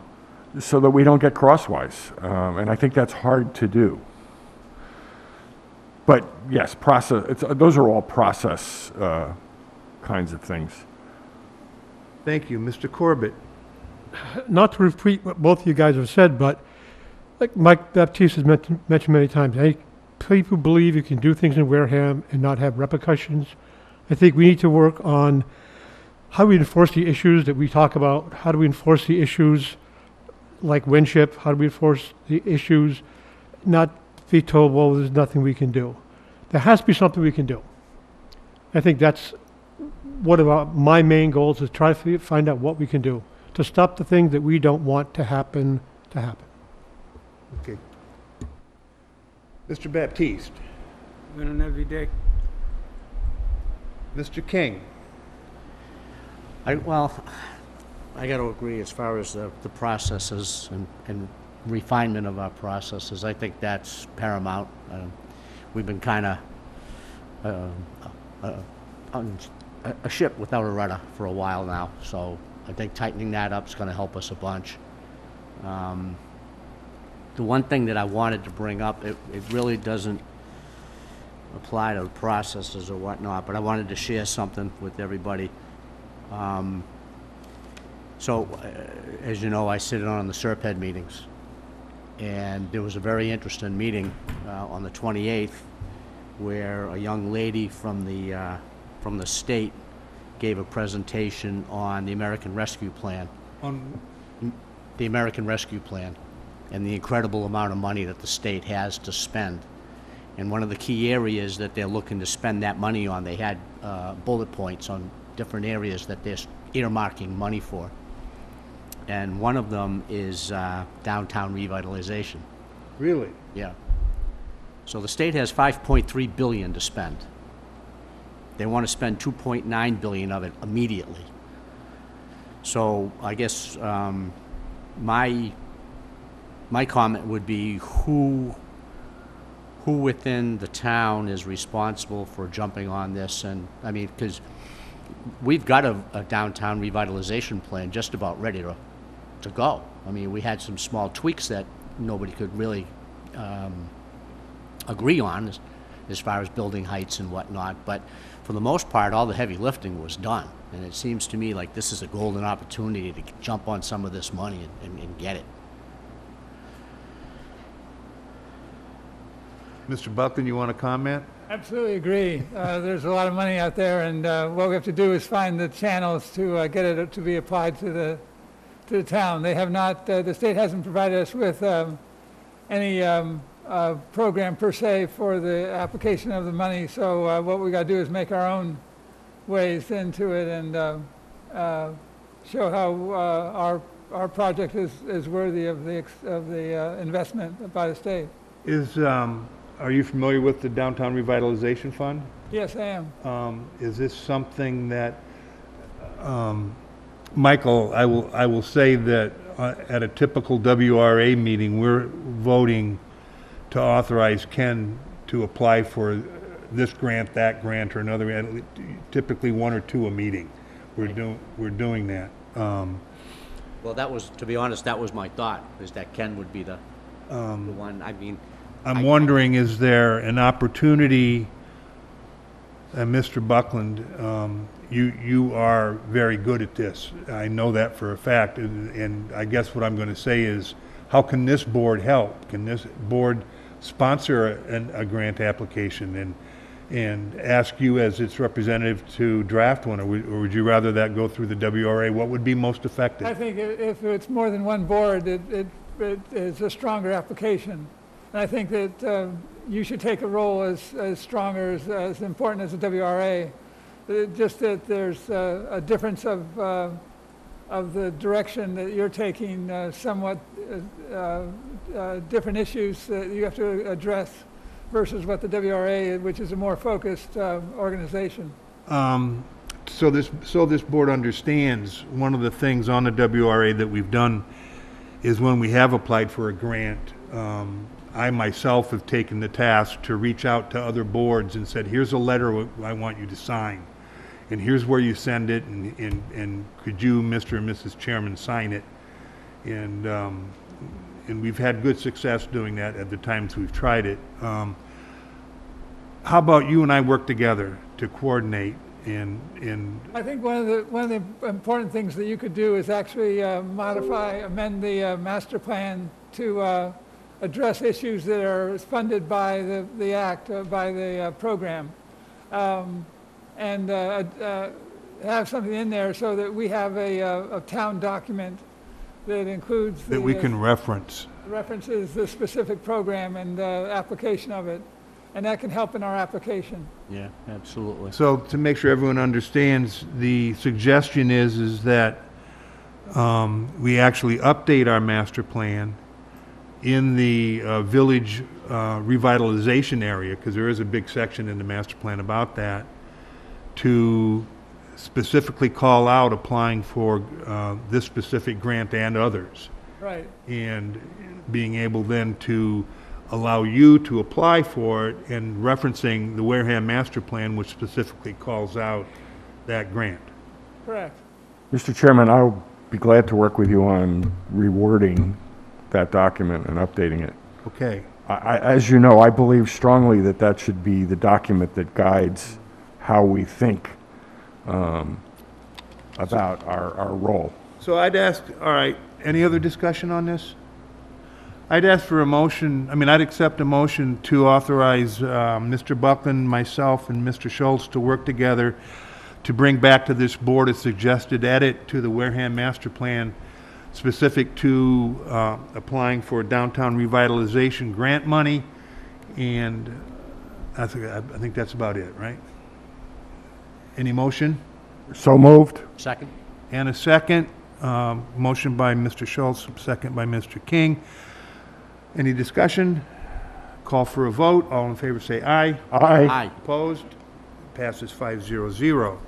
C: so that we don't get crosswise. Um, And I think that's hard to do. But yes, process, it's, those are all process uh, kinds of things.
A: Thank you. Mr. Corbett?
F: Not to repeat what both of you guys have said, but like Mike Baptiste has mentioned, mentioned many times, I, people believe you can do things in Wareham and not have repercussions. I think we need to work on how do we enforce the issues that we talk about. How do we enforce the issues like Winship? How do we enforce the issues? Not be told, well, there's nothing we can do. There has to be something we can do. I think that's one of our, my main goals is try to find out what we can do to stop the things that we don't want to happen to happen.
A: Okay. Mr. Baptiste?
K: Learning every day.
A: Mr. King?
H: I, well, I got to agree as far as the, the processes and, and refinement of our processes. I think that's paramount. Um, we've been kind of uh, uh, on a, a ship without a rudder for a while now, so I think tightening that up is going to help us a bunch. Um, the one thing that I wanted to bring up, it, it really doesn't apply to processes or whatnot, but I wanted to share something with everybody. Um, So, uh, as you know, I sit in on the SRPEDD meetings, and there was a very interesting meeting uh, on the 28th where a young lady from the, uh, from the state gave a presentation on the American Rescue Plan,
A: On,
H: the American Rescue Plan, and the incredible amount of money that the state has to spend. And one of the key areas that they're looking to spend that money on, they had uh, bullet points on different areas that they're earmarking money for. And one of them is uh, downtown revitalization.
A: really?
H: Yeah. So the state has 5.3 billion to spend. They want to spend 2.9 billion of it immediately. So I guess um, my, my comment would be who, who within the town is responsible for jumping on this? And, I mean, because we've got a, a downtown revitalization plan just about ready to, to go. I mean, we had some small tweaks that nobody could really um, agree on as, as far as building heights and whatnot, but for the most part, all the heavy lifting was done. And it seems to me like this is a golden opportunity to jump on some of this money and, and, and get it.
A: Mr. Buckland, you want to comment?
E: Absolutely agree. Uh, There's a lot of money out there, and uh, what we have to do is find the channels to uh, get it to be applied to the, to the town. They have not, uh, the state hasn't provided us with um, any um, uh, program per se for the application of the money, so uh, what we got to do is make our own ways into it and show how our, our project is, is worthy of the, of the investment by the state.
A: Is, um, are you familiar with the Downtown Revitalization Fund?
E: Yes, I am.
A: Um, Is this something that um, Michael, I will, I will say that uh, at a typical WRA meeting, we're voting to authorize Ken to apply for this grant, that grant, or another, grant, typically one or two a meeting. We're doing, we're doing that. Um,
H: Well, that was, to be honest, that was my thought, is that Ken would be the, the one, I mean,
A: I'm wondering, is there an opportunity, and Mr. Buckland, um, you, you are very good at this. I know that for a fact, and and I guess what I'm going to say is, how can this board help? Can this board sponsor an- a grant application and, and ask you as its representative to draft one? Or would or would you rather that go through the WRA? What would be most effective?
E: I think if it's more than one board, it, it, it is a stronger application. And I think that, um, you should take a role as, as strong or as, as important as the WRA. Uh, Just that there's uh, a difference of, uh, of the direction that you're taking, uh, somewhat, uh, uh, uh, different issues that you have to address versus what the WRA, which is a more focused, uh, organization.
A: Um, So this, so this board understands, one of the things on the WRA that we've done is when we have applied for a grant, um, I myself have taken the task to reach out to other boards and said, here's a letter I want you to sign. And here's where you send it, and, and, and could you, Mr. and Mrs. Chairman, sign it? And, um, and we've had good success doing that at the times we've tried it. Um, how about you and I work together to coordinate and, and,
E: I think one of the, one of the important things that you could do is actually uh, modify, amend the uh, master plan to uh, address issues that are funded by the, the act, uh, by the uh, program. Um, And uh, uh, have something in there so that we have a, uh, a town document that includes the.
A: that we
E: uh,
A: can reference.
E: References the specific program and uh, application of it. And that can help in our application.
H: yeah, absolutely.
A: So to make sure everyone understands, the suggestion is, is that um, we actually update our master plan in the uh, village uh, revitalization area, because there is a big section in the master plan about that, to specifically call out applying for uh, this specific grant and others.
E: Right.
A: and being able then to allow you to apply for it and referencing the Wareham Master Plan, which specifically calls out that grant.
E: Correct.
C: Mr. Chairman, I'll be glad to work with you on rewording that document and updating it.
A: Okay.
C: I- I, as you know, I believe strongly that that should be the document that guides how we think um, about our, our role.
A: So I'd ask, all right, any other discussion on this? I'd ask for a motion, I mean, I'd accept a motion to authorize uh, Mr. Buckland, myself, and Mr. Schultz to work together to bring back to this board a suggested edit to the Wareham Master Plan specific to uh, applying for downtown revitalization grant money, and I think, I think that's about it, right? Any motion?
C: So moved?
H: Second?
A: And a second, um, motion by Mr. Schultz, second by Mr. King. Any discussion? Call for a vote. All in favor say aye.
C: Aye.
H: Aye.
A: Opposed? Passes five zero zero.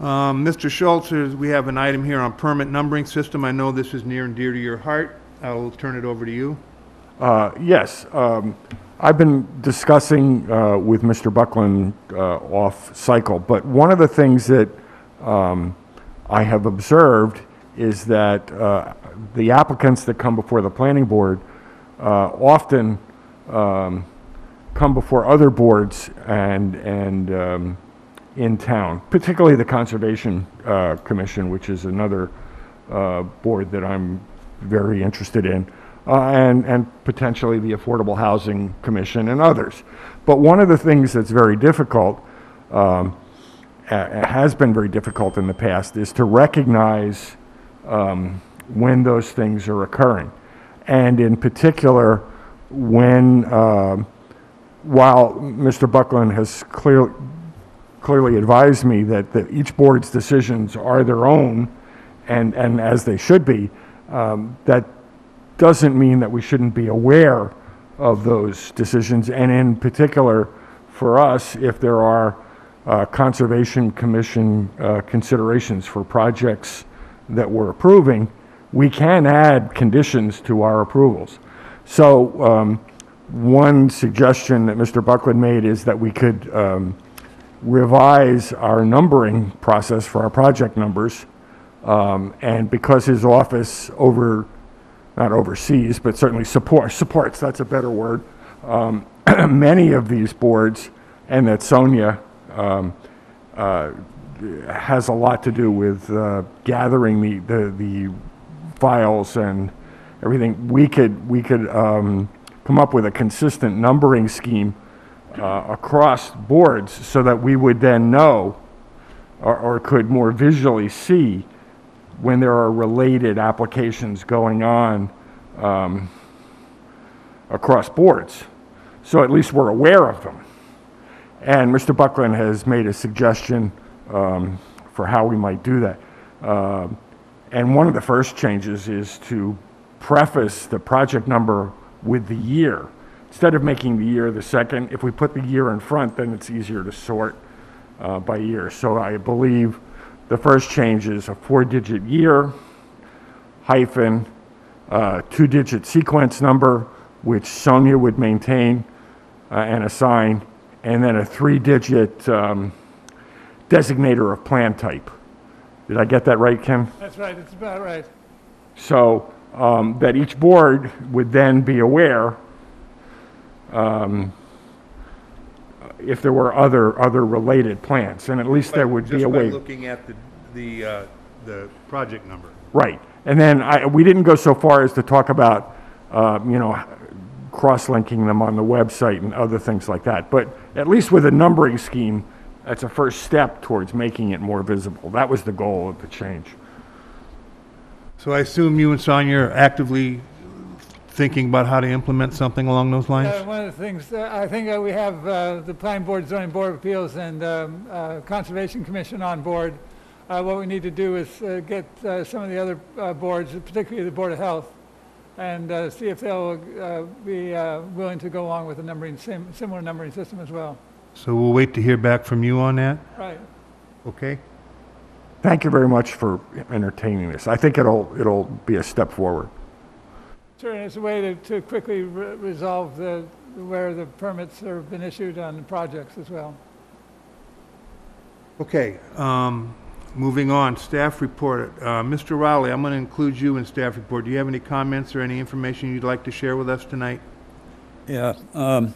A: Um, Mr. Schultz, we have an item here on permit numbering system. I know this is near and dear to your heart. I'll turn it over to you.
C: Uh, Yes, um, I've been discussing uh, with Mr. Buckland uh, off-cycle, but one of the things that um, I have observed is that uh, the applicants that come before the planning board uh, often um, come before other boards and, and um, in town, particularly the Conservation uh, Commission, which is another uh, board that I'm very interested in, uh, and, and potentially the Affordable Housing Commission and others. But one of the things that's very difficult, um, has been very difficult in the past, is to recognize um, when those things are occurring. And in particular, when, um, while Mr. Buckland has clear, clearly advised me that, that each board's decisions are their own, and, and as they should be, um, that doesn't mean that we shouldn't be aware of those decisions, and in particular, for us, if there are uh, Conservation Commission uh, considerations for projects that we're approving, we can add conditions to our approvals. So um, one suggestion that Mr. Buckland made is that we could um, revise our numbering process for our project numbers. Um, And because his office over, not oversees, but certainly support, supports, that's a better word, um, many of these boards, and that Sonia um, uh, has a lot to do with uh, gathering the, the, the files and everything. We could, we could um, come up with a consistent numbering scheme uh, across boards so that we would then know or, or could more visually see when there are related applications going on um, across boards. So at least we're aware of them. And Mr. Buckland has made a suggestion um, for how we might do that. Um, And one of the first changes is to preface the project number with the year. Instead of making the year the second, if we put the year in front, then it's easier to sort uh, by year. So I believe the first change is a four-digit year hyphen, uh, two-digit sequence number, which Sonia would maintain uh, and assign, and then a three-digit um, designator of plan type. Did I get that right, Kim?
E: That's right, it's about right.
C: So um, that each board would then be aware um, if there were other, other related plants, and at least there would be a way.
A: Just by looking at the, the, uh, the project number.
C: Right. And then I, we didn't go so far as to talk about, uh, you know, cross-linking them on the website and other things like that. But at least with a numbering scheme, that's a first step towards making it more visible. That was the goal of the change.
A: So I assume you and Sonia are actively thinking about how to implement something along those lines?
E: Uh, One of the things, uh, I think uh, we have uh, the Planning Board, Zoning Board of Appeals, and um, uh, Conservation Commission on board. Uh, What we need to do is uh, get uh, some of the other uh, boards, particularly the Board of Health, and uh, see if they'll uh, be uh, willing to go along with a numbering, sim- similar numbering system as well.
A: So we'll wait to hear back from you on that,
E: Right.
A: okay?
C: Thank you very much for entertaining this. I think it'll, it'll be a step forward.
E: Sure, and it's a way to, to quickly re- resolve the, where the permits have been issued on the projects as well.
A: Okay, um, moving on, staff report. Uh, Mr. Rowley, I'm going to include you in staff report. Do you have any comments or any information you'd like to share with us tonight?
G: Yeah, um,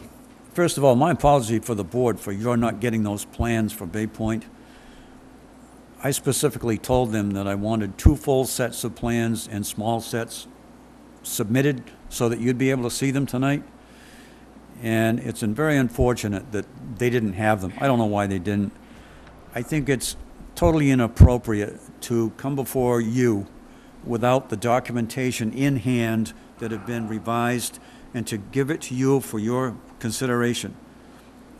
G: first of all, my apology for the board for your not getting those plans for Bay Pointe. I specifically told them that I wanted two full sets of plans and small sets submitted so that you'd be able to see them tonight. And it's very unfortunate that they didn't have them. I don't know why they didn't. I think it's totally inappropriate to come before you without the documentation in hand that have been revised and to give it to you for your consideration.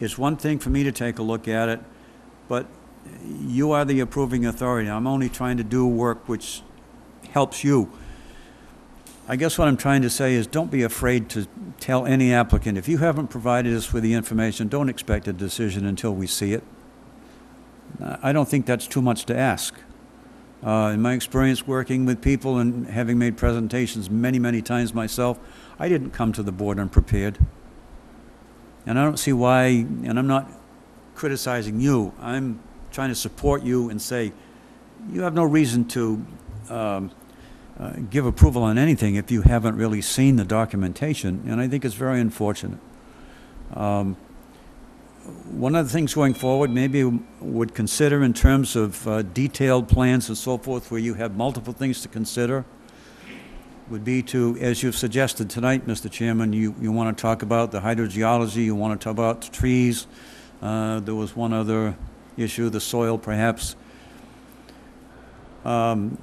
G: It's one thing for me to take a look at it, but you are the approving authority. I'm only trying to do work which helps you. I guess what I'm trying to say is don't be afraid to tell any applicant, if you haven't provided us with the information, don't expect a decision until we see it. I don't think that's too much to ask. Uh, in my experience working with people and having made presentations many, many times myself, I didn't come to the board unprepared. And I don't see why, and I'm not criticizing you, I'm trying to support you and say, you have no reason to um, uh, give approval on anything if you haven't really seen the documentation, and I think it's very unfortunate. Um, One of the things going forward, maybe would consider in terms of uh, detailed plans and so forth, where you have multiple things to consider, would be to, as you've suggested tonight, Mr. Chairman, you, you want to talk about the hydrogeology, you want to talk about the trees, uh, there was one other issue, the soil perhaps. Um,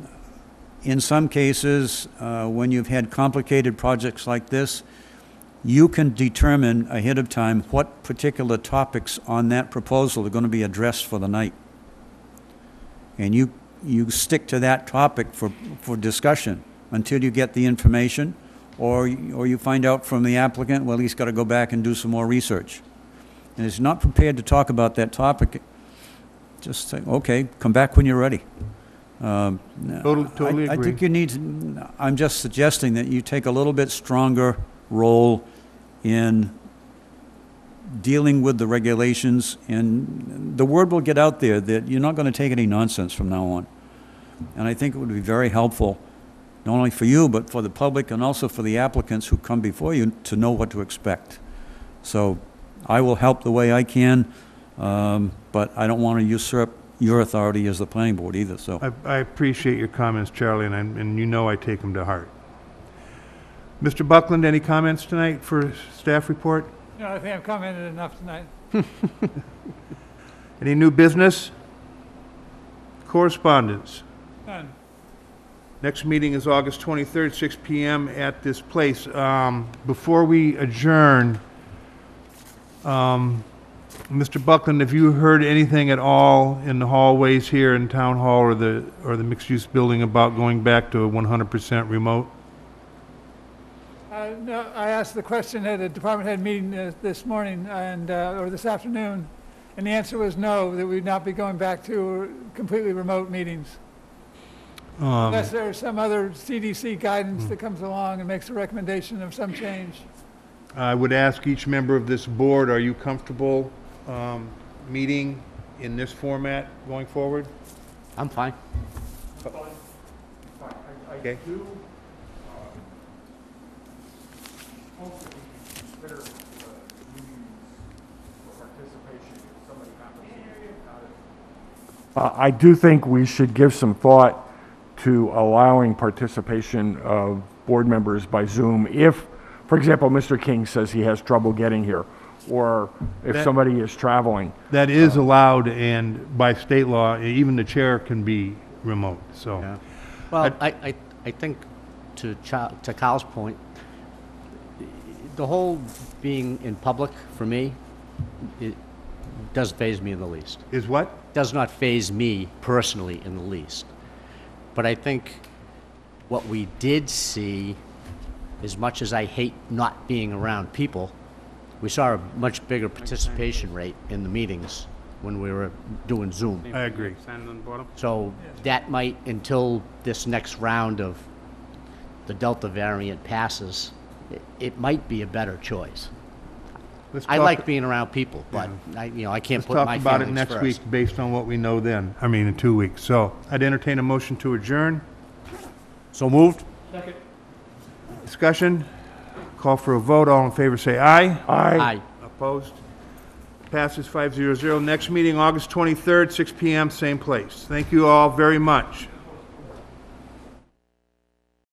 G: In some cases, uh, when you've had complicated projects like this, you can determine ahead of time what particular topics on that proposal are going to be addressed for the night. And you, you stick to that topic for, for discussion until you get the information, or, or you find out from the applicant, well, he's got to go back and do some more research. And he's not prepared to talk about that topic, just say, okay, come back when you're ready. Um,
A: Totally- totally
G: I- I think you need, to- I'm just suggesting that you take a little bit stronger role in dealing with the regulations, and the word will get out there that you're not going to take any nonsense from now on. And I think it would be very helpful, not only for you, but for the public and also for the applicants who come before you to know what to expect. So I will help the way I can, um, but I don't want to usurp your authority as the planning board either, so.
A: I, I appreciate your comments, Charlie, and, I- and you know I take them to heart. Mr. Buckland, any comments tonight for staff report?
E: No, I think I've commented enough tonight.
A: Any new business? Correspondence?
E: None.
A: Next meeting is August 23rd, 6 PM at this place. Um, Before we adjourn, um, Mr. Buckland, have you heard anything at all in the hallways here in Town Hall or the, or the mixed-use building about going back to a 100% remote?
E: Uh, No, I asked the question at a department head meeting uh, this morning and, uh, or this afternoon, and the answer was no, that we'd not be going back to completely remote meetings.
A: Um,
E: Unless there's some other CDC guidance that comes along and makes a recommendation of some change.
A: I would ask each member of this board, are you comfortable um, meeting in this format going forward?
H: I'm fine.
A: Okay.
C: Uh, I do think we should give some thought to allowing participation of board members by Zoom if, for example, Mr. King says he has trouble getting here, or if
A: That-
C: somebody is traveling.
A: That is allowed, and by state law, even the chair can be remote, so.
H: Well, I, I, I think to Cha- to Kyle's point, the whole being in public, for me, it doesn't faze me in the least.
A: Is what?
H: Does not faze me personally in the least. But I think what we did see, as much as I hate not being around people, we saw a much bigger participation rate in the meetings when we were doing Zoom.
A: I agree.
K: Sign on bottom.
H: So that might, until this next round of the Delta variant passes, it, it might be a better choice.
A: Let's
H: I
A: talk-
H: like being around people, but I, you know, I can't
A: Let's
H: put
A: talk about it
H: feelings
A: next
H: first.
A: week based on what we know then, I mean, in two weeks. So I'd entertain a motion to adjourn.
H: So moved?
A: Discussion? Call for a vote. All in favor, say aye.
C: Aye.
H: Aye.
A: Opposed? Passes 500. Next meeting, August 23rd, 6 PM, same place. Thank you all very much.